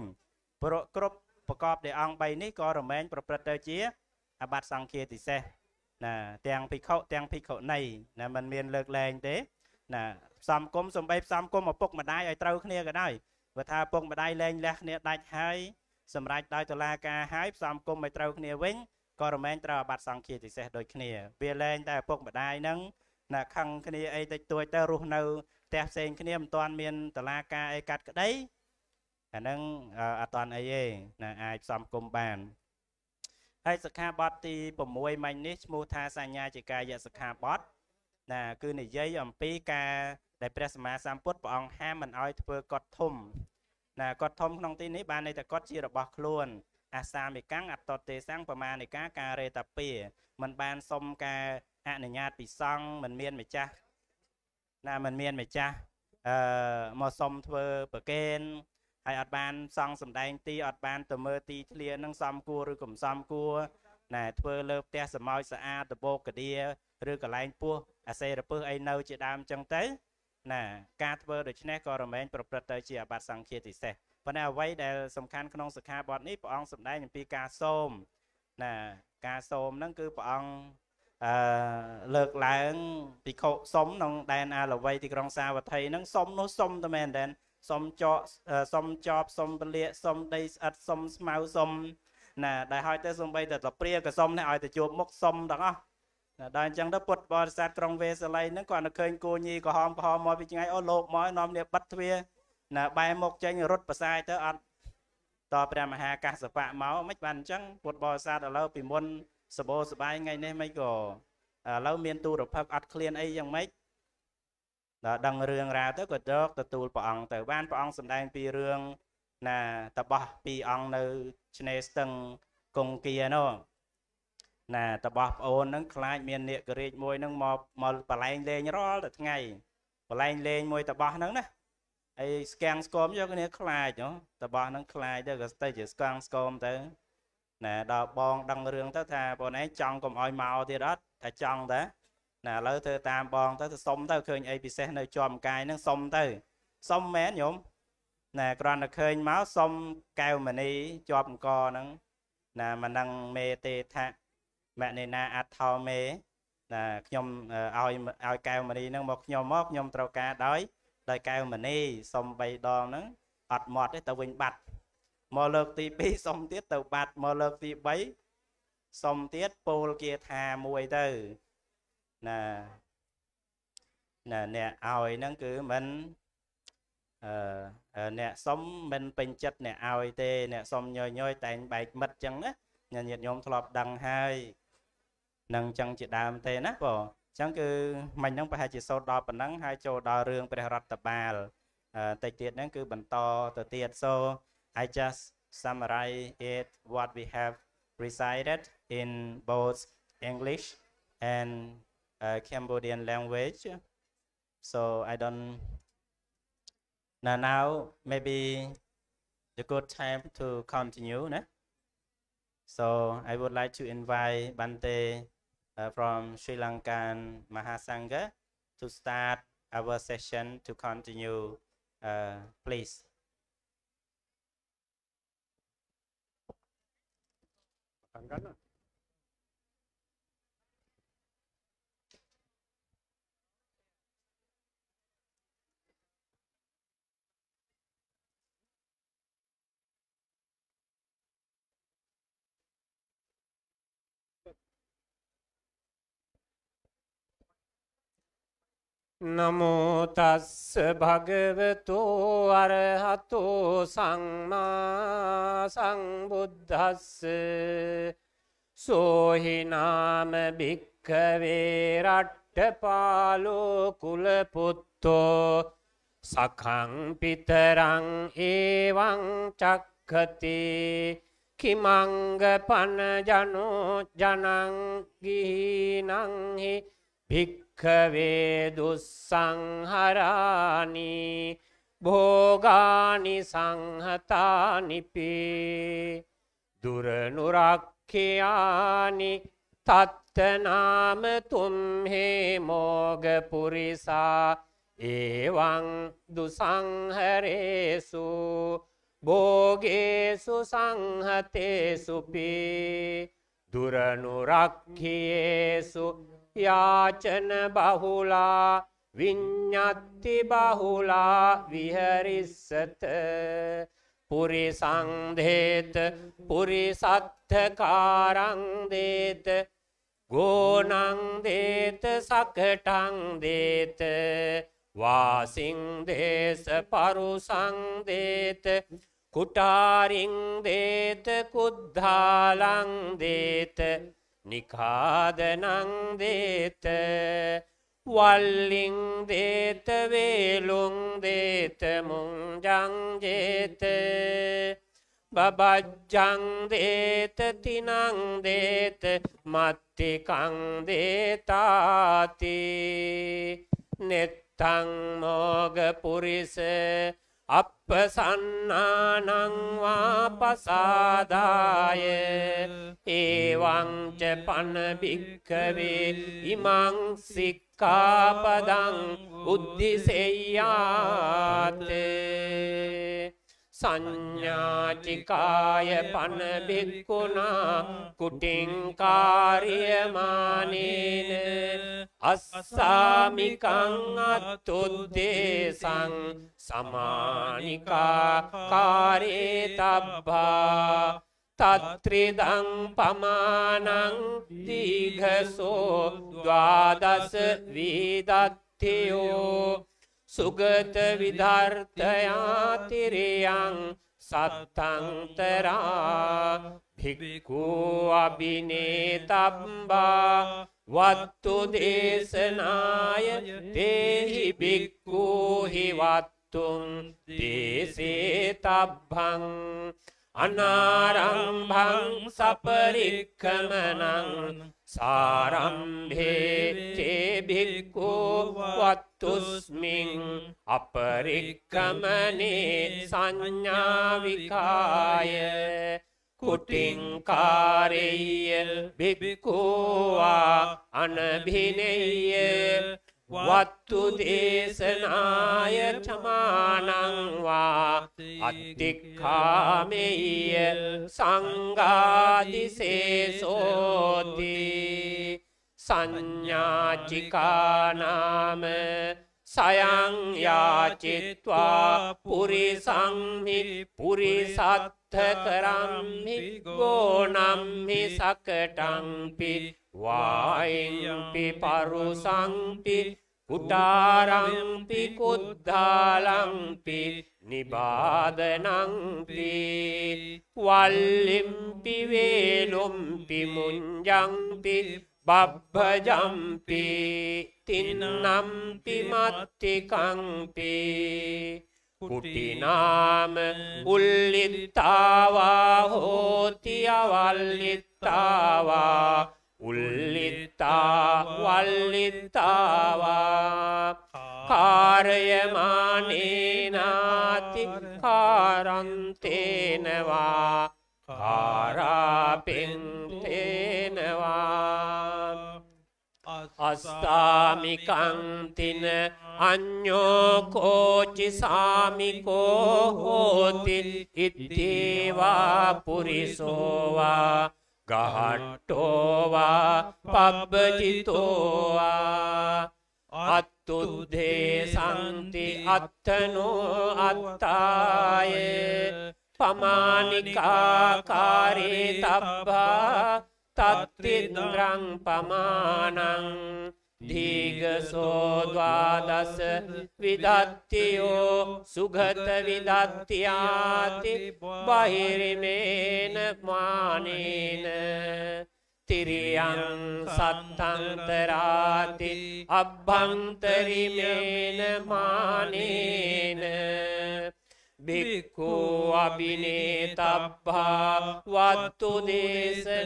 ព្រោះគ្រប់ប្រកបដោយអង្គ3នេះក៏រមែងប្រព្រឹត្តទៅជាអបត្តិសង្ឃាទិសេសណាទាំងភិក្ខុទាំងភិក្ខុនីណាมันមានលើកលែងទេណាផ្សំគុំសំបីផ្សំគុំឪពុកម្ដាយឲ្យត្រូវគ្នាក៏ដោយបើថាឪពុកម្ដាយលែងលះគ្នាដាច់ហើយសម្រាប់ដោយតុលាការហើយផ្សំគុំឲ្យត្រូវគ្នាវិញក៏រមែងត្រូវអាបត្តិសង្ឃាទិសេសដូចគ្នាវាលែងតែឪពុកម្ដាយហ្នឹង ណាខឹងគ្នាអីតិចតួចទៅរស់នៅផ្ទះផ្សេងគ្នាមិនទាន់មានតឡាការអីកាត់ក្តីអាហ្នឹងអត់តាន់អីទេណាអាចផ្សំគុំបានហើយសិក្ខាបទទី6មិញនេះឈ្មោះថាសញ្ញាជាកាយសិក្ខាបទណាគឺនិយាយអំពីការដែលព្រះសម្មាសម្ពុទ្ធព្រះអង្គហាមមិនអោយធ្វើកត់ធំណាកត់ធំក្នុងទីនេះបានន័យថាកត់ជារបស់ខ្លួនអាសាមិកាំងអត្តទេសੰប្រមាណនៃការការរេតាពីมันបានសុំការ អនុញ្ញាតពីសង្ឃមិនមានម្ចាស់ណាមិនមានម្ចាស់អឺមកសុំធ្វើប្រកេនហើយអត់បានសង់សំដែងទីអត់បានទៅមើលទីធ្លានឹងសំគួរឬកំសំគួរណែធ្វើលើផ្ទះសមោចស្អាតដបោកកាឌៀឬកន្លែងពោះអាសេរពឹសអីនៅជាដើមចឹងទៅ ណា ការធ្វើដូច្នេះក៏រមែងប្រព្រឹត្តទៅជាអបត្តិសង្ឃាទិសេសប៉ុន្តែអ្វីដែលសំខាន់ក្នុងសិក្ខាបទនេះព្រះអង្គសម្ដែងអំពីការសូមណាការសូមហ្នឹងគឺព្រះអង្គ អឺលើកឡើងភិក្ខុសុំក្នុងដែនអាលវ័យទីក្រុងសាវត្ថីហ្នឹងសុំនោះសុំតែមែនតែនសុំចកសុំចប់សុំពលាកសុំដីស្អិតសុំស្មៅសុំណាដែលឲ្យទៅសំបីតែតព្រាក៏សុំនេះឲ្យទៅជួបមុខសុំទាំងអស់ដល់អញ្ចឹងទៅពុទ្ធបរិស័ទក្រុងវេសល័យហ្នឹងគាត់នៅឃើញគោញីក្រហមក្រហមមកពីថ្ងៃអូលោកមកនាំនេះបិទទ្វារណាបែរមុខចេញរត់ប្រសាយទៅអត់តព្រះមហាកាសបៈមកមិនបានអញ្ចឹងពុទ្ធបរិស័ទឥឡូវពីមុន សបោសបាយថ្ងៃនេះមិនក៏ឥឡូវមានទូរភ័ព្ទអត់ឃ្លានអីយ៉ាងម៉េចដល់ដឹងរឿងរ៉ាវទៅក៏យកទទួលព្រះអង្គទៅបានព្រះអង្គសម្ដែងពីរឿងណាតបោះពីរអង្គនៅឆ្នេរស្ទឹងកុងគានោះណាតបោះប្អូនហ្នឹងខ្លាចមាននាគរាជមួយហ្នឹងមកមកបលែងលេងរាល់តែថ្ងៃបលែងលេងមួយតបោះហ្នឹងណាហើយស្គាំងស្គមយកគ្នាខ្លាចហ៎តបោះហ្នឹងខ្លាចទៅក៏ទៅជាស្គាំងស្គមទៅ ណាដល់បងដឹងរឿងទៅថាបងឯងចង់កុំឲ្យមកទៀតអត់តែចង់តាណាឥឡូវធ្វើតាមបងទៅទៅសុំទៅឃើញអីពិសេសនៅជាប់កាយហ្នឹងសុំទៅសុំមែនញោមណាគ្រាន់តែឃើញមកសុំកែវមณีជាប់អង្គហ្នឹងណាមិននឹងមេទេថាមនេណាអត្ថោមេណាខ្ញុំឲ្យឲ្យកែវមณีហ្នឹងមកខ្ញុំមកខ្ញុំត្រូវការដោយដោយកែវមณีសុំ3ដងហ្នឹងអត់មាត់ទេទៅវិញបាត់ មកលើកទី2សុំទៀតទៅបាត់មកលើកទី3សុំទៀតពោលគាថាមួយទៅណាណាអ្នកឲ្យហ្នឹងគឺមិនអឺអ្នកសុំមិនពេញចិត្តអ្នកឲ្យទេ អ្នកសុំញយញយតែងបែកមិត្តចឹងណាញាតិញោមធ្លាប់ដឹងហើយនឹងចឹងជាដើមទេណាបងចឹងគឺមិញហ្នឹងប្រហែលជាសូត្រដល់ប៉ុណ្ណឹងហើយចូលដល់រឿងព្រះរដ្ឋបាលតិចទៀតហ្នឹងគឺបន្តទៅទៀត so I just summarize it what we have recited in both English and uh, Cambodian language so I don't now maybe the good time to continue né? so I would like to invite Bante uh, from Sri Lankan Mahasangha to start our session to continue, uh, please. පටන් ගන්නවා. නමෝතස්ස භගවතෝ අරහතෝ සංමා සංබුද්ධස්ස සෝහිනාම භික්කවේ රට්ටපාලෝ කුලපුත්තෝ. සකං පිතරං ඒවං චක්කති කිමංග පන ජනෝ ජනං ගිහිනංහි භික්ඛවේ දුස්සංහරානි භෝගානි සංහතානිපි දුරනුරක්ඛයානි තත්තනාම තුම්හේ මෝග පුරිසා ඒවං දුසංහරේසු භෝගේසු සංහතේසුපි දුරනුරක්ඛියේසු යාචන බහුලා විඤ්ඤත්ති බහුලා විහරිස්සත. පුරිසංදේත පුරිසත්ථකාරං දේත ගෝනං දේත සකටං දේත වාසින් දේශ පරුසං දේත කුටාරින් දේත කුද්ධාලං දේත නිකාදනං දේත වල්ලිං දේත වේලුං දේත මුංජං ජේත බබජ්ජං දේත තිනං දේත මත්තිකං දේතාති නෙත්තං මෝග පුරිස අප්පසන්නානංවා පසාදාය ඒවංච පන භික්කවේ ඉමං සික්කාපදං උද්දිසෙයාතේ සංඥාචිකාය පන භික්කුණා කුටිංකාරියමානේන අස්සාමිකං අත්තුද්දේසං සමානිකා කාරේ තබ්බා තත්‍රිදං පමානං දීඝසෝ ද්වාදස වීදත්තියෝ සුගත විධර්ථයාතිරයං සත්තංතරා භික්කූ අභිනේතබ්බා වත්තු දේශනාය තේහි භික්කූහි වත්තුන් දේශේතබ්බං අනාරම්භං සපරික්කමනං සාරම්භේ තේ භික්ඛෝ වත්තුස්මින් අපරික්කමනේ සංඥාවිකාය කුටින්කාරෙය්‍ය භික්ඛුවා අනභිනෙය්‍ය වත්තු දේශනාය චමානංවා අත්තික්ඛාමෙය්‍ය සංඝාදිසේසෝති සංඥාචිකානාම සයං යාචිත්වා පුරිසංහි පුරිසත්ථ කරම්හි ගෝනම්හි සකටංපි වායිම්පි පරුසංපි කුටාරම්පි කුද්ධාලම්පි නිබාදනංපි වල්ලිම්පි වේලුම්පි මුංජම්පි බබ්බජම්පි තින්නම්පි මත්තිකංපි කුටිනාම උල්ලිත්තාවා හෝති අවල්ලිත්තාවා උල්ලිත්තා වල්ලිත්තාවා කාරයමානේනාති කාරන්තේනවා. කාරාපෙන්තේනවා. අස්සාමිකංතින අඤ්ඤෝකෝචි සාමිකෝ හෝති ඉත්තේවා පුරිසෝවා ගහට්ටෝවා පබ්බජිතෝවා අත්තුද්දේ සන්ති අත්තනෝ අත්තාය පමානිකාකාරේ තබ්බා තත්තිද්රං පමානං දීගසෝද්වාදස විදත්තියෝ සුගත විදත්තියාති බහිරිමේන මානේන තිරියං සත්තන්තරාති අබ්බන්තරිමේන මානේන බික්කෝ අභිනේතබ්බා වත්තු දේශනායාති.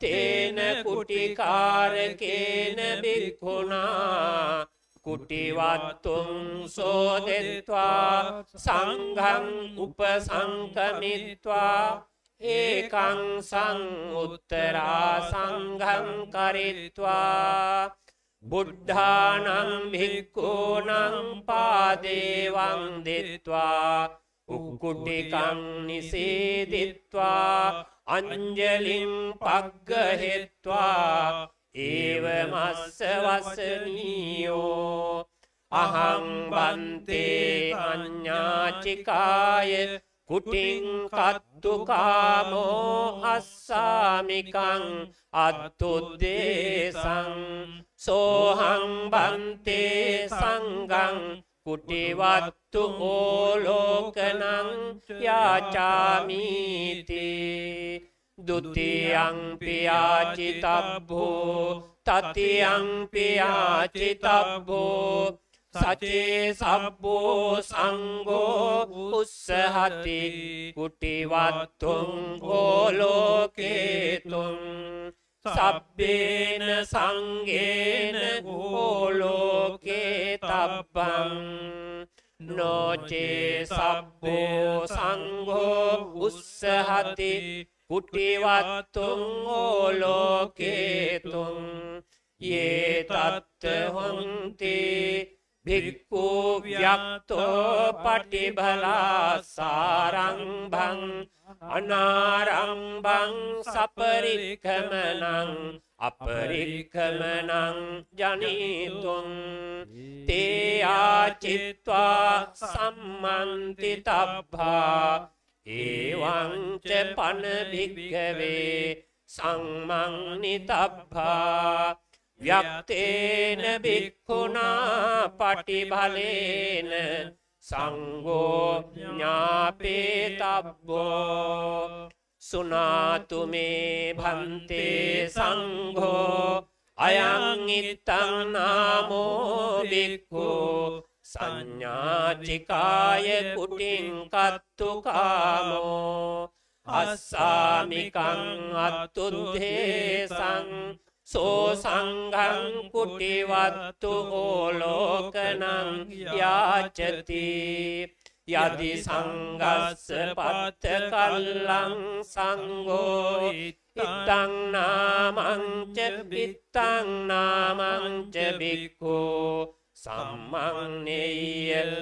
තේන කුටිකාරකේන බික්කුණා කුටිවත්තුන් සෝදෙත්වා සංඝං උපසංකමිත්වා ඒකං සංඋත්තරා සංඝං කරිත්වා බුද්ධානං භික්ඛූනං පාදේවං දිත්වා උක්කුටිකං නිසේදිත්වා අංජලින් පග්ගහෙත්වා ඒවමස්ස වසනීයෝ. අහං බන්තේ අඤ්ඤාචිකාය කුටින් කත්තුකාමෝ අස්සාමිකං අත්තුද්දේසං සෝහං බන්තේ සංගං කුටිවත්තු ඕලෝකනං යාචාමීති දුතියං පියාචිතබ්බෝ තතියං පියාචිතබ්බෝ සචේ සබ්බෝ සංගෝ උස්සහති කුටිවත්තුං ඕලෝකේතුං සබ්බේන සංගේන ඕලෝකේ තබ්බං නෝචේ සබ්බෝ සංගෝ උස්සහති කුටිවත්තුං ඕලෝකේතුං යේ තත්ත හොන්ති භික්ඛු ව්‍යක්තෝ පටිබලා සාරංභං අනාරම්භං සපරික්ඛමනං අපරික්ඛමනං ජනීතුං තේ ආචිත්වා සම්මන්ති තබ්බා ඒවං ච පන භික්ඛවේ සම්මං නිතබ්බා ව්‍යක්තේන භික්ඛුනා පටිබලේන සංඝෝ ඥාපේතබ්බෝ සුනාතු මේ භන්තේ සංඝෝ අයං ඉත්තං නාමෝ භික්ඛු සංඥාචිකාය කුටින් කත්තුකාමෝ අස්සාමිකං අත්තුද්දේසං සෝ සංඝං කුටිවත්තු ඕලෝකනං යාචති යදි සංගස්ස පත්ත කල්ලං සංඝෝ ඉත්තං නාමං ච පිත්තං නාමං ච බික්ඛෝ සම්මන්නේය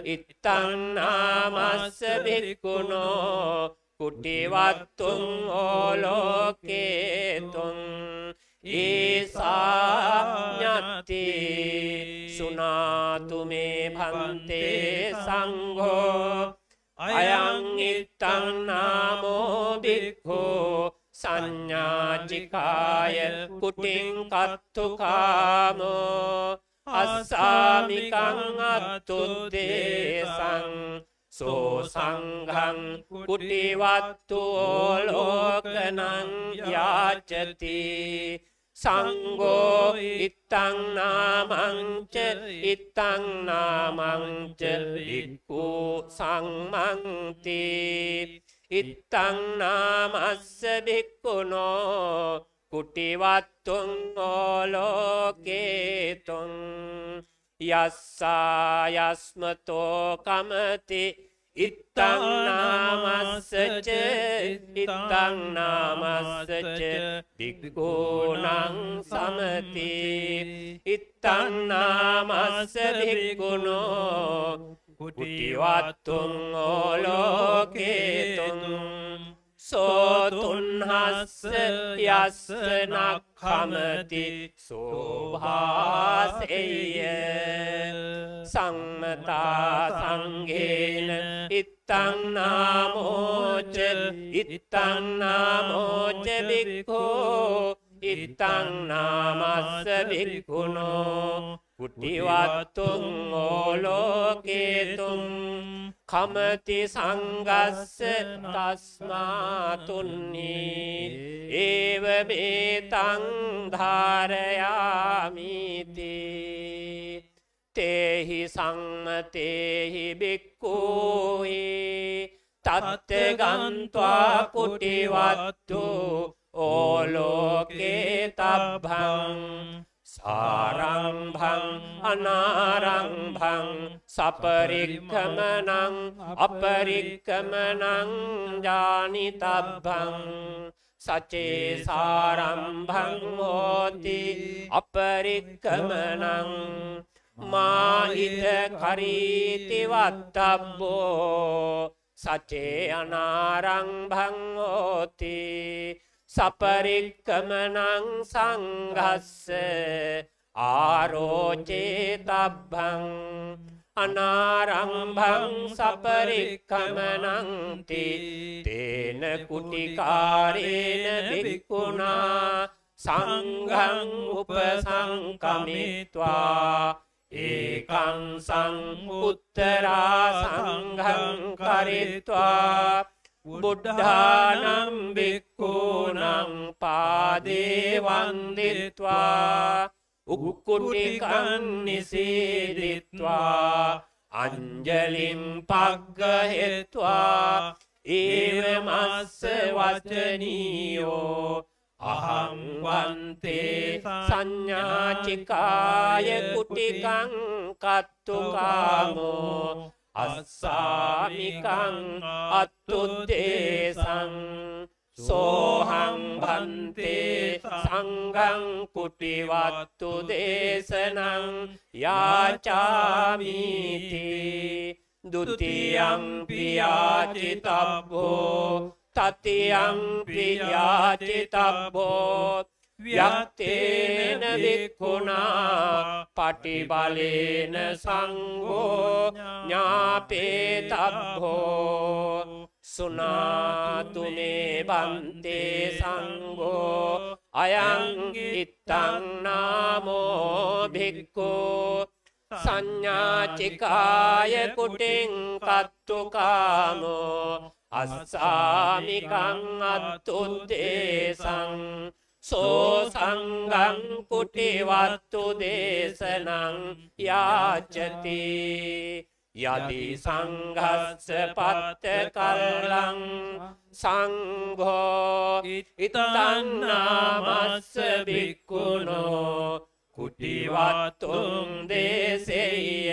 ඉත්තං නාමස්ස බික්ඛුනෝ කුටිවත්තුං ඕලෝකේතුං ඒසාඥත්ති සුනාතු මේ භන්තේ සංඝෝ අයං ඉත්තං නාමෝ බික්ඛෝ සංඥාචිකාය කුටින් කත්තුකාමෝ අස්සාමිකං අත්තුද්දේසං සෝ සංඝං කුටිවත්තු ලෝකනං යාචති සංඝෝ ඉත්තං නාමං ච ඉත්තං නාමං ච වික්ඛු සම්මන්ති. ඉත්තං නාමස්ස භික්ඛුනෝ කුටිවත්තුං ඕලෝකේතුං යස්සායස්මතෝ කමති ඉත්තං නාමස්සච ඉත්තං නාමස්සච භික්ඛූණං සමති. ඉත්තං නාමස්ස භික්ඛුනෝ කුටිවත්තුං ඕලෝකේතුං සෝතුන්හස්ස යස්ස නක්ඛමති සෝභාසෙය්‍ය සම්මතා සංඝේන ඉත්තං නාමෝච ඉත්තං නාමෝච බික්ඛෝ ඉත්තං නාමස්ස බික්ඛුනෝ කුටිවත්තුං ඕලෝකේතුං කමති සංගස්ස තස්මාතුන්නි ඒව මේතං ධාරයාමිති. තේහි සංමතේහි බික්කූහි තත්තගන්ත්වා කුටිවත්තු. ඕලෝකේ තබ්බං. සාරම්භං අනාරම්භං සපරික්කමනං අපරික්කමනං ජානිතබ්බං සචේ සාරම්භං හෝති අපරික්කමනං මාහිත කරීතිවත්තබ්බෝ සචේ අනාරම්භං හෝති සපරික්කමනං සංගස්ස ආරෝචේතබ්බං අනාරම්භං සපරික්කමනංති තේන කුටිකාරේන බික්කුණා සංඝං උපසංකමිත්වා ඒකං සංඋත්තරා සංඝං කරිත්වා බුද්ධානම් බික්කූනම් පාදේවන්දිත්වා උක්කුටිකන් නිසේදිත්වා අංජලිම් පග්ගහෙත්වා. ඒවමස්ස වචනීයෝ. අහංවන්තේ සංඥාචිකාය කුටිකං කත්තුකාමෝ. අස්සාමිකං අත්තුද්දේසං සෝහං භන්තේ සංඝං කුටිවත්තු දේශනං යාචාමිති ဒုတိယံ පියාචිතබ්බෝ තතියං පියාචිතබ්බෝ ව්‍යක්තේන වික්ඛුනා පටිබලේන සංඝෝ ඥාපේතබ්බෝ සුනාතු මේ බන්තේ සංඝෝ අයං ඉත්තං නාමෝ භික්ඛෝ සංඥාචිකාය කුටින් කත්තුකාමෝ අස්සාමිකං අත්තුද්දේශං සෝ සංගං කුටිවත්තු දේශනං යාචති යදි සංඝස්ස පත්ත කල්ලං සංඝෝ ඉතන්නාමස්ස බික්කුණෝ කුටිවත්තුම් දේශෙය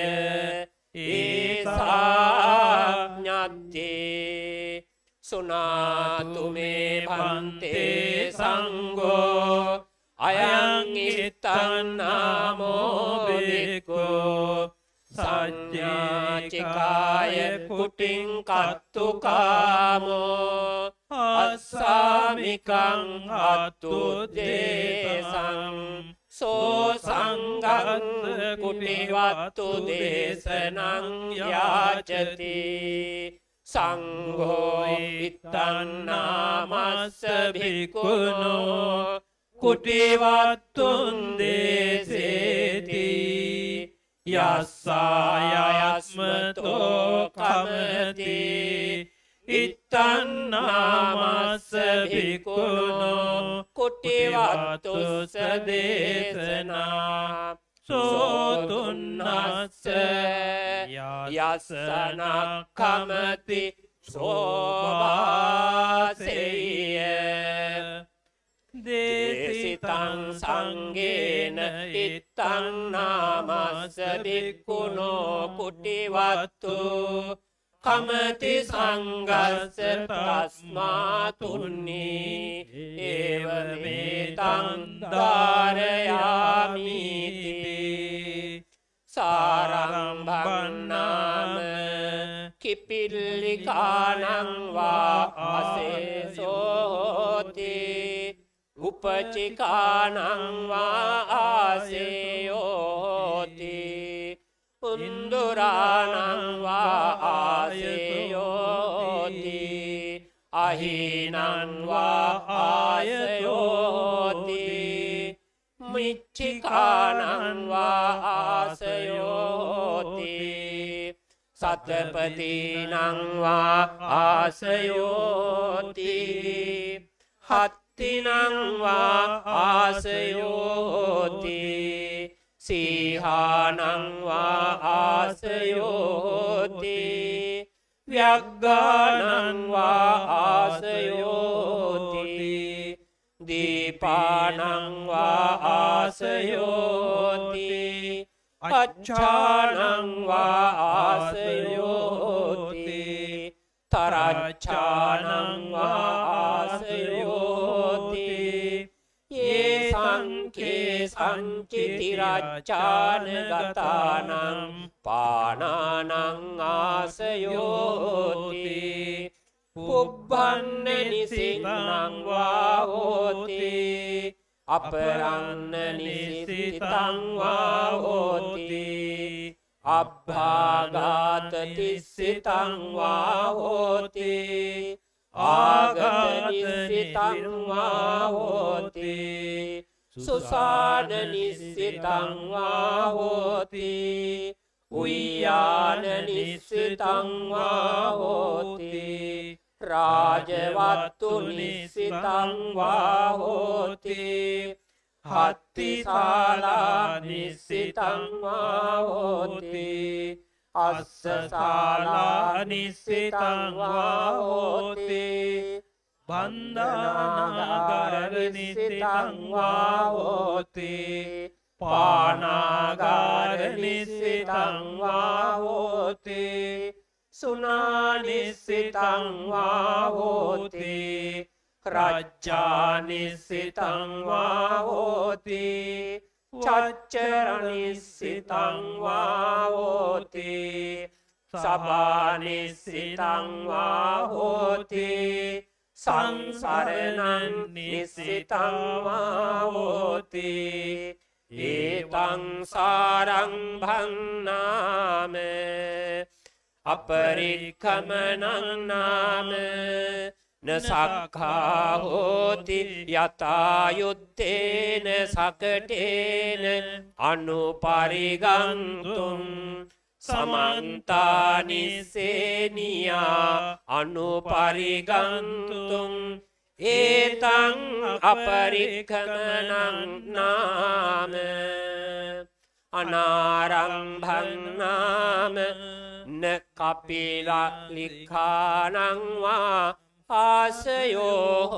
ඒසාඥත්තේ සුනාතු මේ භන්තේ සංඝෝ අයං ඉත්තන්නාමෝ බික්කෝ සඤ්ඤාචිකාය කුටින් කත්තුකාමෝ අස්සාමිකං අත්තුදේශං සෝ සංගං කුටිවත්තු දේශනං යාචති සංඝෝ ඉත්තන්නාමස්ස භික්ඛුනෝ කුටිවත්තුන් දේසේති යස්සායස්මතෝ කමති ඉත්තන්නාමස්ස භික්ඛුනෝ කුටිවත්තුස්ස දේශනා සෝතුන්නස්ස යස්සනක් කමති සෝවාසෙය දේසිතං සංගේන ඉත්තං නාමස්ස බික්කුණෝ කුටිවත්තු කමති සංගස්ස තස්මාතුන්නේ ඒව මේතන් ධාරයාමීති සාරම්භන්නාම කිපිල්ලිකානංවා අසේසෝහෝති උපචිකානංවා ආසයෝති. උන්දුරානංවා ආසයෝති. අහිනන්වා ආයයෝති මිච්චිකානන්වා ආසයෝති. සතපතිනංවා ආසයෝති. හත්තිනංවා ආසයෝති. සීහානංවා ආසයෝති. ව්‍යග්ගානංවා ආසයෝති. දීපානංවා ආසයෝති. අච්චානංවා ආසයෝති. තරච්චානංවා සංකේ සංචිතිරච්චාන ගතානං පානානං ආසයෝති. පුබ්බන්න නිසිංනංවා හෝති අපරන්න නිසිතංවා හෝති අබ්භාගාත තිස්සිතංවා හෝති ආගත නිස්සිතංවා හෝති සුසාන නිස්සිතංවා හෝති උයාන නිස්සිතංවා හෝති රාජවත්තු නිස්සිතංවා හෝති හත්තිසාලා නිස්සිතංවා හෝති අස්සසාලා නිස්සිතංවා හෝති බන්ධනාගර නිස්සිතංවා හෝති පානාගාර නිස්සිතංවා හෝති සුනානිස්සිතංවා හෝති රජ්ජානිස්සිතංවා හෝති චච්චරනිස්සිතංවා හෝති සබානිස්සිතංවා හෝති සංසරණන් නිස්සිතංවා හෝති ඒතං සාරංභන්නාම අපරික්කමනංනාම නසක්කා හෝති යතායුත්තේන සකටේන අනුපරිගන්තුම්। සමන්තානිස්සේනියා අනුපරිගන්තුම් ඒතං අපරික්කමනංනාම අනාරම්භන්නාම න කපිලලිකානංවා ආසයෝහෝති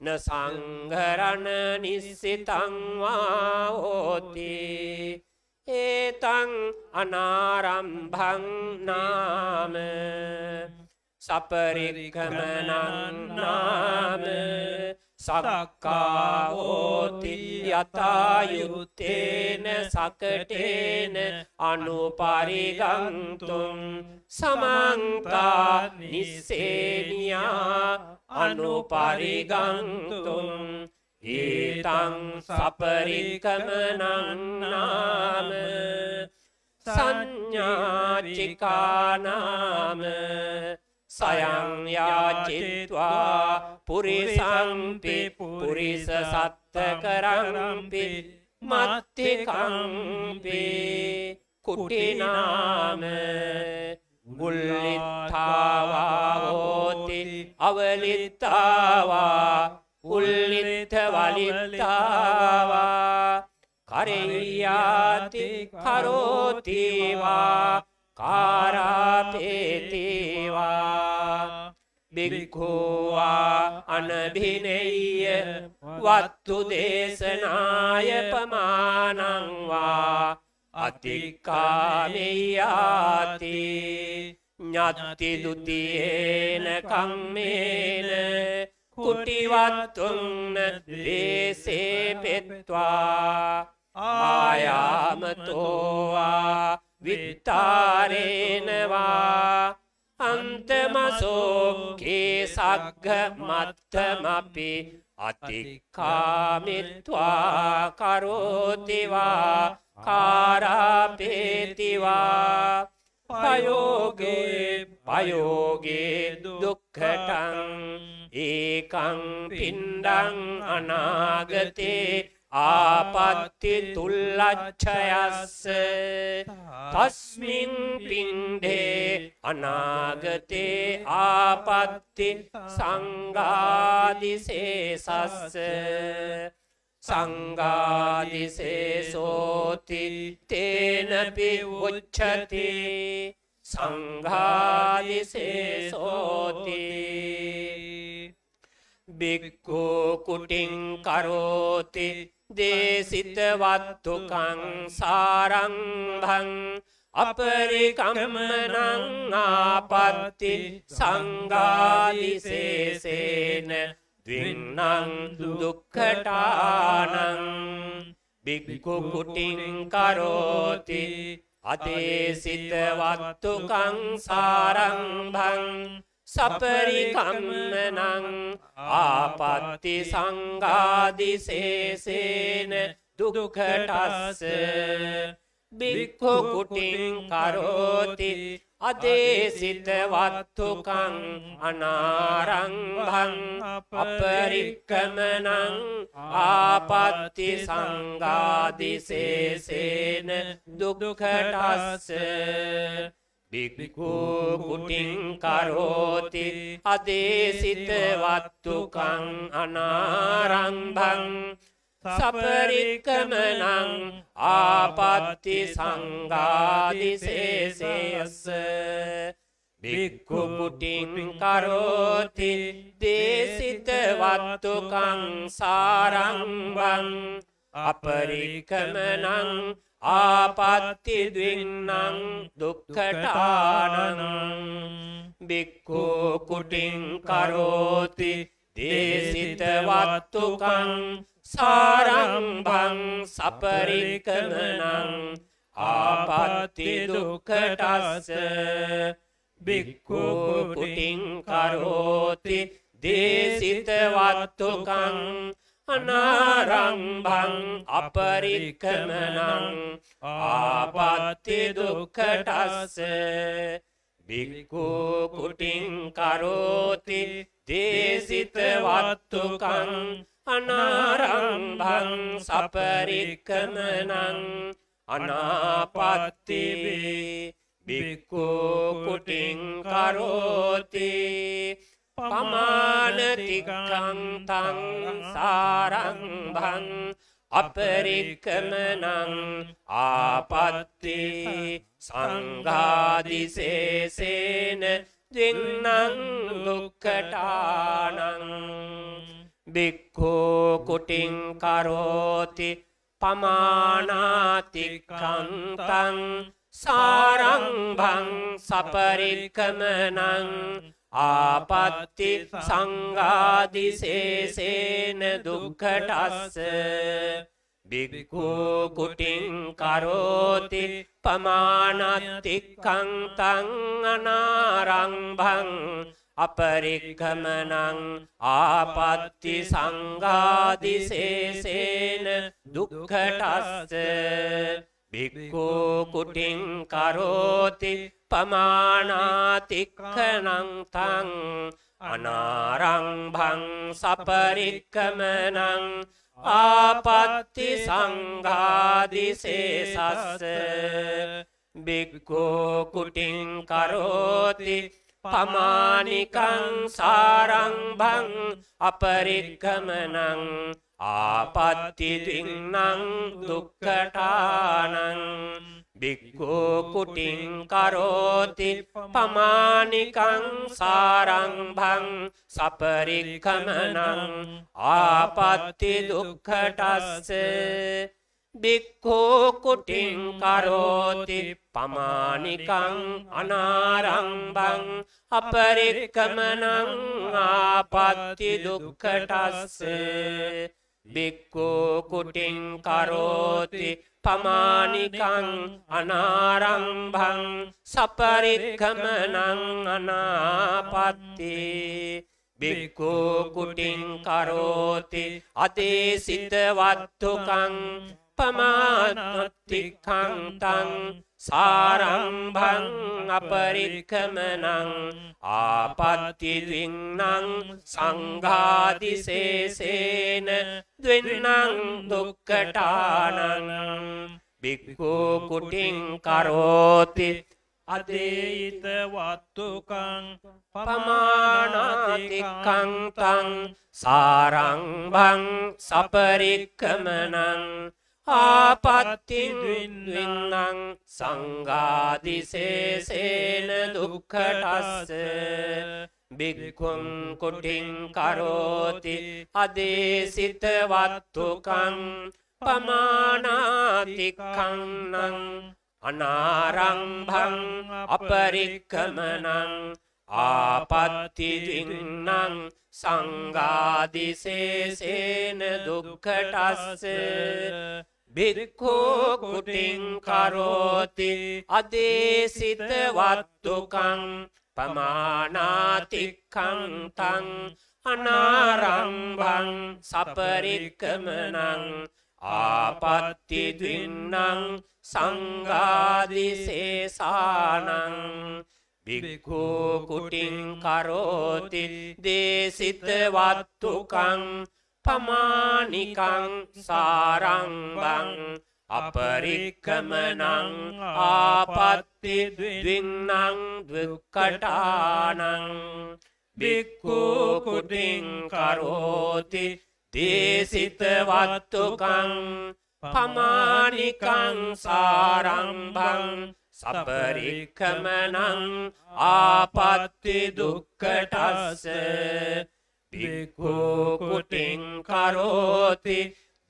න සංගරණ නිස්සිතංවා හෝති ඒතං අනාරම්භංනාම සපරික්කමනන්නාම සක්කාහෝති යතායුත්තේන සකටේන අනුපරිගන්තුම් සමන්තා නිස්සේනියා අනුපරිගන්තුම් ඒතං සපරිකමනන්නාම සංඥාචිකානාම සයංයාචිත්වා පුරිසම්පි පුරිස සත්තකරම්පි මත්තිකම්පි කුටිනාම උල්ලිත්තාවා හෝති අවලිත්තාවා උල්ලිත්ත වලිත්තාවා කරෙයාති කරෝතිවා කාරාපේතිවා. බික්ඛුවා අනභිනෙය්‍ය වත්තු දේශනාය පමානං වා අතික්කාමෙයාති ඥත්ති දුතියේන කම්මේන කුටිවත්තුන්න දේසේ පෙත්වා ආයාමතෝවා විත්තාරේනවා. අන්තමසෝ කේසක්ග මත්තමපි අතික්කාමිත්වා කරෝතිවා කාරාපේතිවා. පයෝගේ පයෝගේ දුක්කටං ඒකං පින්ඩං අනාගතේ ආපත්ති තුල්ලච්ඡයස්ස. තස්මින් පින්ඩේ අනාගතේ ආපත්ති සංගාදිසේසස්ස සංගාදිසේසෝති තේනපි උච්චති සංඝාදිසේසෝති බික්කෝ කුටින් කරෝති දේසිතවත්තුකං සාරංභං අපරිකම්මනං ආපත්ති සංගාදිසේසේන ද්වින්නං දුක්ඛටානං බික්කු කුටින් කරෝති අදේසිතවත්තුකං සාරංභං සපරිකම්මනං ආපත්ති සංගාදිසේසේන දුක්ඛටස්ස. බික්ඛු කුටින් කරෝති අදේසිතවත්තුකං අනාරංභං අපරික්කමනං ආපත්ති සංගාදිසේසේන දුක්ඛටස්ස. බික්කු කුටින් කරෝති අදේසිතවත්තුකං අනාරම්භං. සපරික්කමනං ආපත්ති සංගාදිසේසයස්ස බික්කු කුටින් කරෝති දේසිතවත්තුකං සාරම්භං. අපරික්කමනං ආපත්ති දවින්නං දුක්කටානනං බික්කෝ කුටින් කරෝති දේසිතවත්තුකං සාරම්භං සපරිකමනං ආපත්ති දුක්කටස්ස බික්කෝ කුටින් කරෝති දේසිතවත්තුකං අනාරම්භං අපරික්කමනං ආපත්ති දුක්කටස්ස බික්කු කුටින් කරෝති දේසිතවත්තුකං අනාරම්භං සපරික්කමනං අනාපත්තිවේ බික්කු කුටින් කරෝති පමානතිකංතං සාරංභං අපරික්කමනං ආපත්ති සංගාදිසේසේන දෙන්නං දුක්කටානං බික්කෝ කුටින් කරෝති පමානාතිකන්තං සාරංභං සපරික්කමනං ආපත්ති සංගාදිසේසේන දුක්කටස්ස බික්කෝ කුටින් කරෝති පමානත්තික්කංතං අනාරංභං අපරික්කමනං ආපත්ති සංගාදිසේසේන දුක්කටස්ස බික්කෝ කුටින් කරෝති පමානාතික්කනංතං අනාරංභං සපරික්කමනං ආපත්ති සංඝාදිසේසස්ස බික්කෝ කුටින් කරෝති පමානිකං සාරංභං අපරික්කමනං ආපත්ති දින්නං දුක්කටානං බික්කෝ කුටින් කරෝති පමානිකං සාරංභං සපරික්කමනං ආපත්ති දුක්කටස්ස බික්කෝ කුටින් කරෝති පමානිකං අනාරම්භං අපරික්කමනං ආපත්ති දුක්කටස්ස බික්කෝ කුටින් කරෝති පමානිකං අනාරම්භං සපරික්කමනං අනාපත්ති. බික්කෝ කුටින් කරෝති අදේසිත වත්තුකං පමානොත්තිකංතං සාරම්භං අපරික්කමනං ආපත්තිවින්නං සංඝාදිසේසේන දෙන්නං දුක්කටානං බික්කෝ කුටින් කරෝති අදේයිත වත්තුකං පමානාතිකංතං සාරංභං සපරික්කමනං ආපත්තිවින්වින්නං සංගාදිසේසේන දුක්කටස්ස බික්කුම් කුටින් කරෝති අදේසිත වත්තුකං පමානාතිකන්නං අනාරම්භං අපරික්කමනං ආපත්තිදින්නං සංගාදිසේසේන දුක්කටස්ස බික්කෝ කුටින් කරෝති අදේසිත වත්තුකං පමානාතික්කංතං අනාරම්භං සපරික්කමනං ආපත්තිදින්නං සංගාදිසේසානං බික්කෝ කුටින් කරෝති දේසිත වත්තුකං පමානිකං සාරංබං අපරික්කමනං ආපත්ති දවින්නං දුක්කටානං බික්කෝ කුටින් කරෝති දේසිත වත්තුකං පමානිකං සාරම්භං සපරික්කමනං ආපත්ති දුක්කටස්ස පික්කෝ කුටින් කරෝති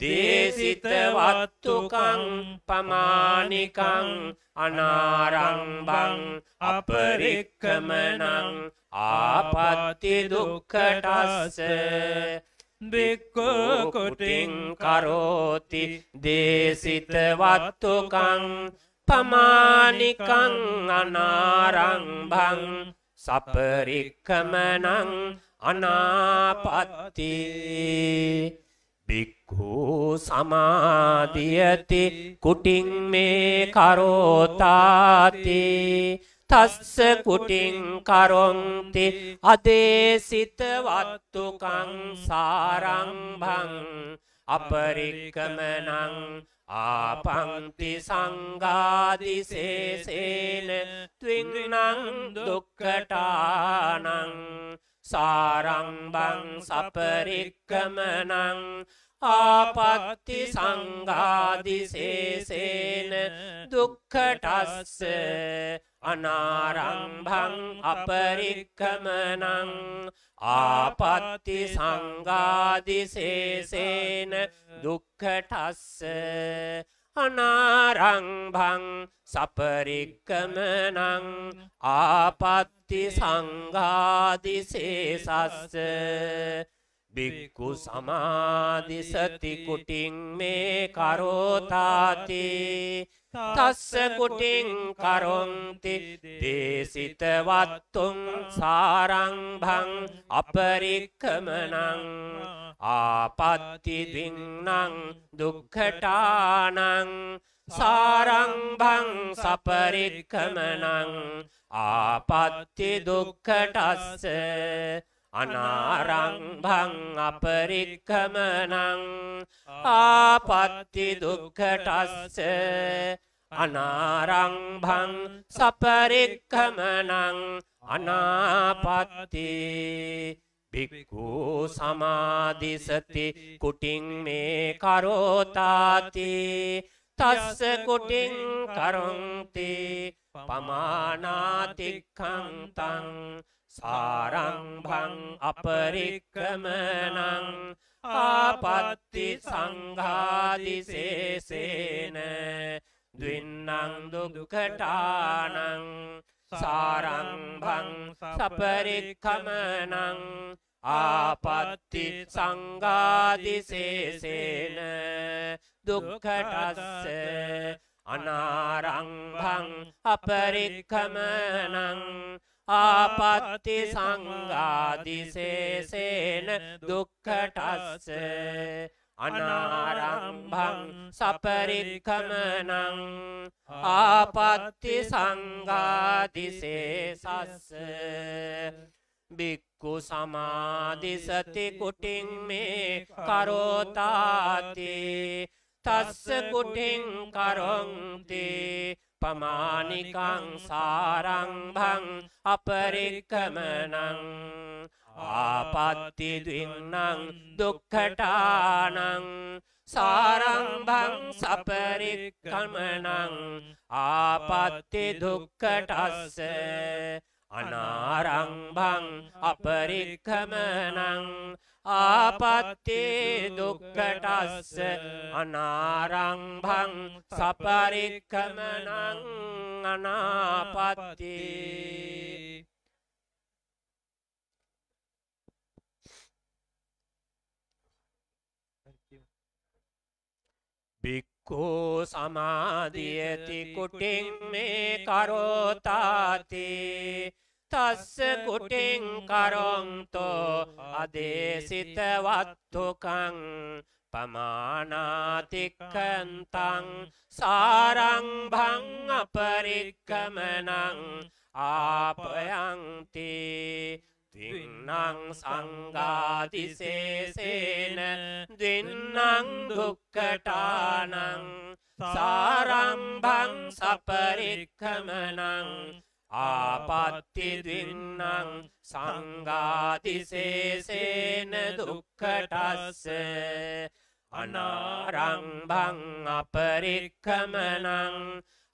දේසිත වත්තුකං පමානිකං අනාරම්භං අපරික්කමනං ආපත්ති දුක්කටස්ස බික්කෝ කුටින් කරෝති දේසිත වත්තුකං පමානිකං අනාරම්භං සපරික්කමනං අනාපත්ති බික්ඛු සමාධියති කුටින් මේ කරෝතාති තස්ස කුටින් කරොන්ති අදේසිත වත්තුකං සාරම්භං අපරික්කමනං ආපංති සංගාදිසේසේන ත්වින්නං දුක්කටානං සාරම්භං සපරික්කමනං ආපත්ති සංගාදිසේසේන දුක්කටස්ස අනාරම්භං අපරික්කමනං ආපත්ති සංගාදිසේසේන දුක්කටස්ස අනාරංභං සපරික්කමනං ආපත්ති සංගාදිසේසස්ස බික්කු සමාධිසති කුටින් මේ කරෝතාති. තස්ස කුටින් කරොන්ති දේසිත වත්තුන් සාරංභං අපරික්කමනං ආපත්ති දින්නං දුක්ඛටානං සාරංභං සපරික්කමනං ආපත්ති දුක්ඛටස්ස අනාරංභං අපරික්කමනං ආපත්ති දුක්ඛටස්ස අනාරංභං සපරික්කමනං අනාපත්ති බික්කු සමාධිසති කුටින් මේ කරෝතාති තස්ස කුටින් කරොන්ති පමානාතික්කංතං සාරංභං අපරික්කමනං ආපත්ති සංඝාදිසේසේන දවින්නං දුක්කටානං සාරංභං සපරික්කමනං ආපත්ති සංඝාදිසේසේන දුක්කටස්ස අනාරංභං අපරික්කමනං ආපත්ති සංඝාදිසේසේන දුක්කටස්ස අනාරම්භං සපරික්කමනං ආපත්ති සංඝාදිසේසස්ස බික්කු සමාධිසති කුටින් මේ කරෝතාති තස්ස කුටින් කරොන්ති පමානිකං සාරංභං අපරික්කමනං ආපත්ති දවින්නං දුක්කටානං සාරංභං සපරික්කමනං ආපත්ති දුක්කටස්ස අනාරංභං අපරික්කමනං ආපත්ති දුක්කටස්ස අනාරංභං සපරික්කමනං අනාපත්ති බික්කෝ සමාධියති කුටින් මේ කරෝතාති. තස්ස කුටින් කරොන්තෝ අදේසිතවත්තුකං පමානාතික්කන්තං සාරංභං අපරික්කමනං ආපයන්ති. තින්නං සංගාතිසේසේන දෙන්නං දුක්කටානං සාරම්භං සපරික්කමනං ආපත්ති දෙන්නං සංගාතිසේසේන දුක්කටස්ස අනාරංභං අපරික්කමනං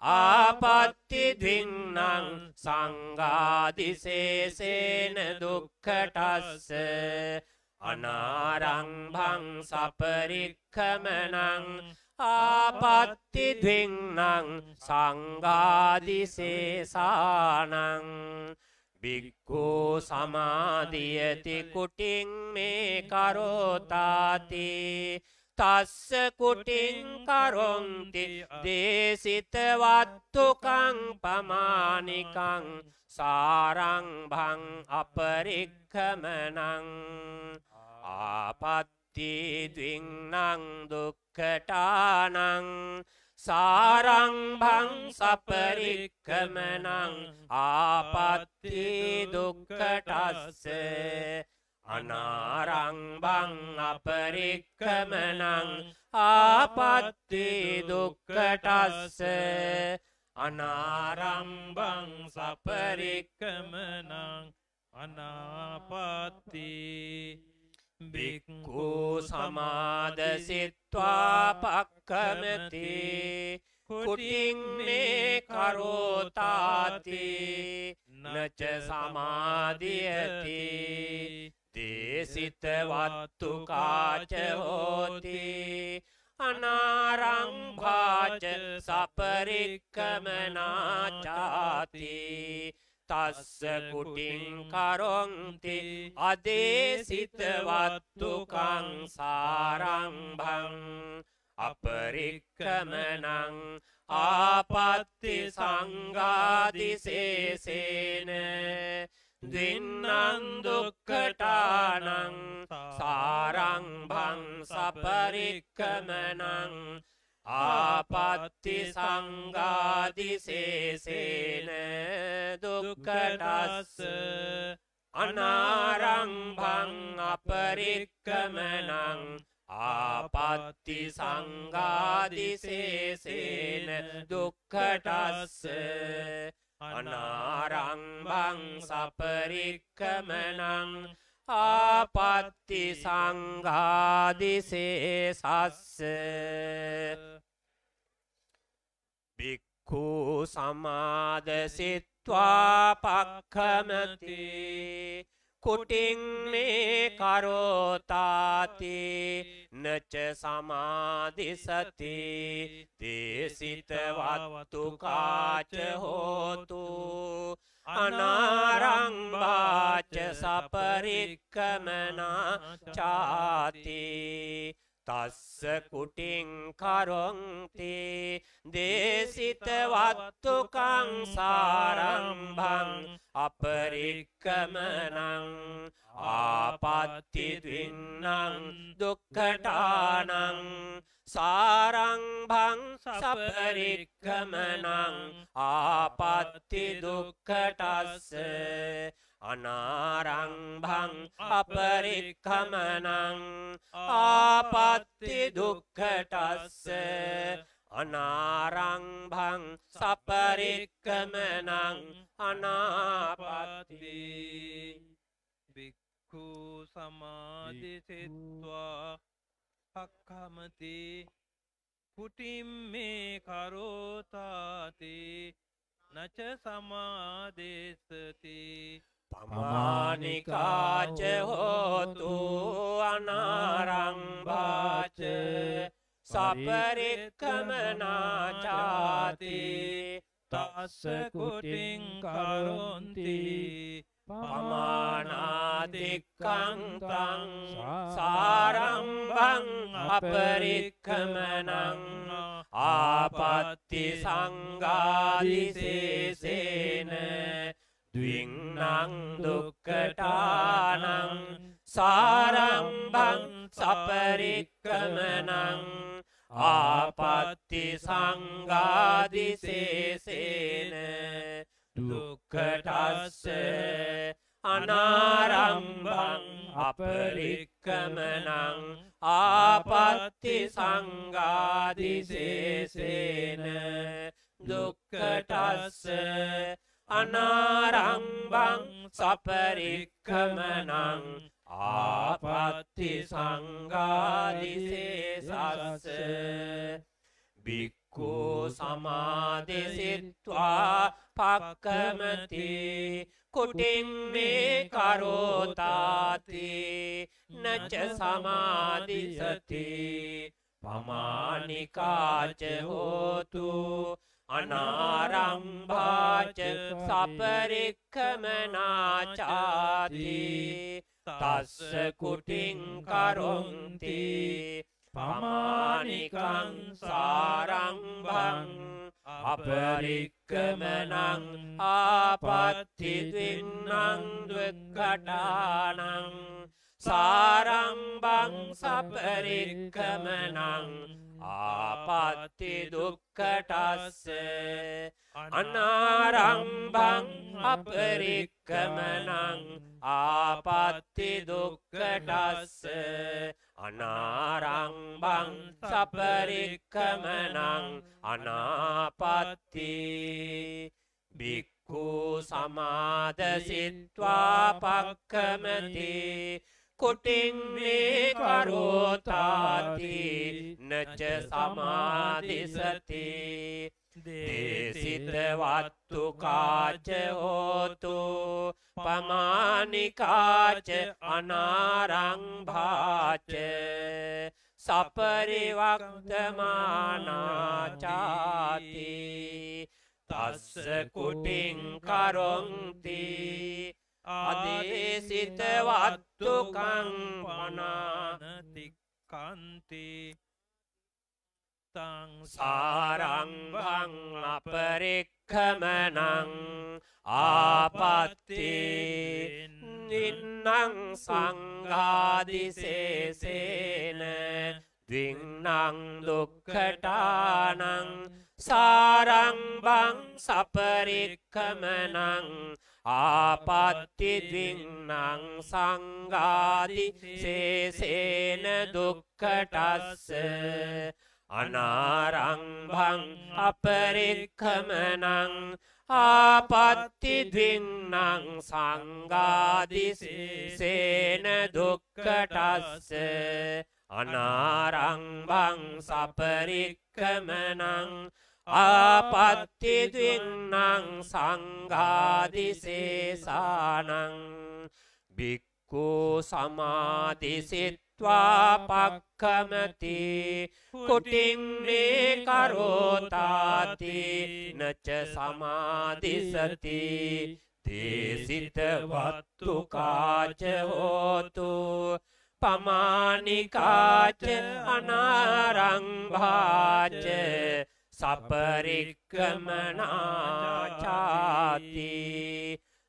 ආපත්ති දින්නං සංගාදිසේසේන දුක්කටස්ස අනාරංභං සපරික්කමනං ආපත්ති දින්නං සංගාදිසේසානං බික්කෝ සමාධියති කුටින් මේ කරෝතාති තස්ස කුටින් කරොන්ති. දේසිතවත්තුකං පමානිකං. සාරංභං අපරික්කමනං ආපත්ති දවින්නං දුක්කටානං සාරංභං සපරික්කමනං ආපත්ති දුක්කටස්ස අනාරංභං අපරික්කමනං ආපත්ති දුක්කටස්ස අනාරම්භං සපරික්කමනං අනාපත්ති බික්කු සමාදසිත්වා පක්කමති කුටින් මේ කරෝතාති නච සමාධියති දේසිතවත්තු කාච හෝති අනාරංභාච සපරික්කමනාචාති. තස්ස කුටින් කරොන්ති. අදේසිතවත්තුකං සාරංභං අපරික්කමනං ආපත්ති සංගාදිසේසේන දෙන්නන් දුක්කටානං සාරංභං සපරික්කමනං ආපත්ති සංගාදිසේසේන දුක්කටස්ස අනාරංභං අපරික්කමනං ආපත්ති සංගාදිසේසේන දුක්කටස්ස අනාරංභං සපරික්කමනං ආපත්ති සංගාදිසේසස්ස බික්කු සමාදසිත්වා පක්කමති කුටින් මේ කරෝතාති නච සමාධිසති දේසිතවත්තුකාච හෝතු අනාරංභාච සපරික්කමනා චාති. තස්ස කුටින් කරොන්ති දේසිතවත්තුකං සාරම්භං අපරික්කමනං ආපත්තිදවින්නං දුක්කටානං සාරංභං සපරික්කමනං ආපත්ති දුක්කටස්ස අනාරංභං අපරික්කමනං ආපත්ති දුක්කටස්ස අනාරංභං සපරික්කමනං අනාපත්ති බික්ඛු සමාධිසිත්වා පක්ඛමති කුටිම් මේ කරෝතාති නච සමාදේශති පමානිකාච හෝතු අනාරංභාච සපරික්කමනාචාති තස්ස කුටින් කරොන්ති පමානාතික්කංතං සාරම්භං අපරික්කමනං ආපත්ති සංගාදිසේසේන දවින්නං දුක්කටානං සාරම්භං සපරික්කමනං ආපත්ති සංගාදිසේසේන දුක්කටස්ස අනාරම්භං අපරික්කමනං ආපත්ති සංගාදිසේසේන දුක්කටස්ස අනාරම්භං සපරික්කමනං ආපත්ති සංගාදිසේසස්ස බික්කු සමාදෙසිත්වා පක්කමති කුටින් මේ කරෝතාති නච සමාධිසති පමානිකාච හෝතු අනාරම්භාච සපරික්කමනාචාති තස්ස කුටින් කරොන්ති පමානිකං සාරංභං අපරික්කමනං ආපත්තිදින්නං දුක්කටානං සාරම්භං සපරික්කමනං ආපත්ති දුක්කටස්ස අනාරම්භං අපරික්කමනං ආපත්ති දුක්කටස්ස අනාරංභං සපරික්කමනං අනාපත්ති බික්කු සමාදසිත්වා පක්කමති කුටින් මේ කරෝතාති නච සමාධිසති දේසිතවත්තු කාච හෝතු පමානිකාච අනාරංභාච. සපරිවක්තමානාචාති තස්ස කුටින් කරොන්ති අදේසිතවත්තුකං පනානතික්කන්ති තං සාරංභං අපරික්කමනං ආපත්ති නින්නං සංඝාදිසේසේන දවින්නං දුක්කටානං සාරංභං සපරික්කමනං ආපත්ති දවින්නං සංඝාදිසේසේන දුක්කටස්ස අනාරංභං අපරික්කමනං ආපත්ති දවින්නං සංගාදිසේන දුක්කටස්ස අනාරංභං සපරික්කමනං ආපත්ති දවින්නං සංගාදිසේසානං බික්කු සමාධිසිත්වා පක්කමති කුටින් මේ කරෝතාති නච සමාධිසති තේසිත වත්තුකාච හෝතු පමානිකාච අනාරංභාච සපරික්කමනාචාති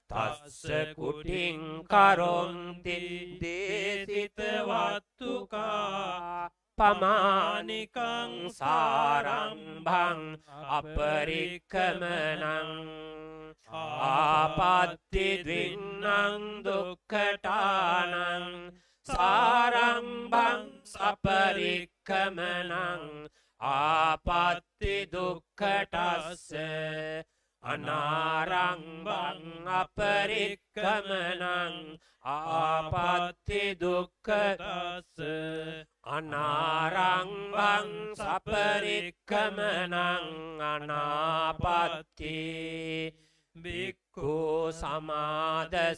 තස්ස කුටින් කරොන්ති දේසිත වත්තුකා පමානිකං සාරම්භං අපරික්කමනං ආපත්ති දවින්නං දුක්කටානං සාරම්භං සපරික්කමනං ආපත්ති දුක්කටස්ස අනාරංබං අපරික්කමනං ආපත්ති දුක්කටස්ස අනාරංබං සපරික්කමනං අනාපත්ති බික්කු සමාදසිත්වා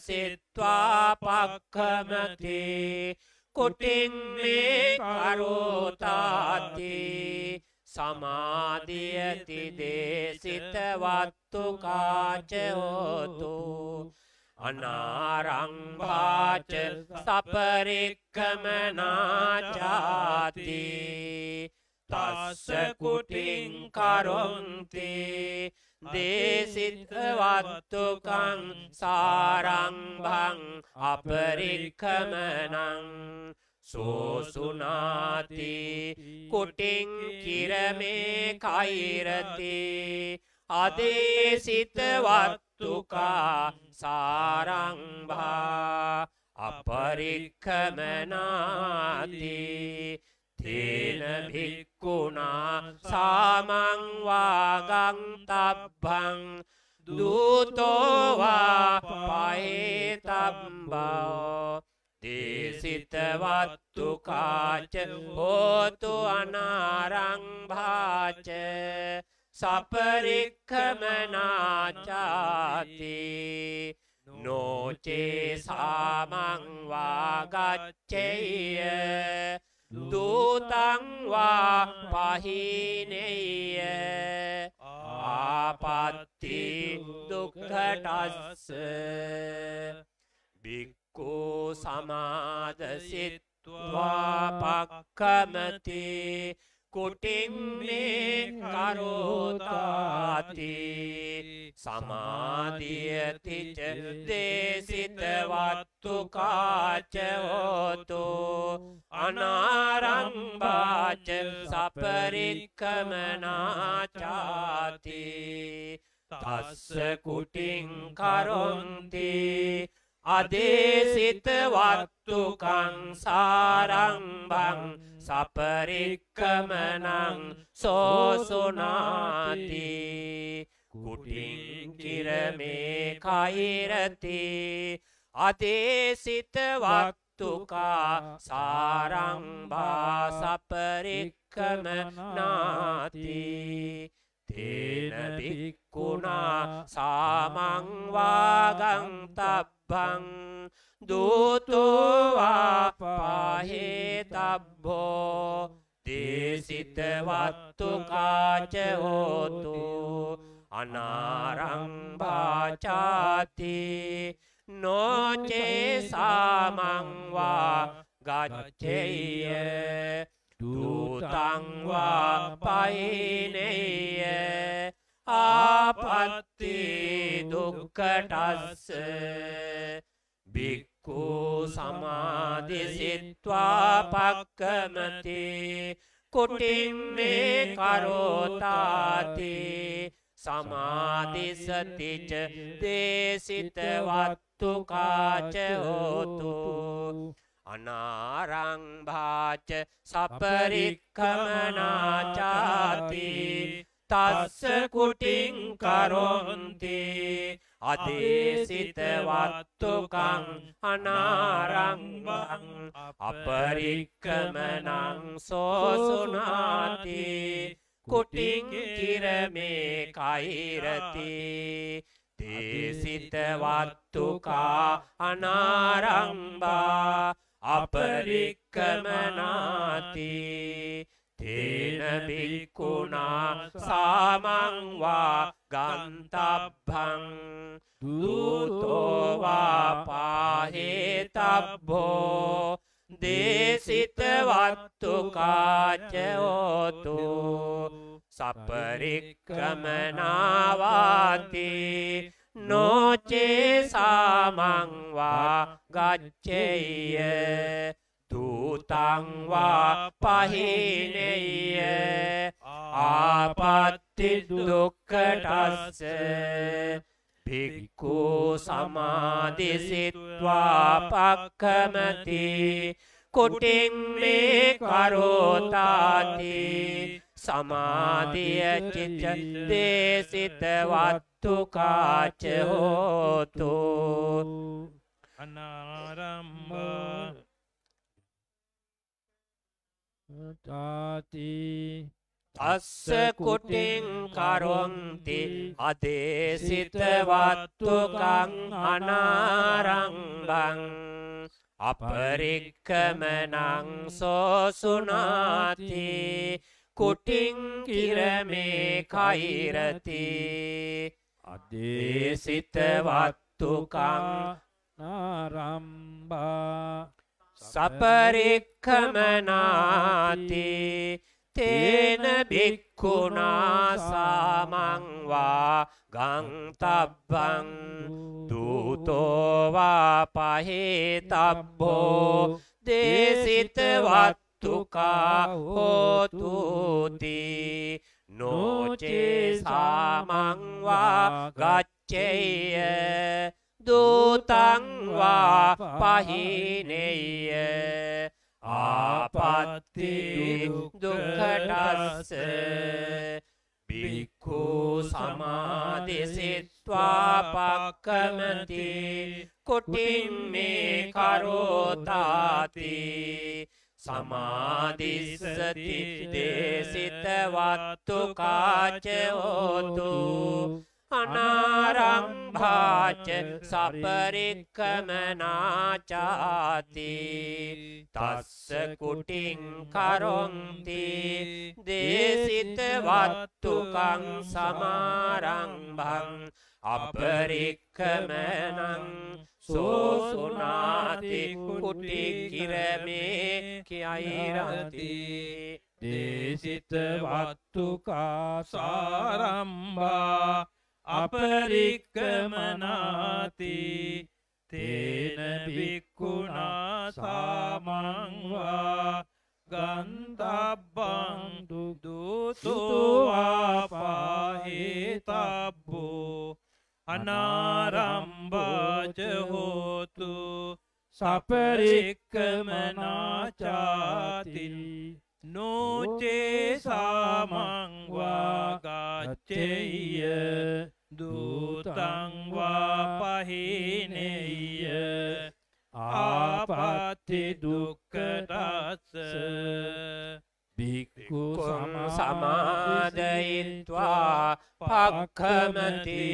පක්කමති කුටින් මේ කරෝතාති. සමාධියති දේසිතවත්තු කාචහෝතු අනාරංභාච සපරික්කමනාචාති තස්ස කුටින් කරොන්ති. දේසිතවත්තුකං සාරංභං අපරික්කමනං සෝසුනාති කුටින් කිරමේ කෛරති අදේසිතවත්තුකා සාරංභා අපරික්කමනාති තේන භික්කුණා සාමංවාගං තබ්බං දූතෝවා පයතම්බෝ දේසිතවත්තුකාච හෝතු අනාරංභාච සපරික්කමනාචාති නෝචේ සාමංවාගච්චෙය දූතංවා පහිනෙය. ආපත්ති දුක්කටස්ස බික්කෝ සමාදසිත්වා පක්කමති කුටින් මේ කරෝතාති සමාධියතිච දේසිතවත්තු කාචවෝතු අනාරම්භාච සපරික්කමනාචාති තස්ස කුටින් කරොන්ති අදේසිතවත්තුකං සාරංභං සපරික්කමනං සෝසුනාති. කුටින් කිරමේ කෛරති. අදේසිතවත්තුකා සාරංභා සපරික්කමනාති. තේන භික්කුණා සාමංවාගං තබ්බං දූතෝවා පහේතබ්බෝ දේසිතවත්තු කාචහෝතු අනාරංභාචාති නොචේ සාමංවා ගච්චෙය දූතංවා පයිනෙය ආපත්ති දුක්කටස්ස බික්කු සමාධිසිත්වා පක්කමති. කුටින් මේ කරෝතාති. සමාධිසතිච දේසිතවත්තු කාචහෝතු අනාරංභාච සපරික්කමනාචාති තස්ස කුටින් කරොන්ති. අදේසිතවත්තුකං අනාරංභං අපරික්කමනං සෝසුනාති. කුටින් කිරමේ කෛරති. දේසිතවත්තුකා අනාරම්බා අපරික්කමනාති. තේන බික්කුණා සාමංවා ගන්තබ්බං දූතෝවා පාහේතබ්බෝ දේසිතවත්තුකාචයෝතු සපරික්කමනාවාති නොචේ සාමංවා ගච්චෙය දූතංවා පහිනෙය. ආපත්ති දුක්කටස්ස භික්කු සමාධිසිත්වා පක්කමති. කුටින් මේ කරෝතාති. සමාධිය චිත දේසිතවත්තු කාච හෝතු. අනාරම්භ තාති තස්ස කුටින් කරොන්ති අදේසිතවත්තුකං අනාරංබං අපරික්කමනං සෝසුනාති කුටින් කිරමේ කෛරති. අදේසිතවත්තුකං නාරම්බා සපරික්කමනාති තේන බික්කුණා සාමංවා ගංතබ්බං දූතෝවා පහේතබ්බෝ. දේසිතවත්තුකා හෝතුති. නොචේ සාමංවා ගච්චෙය දූතංවා පහිනෙය. ආපත්ති දුක්කටස්ස බික්කු සමාධිසිත්වා පක්කමති. කුටින් මේ කරෝතාති. සමාධිස්සති දේසිතවත්තු කාචයෝතු අනාරම්භාච සපරික්කමනාචාති තස්ස කුටින් කරොන්ති දේසිතවත්තුකං සමාරම්භං අපරික්කමනං සෝසුනාති කුටි කිරමේ කියයිරති දේසිතවත්තුකා සාරම්භා අපරික්කමනාති. තේන බික්කුණා සාමංවා ගන්තබ්බං දුදුතුවා පාහිතබ්බෝ අනාරම්භාච හෝතු සපරික්කමනාචාති. නොචේ සාමංවා ගච්චෙය දූතංවා පහිනෙය ආපත්ති දුක්කටස්ස බික්කු සමාදයිත්වා පක්කමති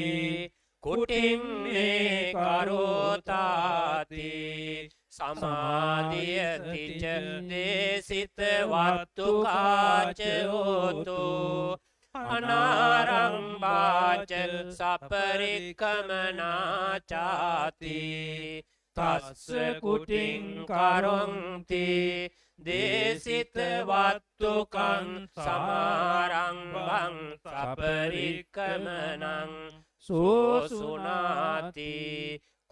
කුටින් මේ කරෝතාති සමාධියතිච දේසිතවත්තු කාචයෝතු. අනාරම්භාච සපරික්කමනාචාති. තස්ස කුටින් කරොන්ති. දේසිතවත්තුකං සමාරම්භං සපරික්කමනං. සෝසුනාති.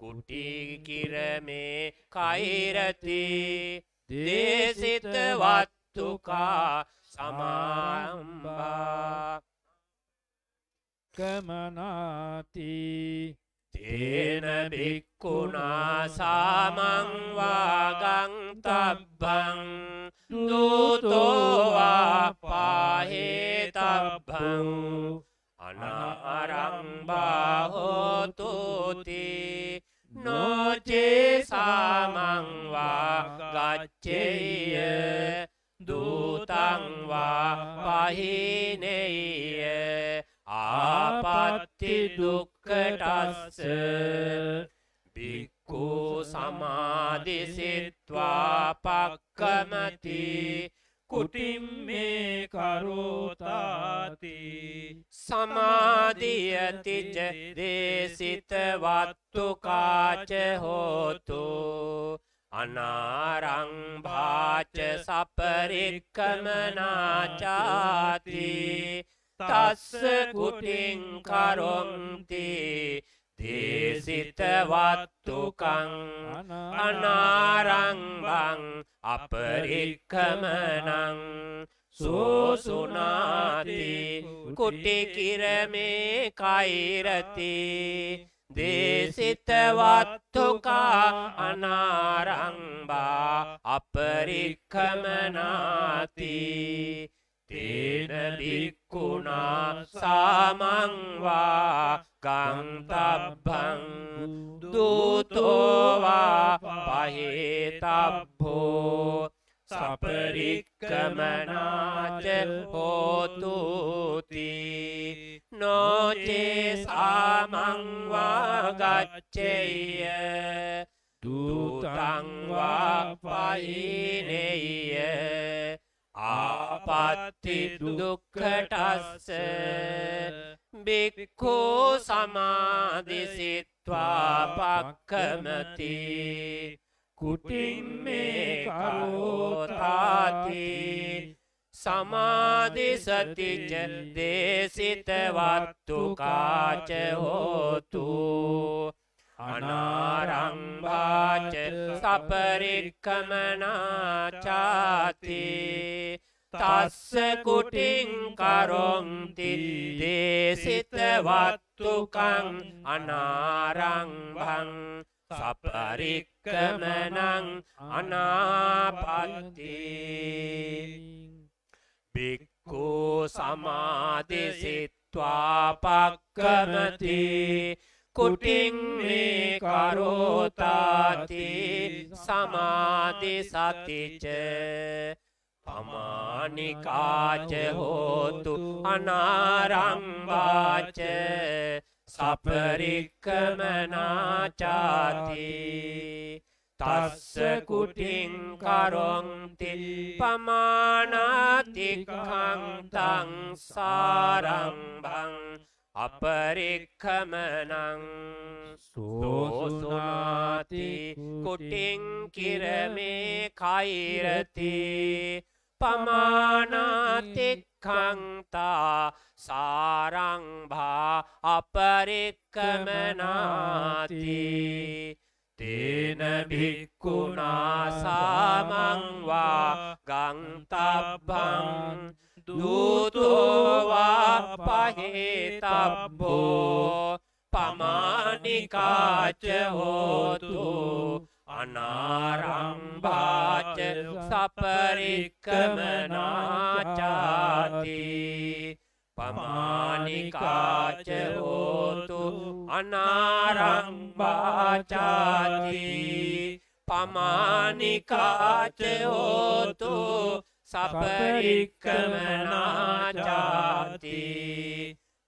කුටි කිරමේ කෛරති දේසිතවත්තුකා සමාම්බා. කමනාති තේන බික්කුණා සාමංවාගං තබ්බං දූතෝවා පාහේතබ්බං අනාරම්බාහෝතුති නොචේ සාමංවා ගච්චෙය දූතංවා පහිනෙය ආපත්ති දුක්කටස්ස බික්කු සමාධිසිත්වා පක්කමති කුටිම්මේ කරෝතාති. සමාධියතිච දේසිතවත්තුකාච හෝතු. අනාරංභාච සපරික්කමනාචාති තස්ස කුටින් කරොන්ති. දේසිතවත්තුකං අනාරංබං අපරික්කමනං සෝසුනාති කුටිකිරමේ කෛරති දේසිතවත්තුකා අනාරංබා අපරික්කමනාති තේන බික්කුණා සාමංවා ගංතබ්බං දූතෝවා පහේතබ්බෝ සපරික්කමනාච හෝතුති නොචේ සාමංවා ගච්චෙය දූතංවා පහිනෙය ආපත්ති දුක්කටස්ස බික්කෝ සමාධිසිත්වා පක්කමති කුටිම්මේ කරෝතාති සමාධිසතිච දේසිතවත්තුකාච හෝතු අනාරංභාච සපරික්කමනාචාති තස්ස කුටින් කරොන්ති දේසිතවත්තුකං අනාරංභං සපරික්කමනං අනාපත්ති බික්කු සමාධිසිත්වා පක්කමති කුටින් මේ කරෝතාති සමාධිසතිච පමානිකාච හෝතු අනාරංවාච සපරික්කමනාචාති තස්ස කුටින් කරොන්ති පමානාතික්කංතං සාරම්භං අපරික්කමනං සෝසුනාති කුටින් කිරමේ කෛරති පමානාතික්කංතා සාරංභා අපරික්කමනාති තේන භික්කුණා සාමංවා ගංතබ්බං දූතෝවා පහේතබ්බෝ පමානිකාච හෝතු අනාරම්භාච සපරික්කමනාචාති පමානිකාච හෝතු අනාරම්භාචාති. පමානිකාච හෝතු සපරික්කමනාචාති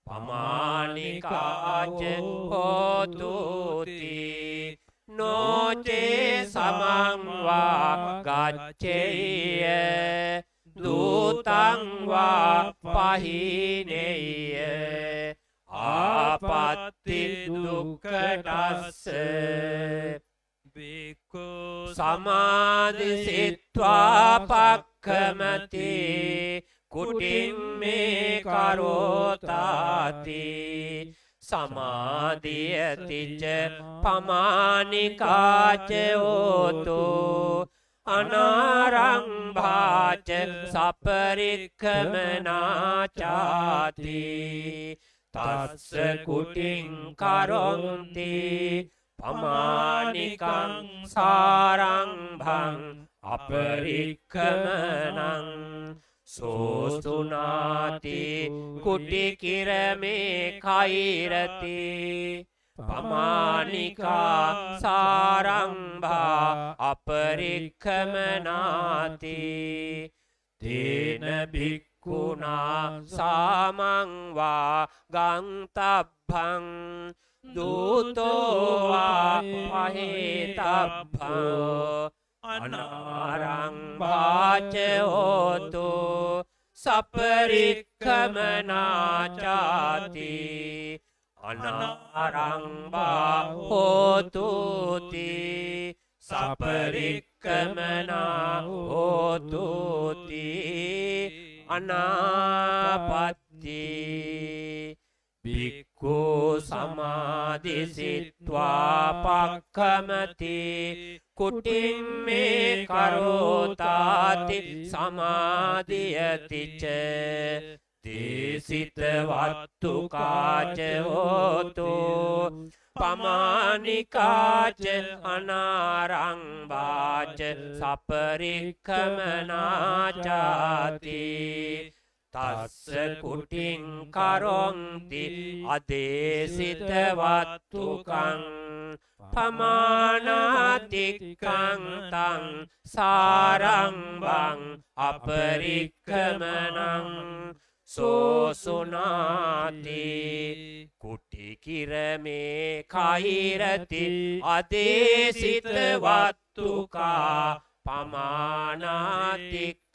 පමානිකාච හෝතුති නොචේ සමංවා ගච්චෙය දූතංවා පහිනෙය ආපත්ති දුක්කටස්ස බික්කු සමාධිසිත්වා පක්කමති කුටින් මේ කරෝතාති. සමාධියතිච පමානිකාච හෝතු. අනාරංභාච සපරික්කමනාචාති තස්ස කුටින් කරොන්ති පමානිකං සාරංභං අපරික්කමනං සෝසුනාති කුටිකිරමේ කෛරති පමානිකා සාරංභා අපරික්කමනාති තේන භික්කුණා සාමංවා ගංතබ්බං දූතෝවා පහිතබ්බෝ අනාරංභාචයෝතු සපරික්කමනාචාති අනාරංභා හෝතුති සපරික්කමනා හෝතුති අනාපත්ති බික්කු සමාධිසිත්වා පක්කමති කුටින් මේ කරෝතාති සමාධියතිච. දේසිත වත්තු කාචහෝතු පමානිකාච අනාරංභාච සපරික්කමනාචාති තස්ස කුටින් කරොන්ති අදේසිතවත්තුකං පමානාතික්කං තං සාරංබං අපරික්කමනං සෝසුනාති කුටිකිරමේ කහිරති අදේසිතවත්තුකා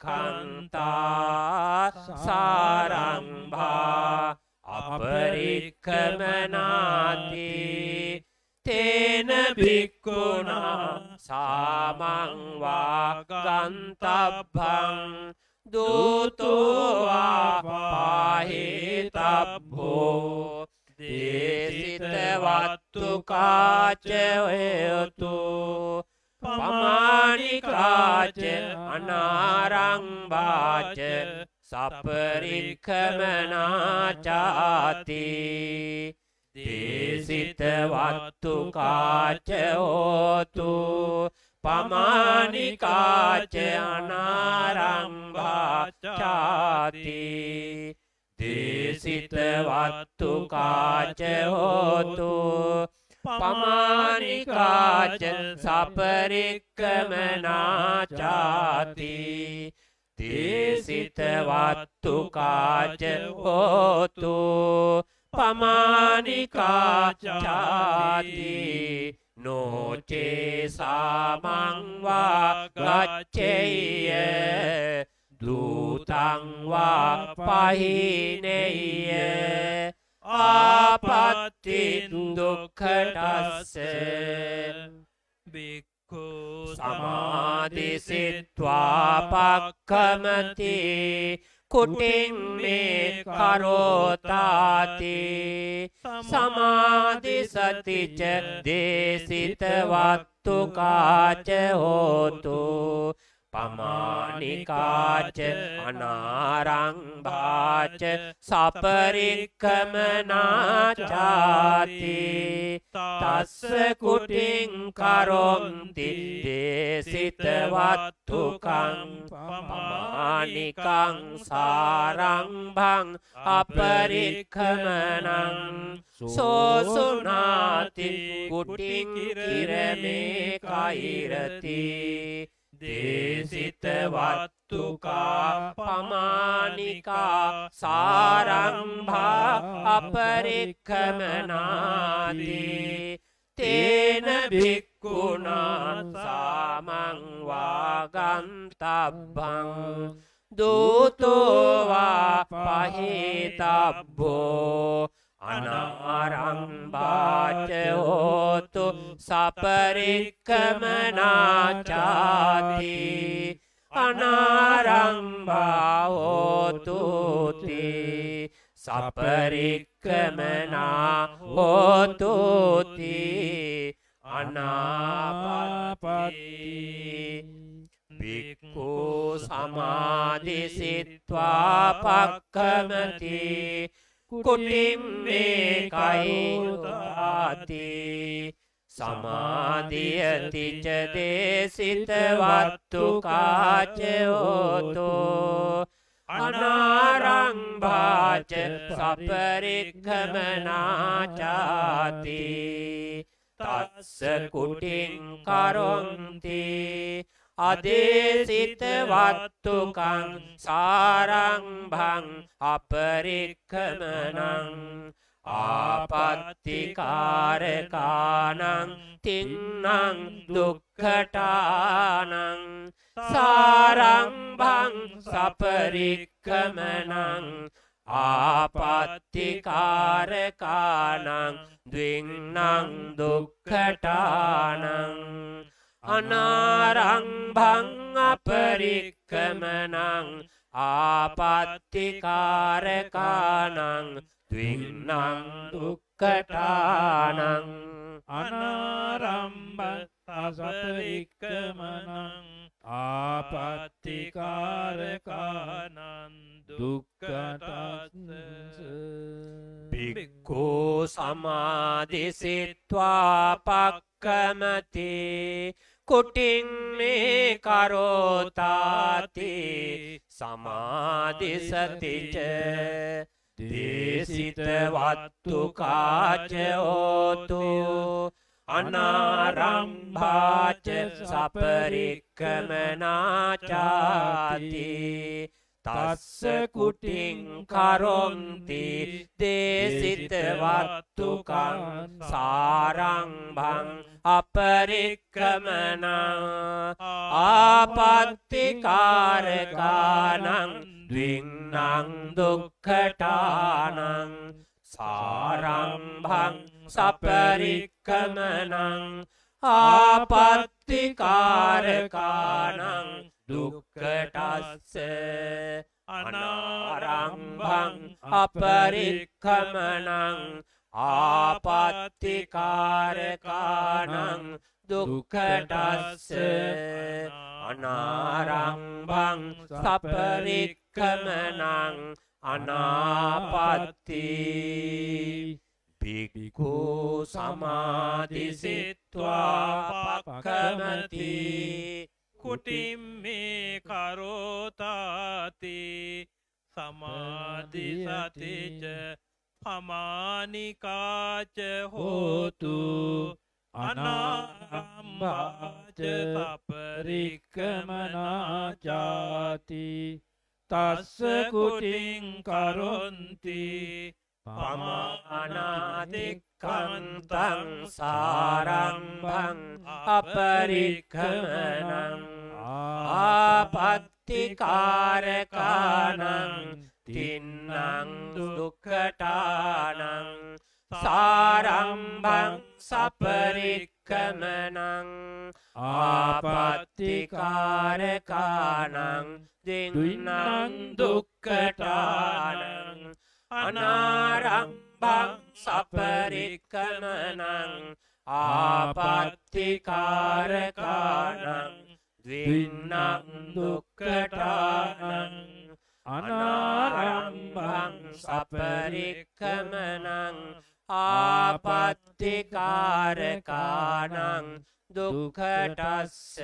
පමානාතික්කන්තා සාරංභා අපරික්කමනාති තේන භික්කුණා සාමංවා ගන්තබ්බං දූතෝවා පාහිතබ්බෝ දේසිතවත්තු කාචයතු පමානිකාච අනාරංභාච සපරික්කමනාචාති දේසිතවත්තු කාචහෝතු පමානිකාච අනාරංභාචාති දේසිතවත්තු කාචහෝතු පමානිකාච සපරික්කමනාචාති. දේසිතවත්තු කාච හෝතු. පමානිකාචාති. නොචේ සාමංවා ගච්චෙය දූතංවා පහිනෙය ආපත්ති දුක්ඛටස්ස. බික්ඛු සමාධිසිත්වා පක්කමති කුටින් මේ කරෝතාති. සමාධිසතිච දේසිතවත්තු කාච හෝතු පමානිකාච අනාරංභාච සපරික්කමනාචාති. තස්ස කුටින් කරොන්ති දේසිතවත්තුකං පමානිකං සාරංභං අපරික්කමනං. සෝසුනාති කුටින් කිරමේ කෛරති. දේසිතවත්තුකා පමානිකා සාරංභා අපරික්කමනාති තේන භික්කුණා සාමංවාගන්තබ්බං දූතෝවා පහිතබ්බෝ අනාරංභාචයෝතු සපරික්කමනාචාති අනාරංභාහෝතුති සපරික්කමනා හෝතුති අනාපත්ති බික්කු සමාධිසිත්වා පක්කමති කුටිම් මේ කයිතාති සමාධියතිච දේසිතවත්තු කාචයෝතෝ අනාරංභාච සපරික්කමනාචාති තස්ස කුටින් කරොන්ති. අදේසිතවත්තුකං සාරංභං අපරික්කමනං ආපත්තිකාරකානං තින්නං දුක්කටානං සාරංභං සපරික්කමනං ආපත්තිකාරකානං දවින්නං දුක්කටානං අනාරංභං අපරික්කමනං ආපත්තිකාරකානං දවින්නං දුක්කටානං අනාරම්භ සපරික්කමනං ආපත්තිකාරකානන් දුක්කටස්ස පික්කෝ සමාධිසිත්වා පක්කමති කුටින් මේ කරෝතාති සමාධිසතිච දේසිතවත්තු කාචයෝතු අනාරම්භාච සපරික්කමනාචාති තස්ස කුටින් කරොන්ති දේසිතවත්තුකං සාරංභං අපරික්කමනා ආපත්තිකාරකානං දවින්නං දුක්කටානං සාරංභං සපරික්කමනං ආපත්තිකාරකානං දුක්කටස්ස අනාරම්භං අපරික්කමනං ආපත්තිකාරකානං දුක්කටස්ස අනාරම්භං සපරික්කමනං අනාපත්ති පික්කෝ සමාධිසිත්වා පක්කමති කුටිම් මේ කරෝතාති සමාධිසතිච පමානිකාච හෝතු අනාරම්භාච සපරික්කමනාචාති තස්ස කුටින් කරොන්ති පමානාතික්කන්තං සාරම්භං අපරික්කමනං ආපත්තිකාරකානං තින්නං දුක්කටානං සාරම්භං සපරික්කමනං ආපත්තිකාරකානං දින්නං දුක්කටානං අනාරම්භං සපරික්කමනං ආපත්තිකාරකානං දවින්නං දුක්කටානං අනාරම්භං සපරික්කමනං ආපත්තිකාරකානං දුක්කටස්ස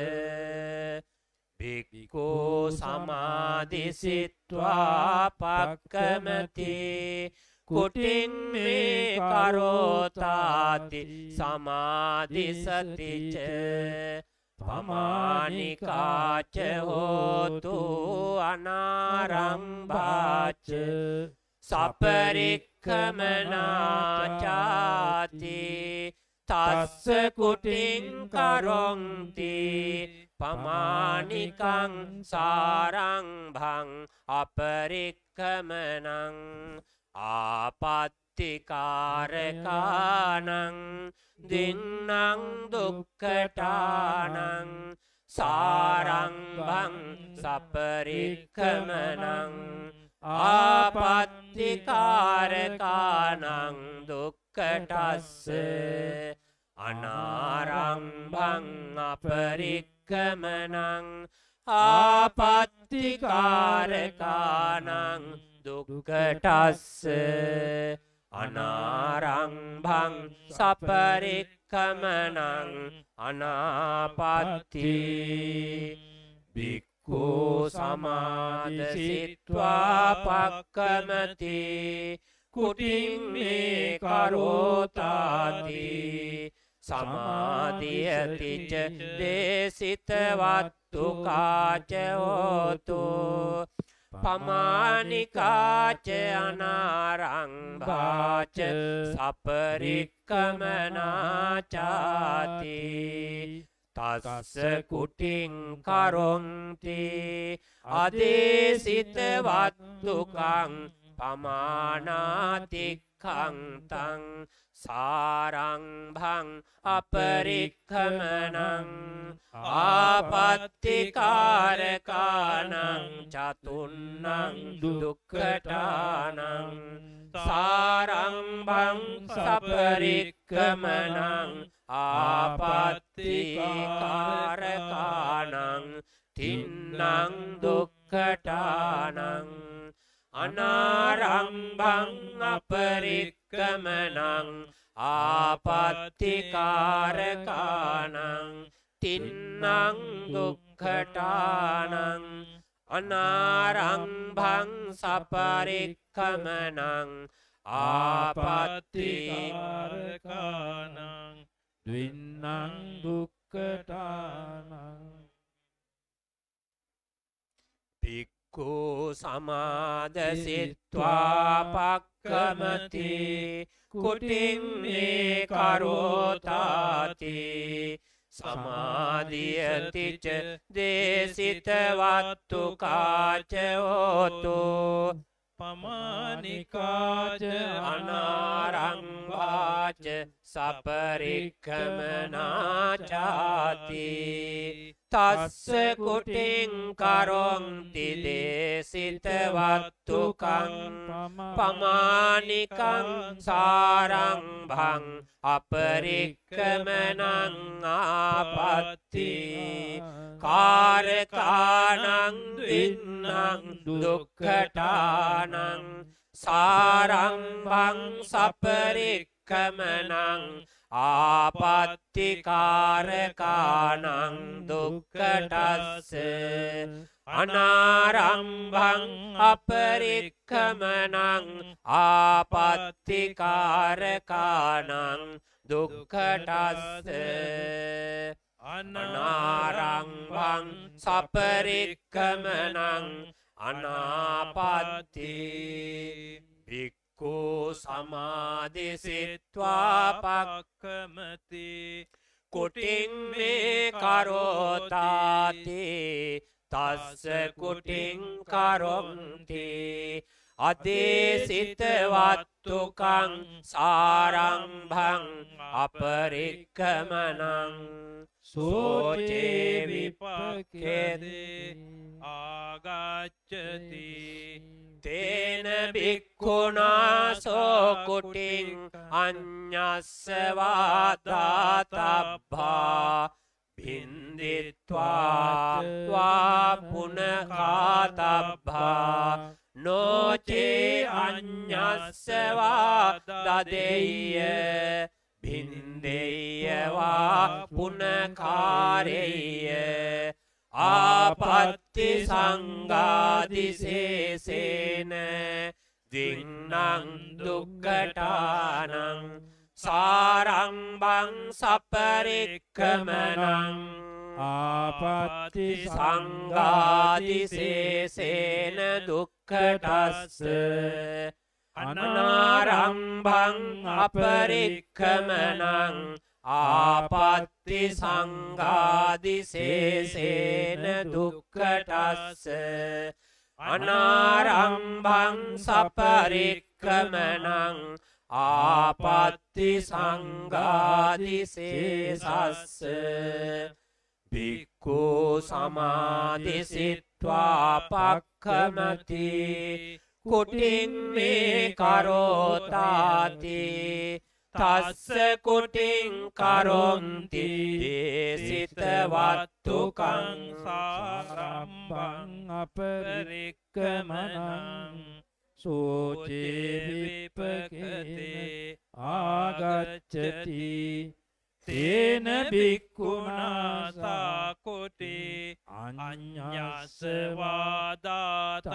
භික්කෝ සමාධිසිත්වා පක්කමති කුටින් මේ කරෝතාති සමාධිසතිච පමානිකාච හෝතු අනාරම්භාච සපරික්කමනාචාති තස්ස කුටින් කරොන්ති පමානිකං සාරංභං අපරික්කමනං ආපත්තිකාරකානං දින්නං දුක්කටානං සාරංභං සපරික්කමනං ආපත්තිකාරකානං දුක්කටස්ස අනාරම්භං අපරික්කමනං ආපත්තිකාරකානං දුක්කටස්ස අනාරම්භං සපරික්කමනං අනාපත්ති බික්කෝ සමාධසිත්වා පක්කමති කුටින් මේ කරෝතාති සමාධියතිච දේසිතවත්තු කාචහෝතු පමානිකාච අනාරංභාච සපරික්කමනාචාති. තස්ස කුටින් කරොන්ති. අදේසිතවත්තුකං පමානාතික්කංතං සාරංභං අපරික්කමනං ආපත්තිකාරකානං චතුන්නං දුක්කටානං සාරංභං සපරික්කමනං ආපත්තිකාරකානං තින්නං දුක්කටානං අනාරම්භං අපරික්කමනං ආපත්තිකාරකානං තින්නං දුක්කටානං අනාරම්භං සපරික්කමනං ආපත්තිකාරකානං දවින්නං දුක්කටානං පික්කු සමාදසිත්වා පක්කමති. කුටින් මේ කරෝතාති. සමාධියතිච දේසිතවත්තු කාචයෝතු පමානිකාච අනාරංවාච සපරික්කමනාචාති තස්ස කුටින් කරොන්ති දේසිතවත්තුකං පමානිකං සාරංභං අපරික්කමනං ආපත්ති කාරකානං වින්නං දුක්කටානං සාරංභං සපරික්කමනං ආපත්තිකාරකානං දුක්කටස්ස අනාරම්භං අපරික්කමනං ආපත්තිකාරකානං දුක්කටස්ස අනාරංභං සපරික්කමනං අනාපත්ති. භික්කු සමාධිසිත්වා පක්කමති කුටින් මේ කරෝතාති තස්ස කුටින් කරොන්ති අදේසිතවත්තුකං සාරංභං අපරික්කමනං සෝචේ විපකේදේ ආගච්ඡති තේන භික්ඛුනාසෝ කුටින් අඤ්ඤස්සවාදාතබ්බා බින්දිත්වා වා පුනකාතබ්බා නොචේ අඤ්ඤස්සවා දදෙය්‍ය බින්දෙය්‍යවා පුනකාරෙය්‍ය. ආපත්ති සංගාදිසේසේන දින්නං දුක්කටානං සාරංබං සපරික්කමනං ආපත්ති සංගාදිසේසේන දුක්කටස්ස අනාරම්භං අපරික්කමනං ආපත්ති සංගාදිසේසේන දුක්කටස්ස අනාරම්භං සපරික්කමනං ආපත්ති සංගාදිසේසස්ස භික්ඛු සමාදිසිත්වා පක්ඛමති කුටින් මේ කරෝතාති තස්ස කුටින් කරොන්ති දේසිතවත්තුකං සාරම්භං අපරික්කමනං සෝචේ විපකේන ආගච්ඡති තේන භික්ඛුනා කුටි අඤ්ඤස්ස වාදාතබ්බා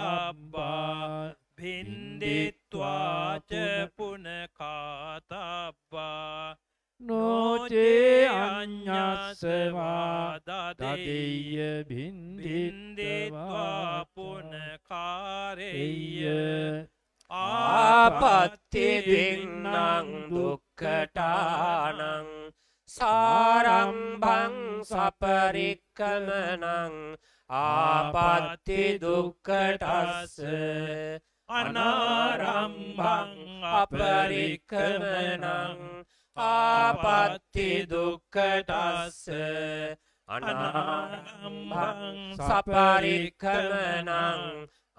භින්දිත්වාච පුනකාතබ්බා නොචේ අඤ්ඤස්ස දදෙය්‍ය වාදදෙය්‍ය බින්දිත්වා බින්දිත්වා පුනකා එය ආපත්ති දින්නං දුක්කටානං සාරම්භං සපරික්කමනං ආපත්ති දුක්කටස්ස අනාරම්භං අපරික්කමනං ආපත්ති දුක්කටස්ස අනාරම්භං සපරික්කමනං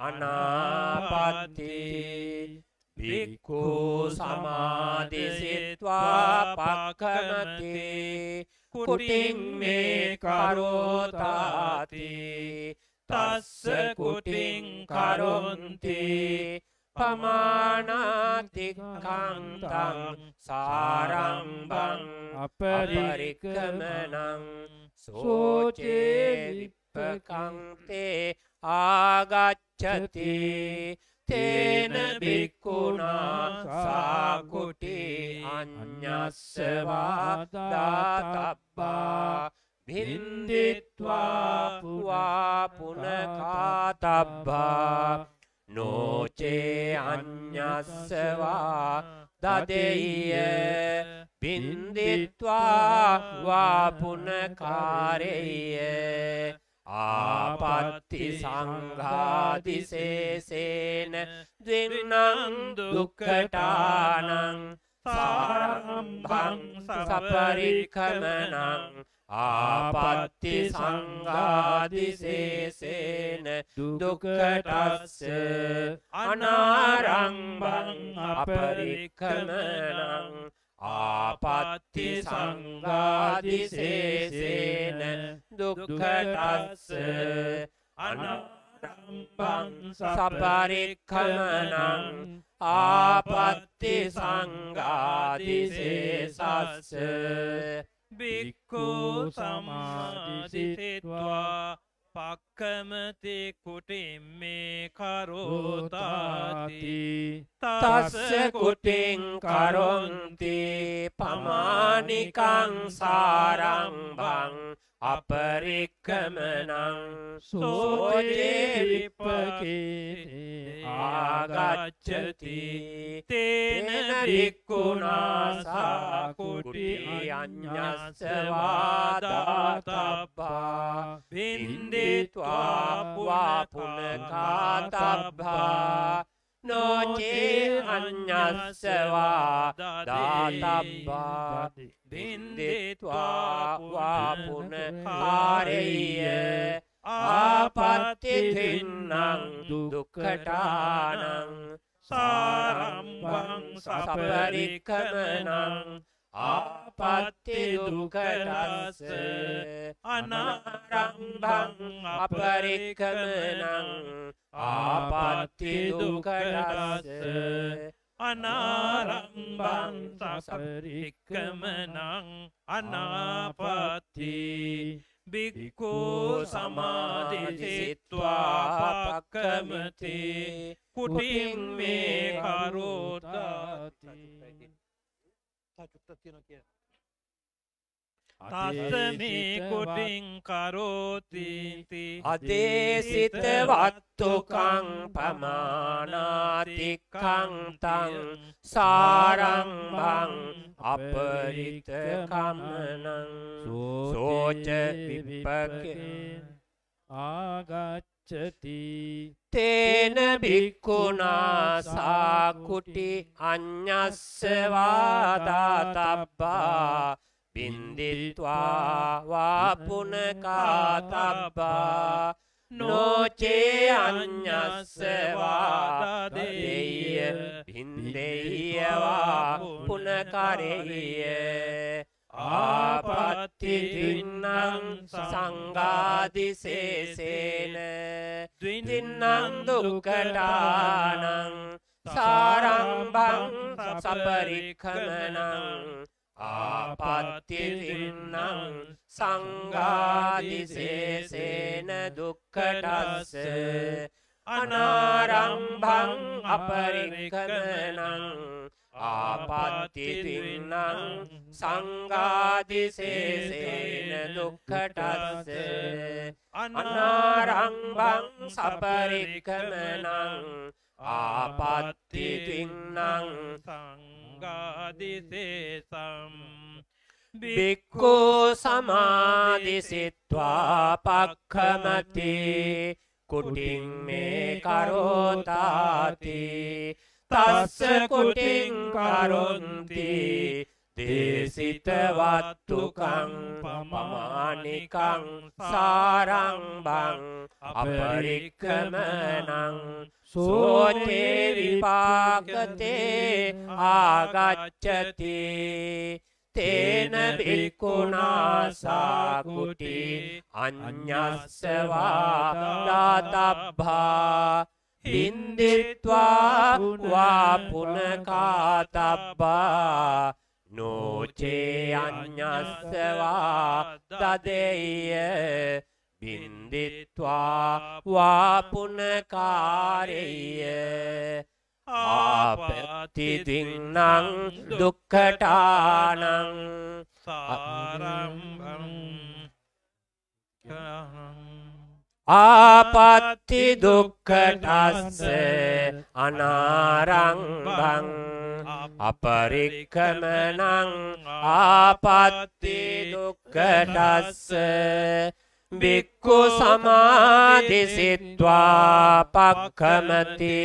අනාපත්ති භික්ඛු සමාදිසිත්වා පක්ඛමති කුටින් මේ කරෝතාති තස්ස කුටින් කරොන්ති පමානාතික්ඛන්තං සාරම්භං අපරික්කමනං සෝචේ විප්පකංතේ ආගච්ඡති තේන බික්කුණා සාකුටි අඤ්ඤස්ස වාදාතබ්බා භින්දිත්වා පුවා පුනකාතබ්බා නෝචේ අඤ්ඤස්සවා දදෙය්‍ය බින්දිත්වා වාපුනකාරෙය්‍ය ආපත්ති සංඝාදිසේසේන දෙන්නං දුක්කටානං සාරම්භං සපරිකමනං ආපත්ති සංඝාදිසේසේන දුක්කටස්ස අනාරම්භං අපරිකමනං ආපත්ති සංඝාදිසේසේන දුක්කටස්ස අනාරම්භං සපරික්ඛමනං ආපත්ති සංඝාදිසේසස්ස බික්කු සමාධිසිත්වා පක්කමති කුටිම්මේ කරෝතාති. තස්ස කුටින් කරොන්ති. පමානිකං සාරම්භං අපරික්කමනං. සෝජේ විප්පකේ ආගච්ඡති. තේන භික්ඛුනා කුටි අඤ්ඤස්ස වාදාතබ්බා බින්දිත්වා පුනකාතබ්බා නොචේ අඤ්ඤස්සවා දාතබ්බා බින්දිත්වා වාපුන කාරෙය්‍ය ආපත්ති තින්නං දුක්ඛටානං සාරම්භං සපරික්කමනං ආපත්ති දුක්ඛටස්ස අනාරම්භං අපරික්කමනං ආපත්ති දුක්ඛටස්ස අනාරම්භං සපරික්කමනං අනාපත්ති බික්කෝ සමාධිසිත්වා පක්කමති කුටින් මේ කරෝතාති තස්ස මේ කුටින් කරෝතිති අදේසිත වත්තුකං පමානාතික්ඛන්තං සාරම්භං අපරිත කමනං සෝච විපකේ ආගච්ඡති තේන බික්කුණා සාකුටි අඤ්ඤස්සවාදාතබ්බා බින්දිත්වා වාපුනකාතබ්බා නොචේ අඤ්ඤස්සවා දෙය්‍ය බින්දෙය්‍යවා පුනකරෙය්‍ය ආපත්ති දින්නං සංඝාදිසේසේන ද්විදින්නං දුක්කටානං සාරම්භං සපරික්ඛමනං ආපත්ති දින්නං සංඝාදිසේසේන දුක්කටස්ස අනාරම්භං අපරික්ඛමනං ආපත්ති තින්නං සංඝාදිසේසේන දුක්ඛටස්ස අනාරංබං සපරික්කමනං ආපත්ති තින්නං සංගාදිසේසම් බික්කු සමාධිසිත්වා පක්ඛමති කුටින් මේ කරෝතාති. තස්ස කුටින් කරොන්ති. දේසිතවත්තුකං පමානිකං සාරංබං අපරික්කමනං සෝචේ විපාකතේ ආගච්ඡති තේන බික්කුණාසාකුටි අඤ්ඤස්සවා දාතබ්බා හින්දිත්වා වා පුනකාතබ්බා නෝචේ අඤ්ඤස්සවා දදෙය්‍ය බින්දිත්වා වා පුනකාරෙය්‍ය ආපත්ති තින්නං දුක්ඛටානං සාරම්භං ආපත්ති දුක්ඛටස්ස අනාරංගං අපරික්කමනං ආපත්ති දුක්ඛටස්ස බික්කු සමාධිසිත්වා පක්ඛමති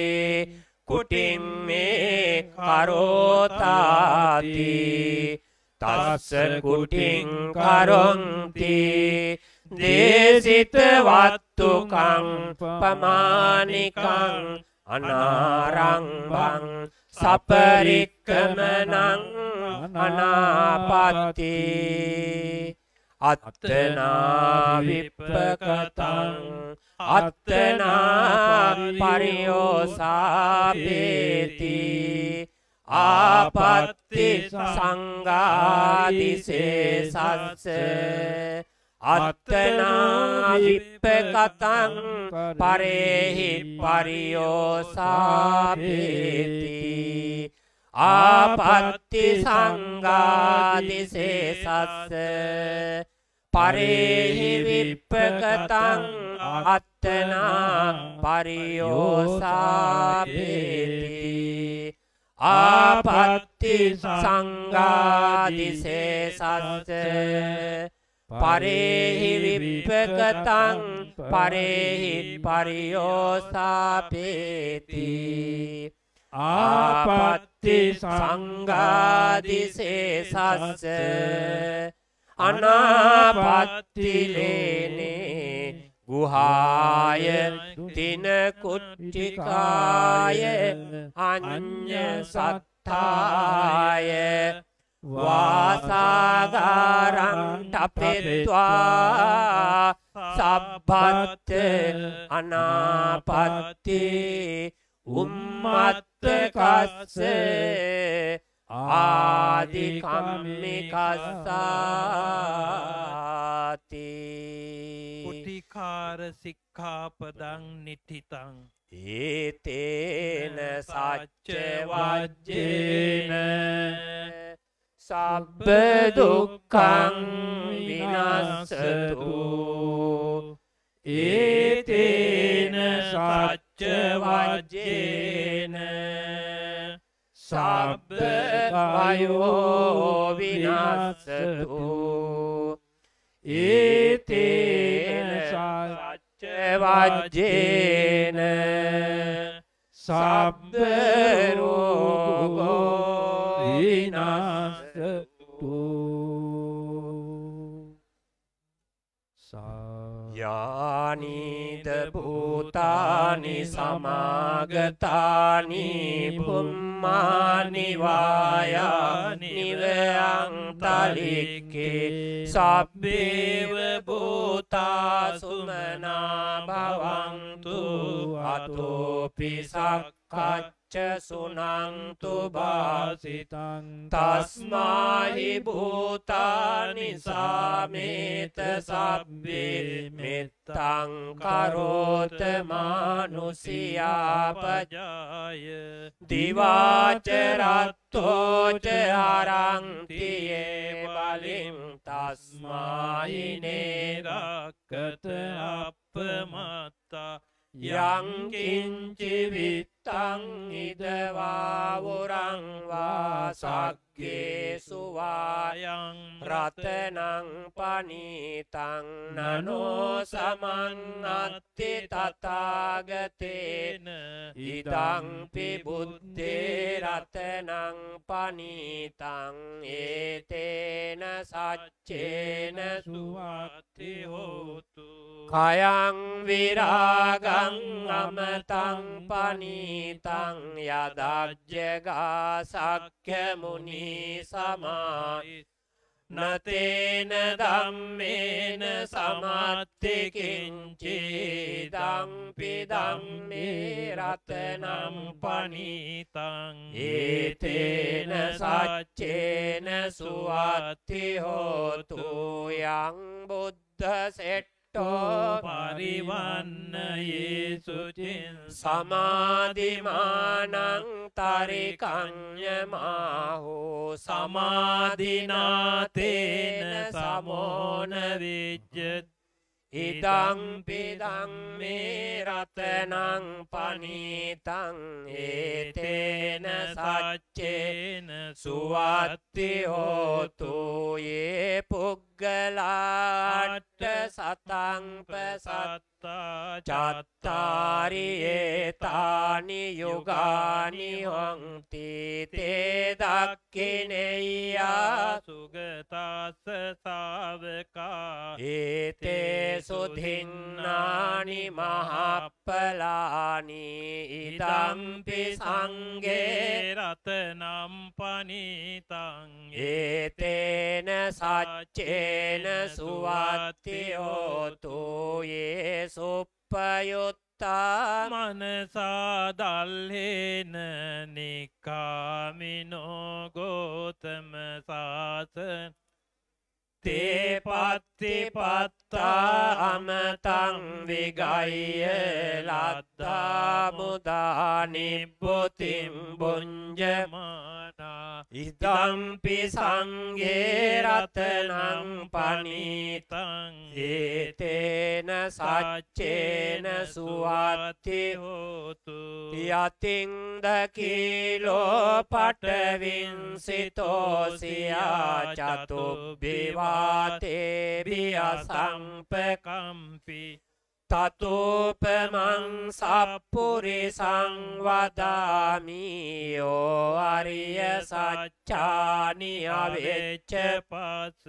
කුටින් මේ කරෝතාති. තස්ස කුටින් කරොන්ති. දේසිතවත්තුකං පමානිකං අනාරංබං සපරික්කමනං අනාපත්ති. අත්තනා විප්පකතං අත්තනා පරියෝසාපේති ආපත්ති සංගාදිසේසස්ස අත්තනා විප්පකතං පරේහි පරියෝසාපේති ආපත්ති සංගාදිසේසස්ස පරේහි විප්පකතං අත්තනා පරියෝසාපේති ආපත්ති සංගාදිසේසස්ස පරේහි විප්පකතං පරේහි පරියෝසාපේති ආපත්ති සංගාදිසේසස්ස අනාපත්තිලේනේ ගුහාය තින කුට්ටිකාය අඤ්ඤ සත්තාය වාසාගාරං ටපෙත්වා සබ්බත් අනාපත්ති උම්මත්තකස්ස ආදිකම්මිකස්සාති. කුටිකාර සික්ඛාපදං නිට්ඨිතං ඒතේන සච්ච වජ්ජේන සබ්බ දුක්ඛං විනස්සතු. ඒතේන සච්ච වජ්ජේන සබ්බ වයෝ විනස්සතු ඒතේන සච්ච වජ්ජේන සබ්බ රෝගෝ විනස්සතු යානීද භූතානි සමාගතානි පුම්මානි වායානි නිවයං තලික්කේ සබ්බේව භූතා සුමනා භවන්තු අතෝපි සක්කච්ඡ සුනන්තු භාසිතං තස්මාහි භූතානි සාමේත සබ්බේ මෙත්තං කරෝත මානුසියාපජාය දිවාචරත්තෝච අරංතියේ බලින් තස්මායිනේ රක්කත අපමත්තා යංකින්චි විත්තං ඉදවාවුරංවා සක්ගේ සුවායං රතනං පනීතං නනෝ සමන් අත්ති තතාගතේන ඉදංපි බුද්ධේ රතනං පනීතං ඒතේන සච්චේන සුවත්ති හෝතු කයං විරාගං අමතං පනීතං යදජ්ජගා සක්්‍යමුණී සමායි। නතේන දම්මේන සමත්තිකින්චේ දම්පි දම්මේ රතනම් පනීතං। ඒතේන සච්චේන සුවත්ති හෝතු යං බුද්ධ සෙට්ටෝ। පරිවන්න ඒසුචින් සමාධිමානං තරිකං්ඥමාහෝ සමාධිනාතේන සමෝන විජ්ජත්. ඉදංපිදං මේ රතනං පනීතං ඒතේන සච්චේන සුවත්ති හෝතු ඒ පුග්ගලාට සතංප සත් සත්තා චත්තාරියේතානි යුගානි හොන්ති තේ දක්කිනෙයා සුගතස්ස සාවකා ඒතේ සුධින්නානි මහප්පලානි ඉදම්පි සංගේ රතනම් පනීතං ඒතේන සච්චේන සුවත්තියෝතු ඒ සුප්පයුත්තා මනසාදල්හෙන නිකාමිනෝ ගෝතම සාසන තේ පත්ති පත්තා අමතං විගයිය ලද්දා මුදා නිබ්බුතිම් බුංජමානා ඉදම්පි සංගේ රතනං පනීතං. ඒතේන සච්චේන සුවත්ති හෝතු. යතින්ද කීලෝ පටවින්සිතෝසියා චතුබ්බිවාතේ බියසංපකම්පි තතුපමං සප්පුරි සංවදාමීයෝ අරිය සච්චානි අවෙච්ච පස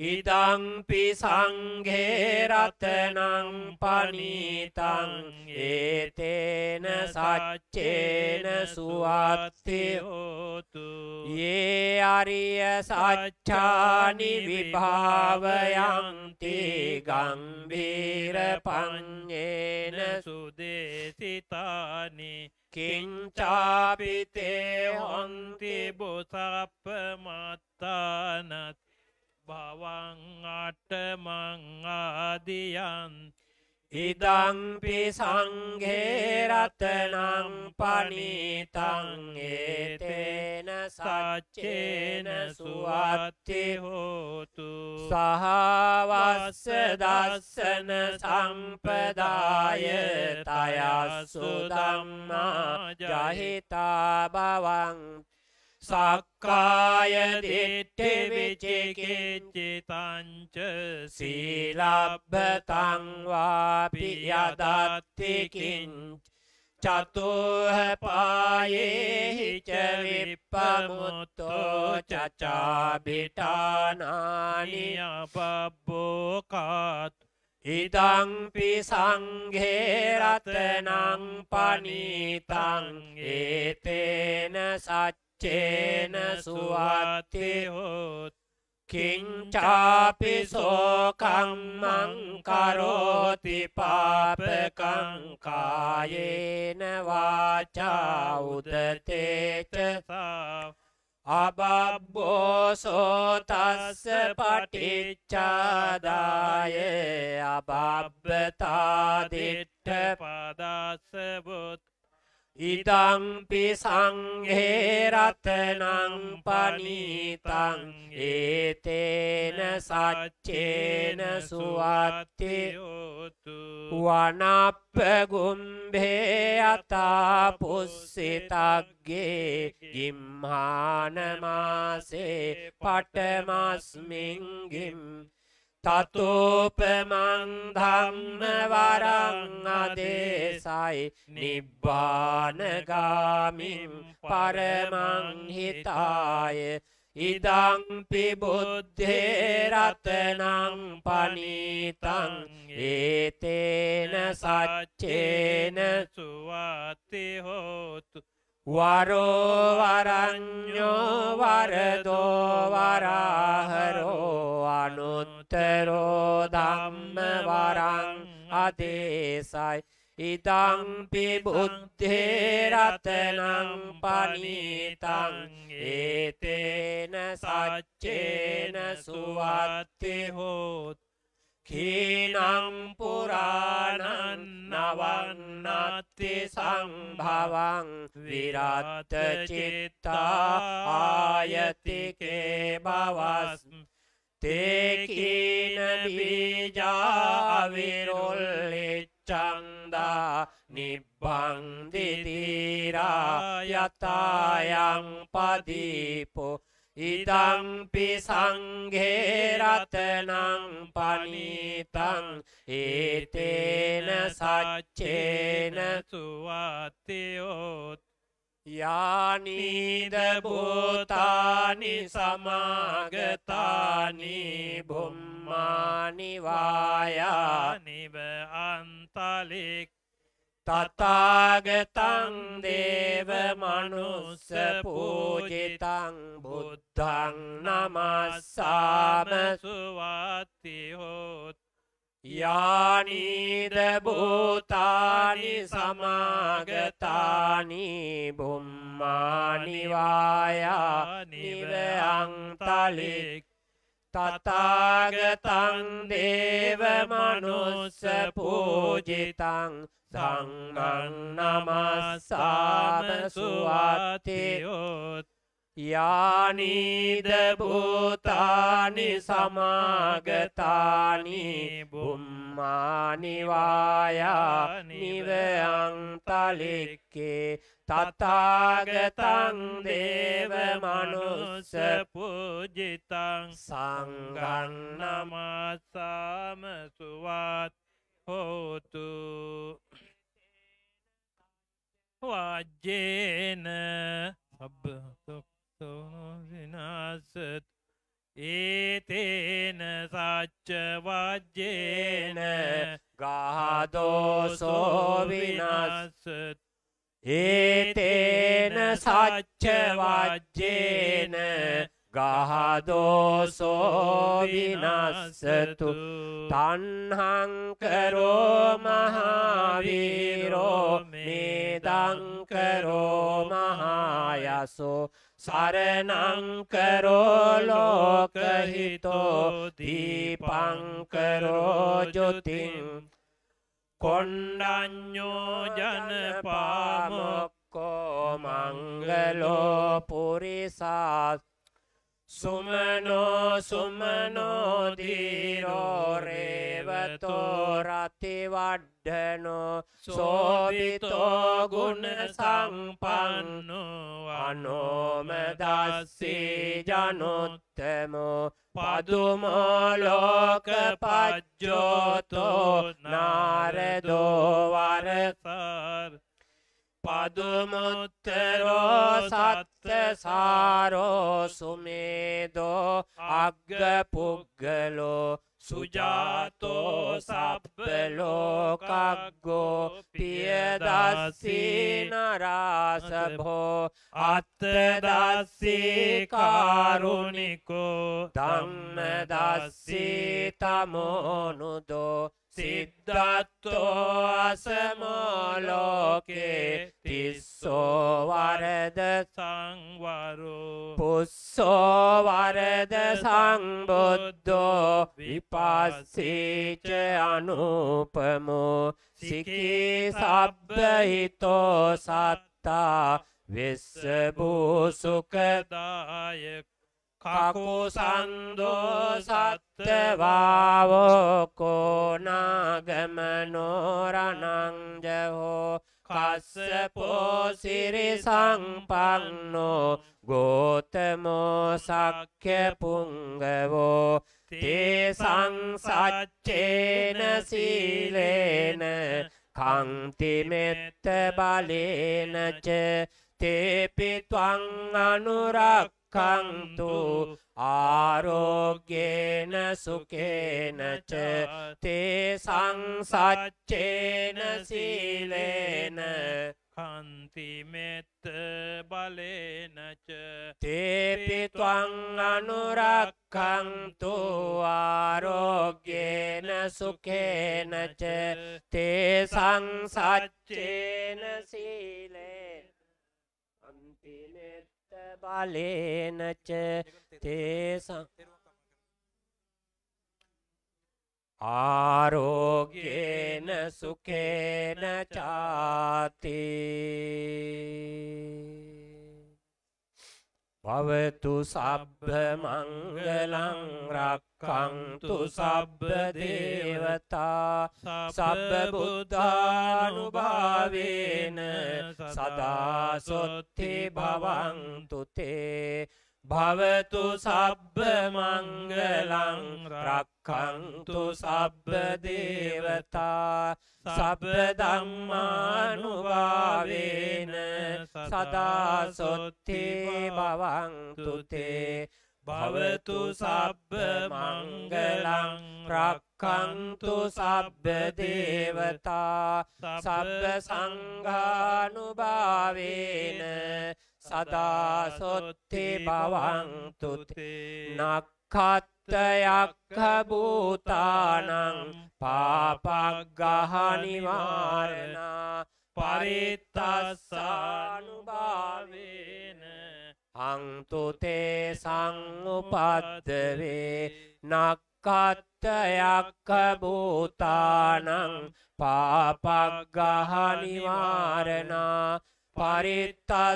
ඉදංපි සංඝේ රතනං පනීතං ඒතේන සච්චේන සුවත්ති හෝතු ඒ අරිය සච්චානි විභාවයන්ති ගම්භීර පඤ්ඤේන සුදේසිතානි. හොන්ති හොන්ති බොසප්ප මත්තානත් භවං අටමං ආදියන් ඉදංපි සංඝේ රතනං පනීතං ඒතේන සච්චේන සුවත්ති හෝතු සහවස්ස දස්සන සම්පදාය තයස්සු ධම්මා ජහිතා බවං සක්කාය දිට්ඨි විචිකිච්ඡිතංච සීලබ්බතං වාපි යදත්ති කිංච චතුහ පායේහි ච විප්පමුත්තෝ චචාබිටානානි නියපබ්බෝකාත් ඉදංපි සංඝේ රතනං පනීතං ඒතේන සච්චේන සුවත්ති හෝත් කිංචාපි සෝකම්මං කරෝති පාපකං කායේන වාචා උදතේච සා අබබ්බෝසෝ තස්ස පටිච්චාදාය අබබ්බතා දිට්ඨ පදස්ස බුත් ඉදම්පි සංහේරතනං පනීතං ඒතේන සච්චේන සුවත්තියෝතු. වනප්ප ගුම්භේ අතා පුස්සිතක්ගේ ගිම්හානමාසේ පටමස්මින්ගිම් තතෝපමං ධම්ම වරං අදේසයි නිබ්බානගාමින් පරමං හිතාය ඉදංපි බුද්ධේ රතනං පනීතං ඒතේන සච්චේන සුවත්ති හෝතු වරෝවරඥෝ වරදෝ වරාහරෝ අනුත්තරෝ ධම්ම වරං අදේසයි. ඉදංපි බුද්ධේ රතනං පනීතං ඒතේන සච්චේන සුවත්ති හෝතු කීනං පුරාණං නවන්නත්ති සංභවං විරත්ත චිත්තා ආයතිකේ බවස්ම තේකීන බීජා විරුල්ලිච්ඡන්දා නිබ්බන්දිදීරා යතායං පදීපෝ ඉදංපි සංඝේරතනං පනීතං ඒතේන සච්චේන සුවත්තියෝත් යානීද භූතානි සමාගතානි බුම්මානිවායා නිව අන්තලික් තතාගතං දේව මනුස්ස පූජිතං බුද්ධං නමස්සාම සුවත්තියෝත් යානීද භූතානි සමාගතානි බුම්මානිවායා නිවයංතලික් තතාගතං දේව මනුස්ස පූජිතං සංගං නමස්සාම සුවත්තියෝත් යානීද භූතානි සමාගතානි බුම්මානිවායා නිවයංතලික්කේ තතාගතං දේව මනුස්ස පූජිතං නම නමස්සාම සුවත් හෝතු වජ්ජේන සබ්බතොක්තෝ විනාසත් ඒතේන සච්ච වජ්ජේන ගාදෝසෝ විනස් විනස්සත් ඒතේන සච්ච වජ්ජේන ගහදෝසෝ විනස්සතු තන්හංකරෝ මහාවීරෝ මේදංකරෝ මහායසෝ සරනංකරෝ ලෝකහිතෝ දීපංකරෝ ජොතින් කොණ්ඩඥෝ ජනපාමොක්කෝ මොක්කෝ මංගලෝ පුරිසාත් සුමනෝ සුමනෝ දීරෝ රේවතෝ රතිවඩ්ඩනෝ සෝබිතෝ ගුණ සම්පන්නෝ අනෝමදස්සී ජනුත්තමෝ පදුමෝලෝක පජ්ජෝතෝ නාරදෝ වරසාර පදුමුත්තරෝ සත්ත සාරෝ සුමේදෝ අග්ගපුග්ගලෝ සුජාතෝ සබ්බලෝකග්ගෝ පියදස්සී නරාසභෝ අත්තදස්සී කාරුණිකෝ ධම්මදස්සී තමෝනුදෝ සිද්ධත්තෝ අසමෝලෝකේ තිස්සෝ වරද සංවරෝ. පුස්සෝ වරද සංබුද්ධෝ විපස්සීච අනුපමෝ. සිකී සබ්බහිතෝ සත්ත පත්තා විස්ස භූසුක දාය කකුසන්දෝ සත්තවාවෝකෝ නාගමනෝරනංජහෝ කස්සපෝ සිරි සංපන්නෝ ගෝතමෝ සක්්‍ය පුංගවෝ තේ සංසච්චේන සීලේන කංතිමෙත්ත බලේනච තේපිත්වං අනුරක්කන්තු ආරෝග්‍යේන සුකේනච තේ සංසච්චේන සීලේන කන්තිමෙත්ත බලේනච තේපිත්වං අනුරක්කන්තු ආරෝග්‍යේන සුකේනච තේ සංසච්චේන සීලේ අන්තිමෙත්ත බලේනච තේසං ආරෝග්‍යේන සුකේන චාති පවතු සබ්බ මංගලං රක්කන්තු සබ්බ දේවතා සබ්බ බුද්ධානුභාවේන සදා සොත්ති භවන්තු තේ භවතු සබ්බ මංගලං රක්කන්තු සබ්බ දේවතා සබ්බ ධම්මානුභාවේන සදා සොත්ති භවන්තු තේ භවතු සබ්බ මංගලං රක්කන්තු සබ්බ දේවතා සබ්බ සංඝානුභාවේන සදා සොත්ති භවන්තු තේ නක්ඛත්තයක්ඛ භූතානං පාපග්ගහනිවාරණා පරිත්තස්සානුභාවේන අන්තු තේ සංඋපද්දවේ නක්ඛත්තයක්ඛ භූතානං පාපග්ගහනිවාරණා පරිත්තස්සානුභාවේන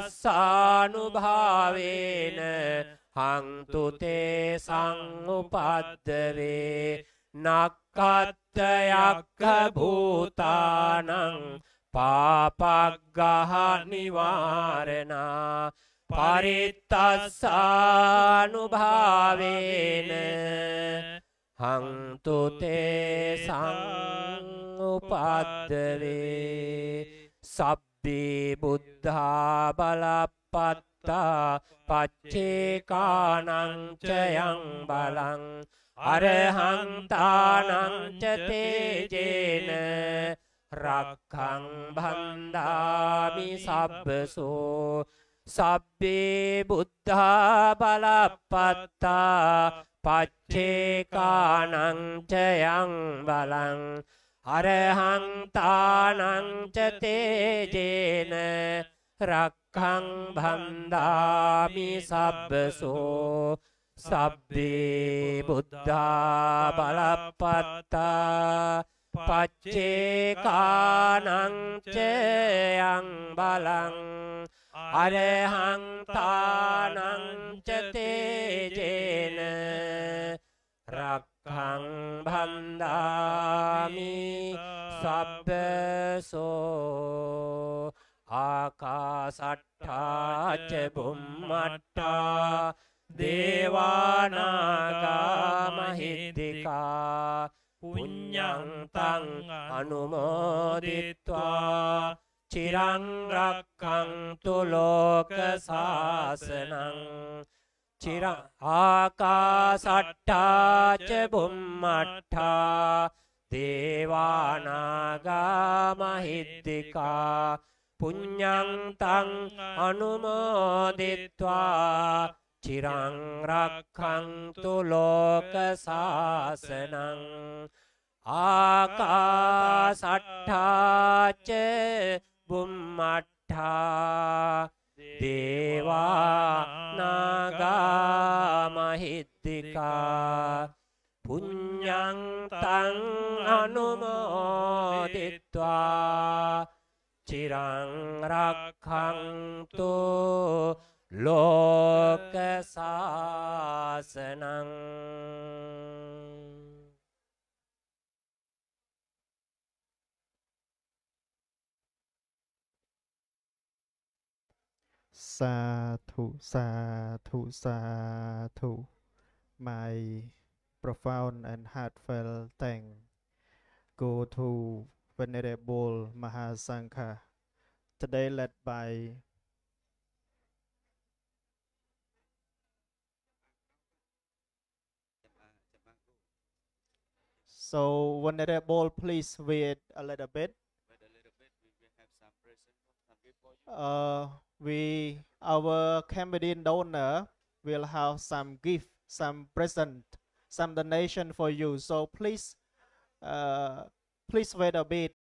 හංතු තේ සංඋපද්දවේ නක්කත්තයක්ක භූතානං පාපග්ගහනිවාරණා පරිත්තස්සානුභාවේන හංතු තේ සංඋපද්දවේ සබ්බේ බුද්ධා බලප්පත්තා පච්චේකානංචයං බලං අරහන්තානංච තේජේන රක්ඛං භන්දාමි සබ්බසෝ සබ්බේ බුද්ධා බලප්පත්තා පච්චේකානංචයං බලං අරහන්තානංච තේජේන රක්ඛං භන්දාමි සබ්බසෝ සබ්බේ බුද්ධා බලප්පත්තා පච්චේකානංචයං බලං අරහන්තානංච තේජේන රක්ඛං භන්දාමි සබ්බසෝ ආකාසට්ඨා ච බුම්මට්ඨා දේවානාගා මහිද්దికා පුඤ්ඤං තං අනුමෝදිත්වා චිරං රක්ඛන්තු ලෝක සාසනං චිර ආකාසට්ඨා ච බුම්මට්ඨා දේවානාගා මහිද්దికා පුඤ්ඤං තං අනුමෝදිත්වා චිරං රක්ඛන්තු ලෝක සාසනං ආකාසට්ඨා ච බුම්මට්ඨා දේවා නාගමහිත්තිකා පුඤ්ඤං තං අනුමෝදිත්වා චිරං රක්ඛන්තු ලෝක සාසනං សាធុសាធុសាធុ my profound and heartfelt thank go to venerable mahasangha today led by So vulnerable, please wait a little bit. Wait a little bit. We will have some present uh, we our Cambodian donor will have some gift, some present, some donation for you. So please, uh, please wait a bit.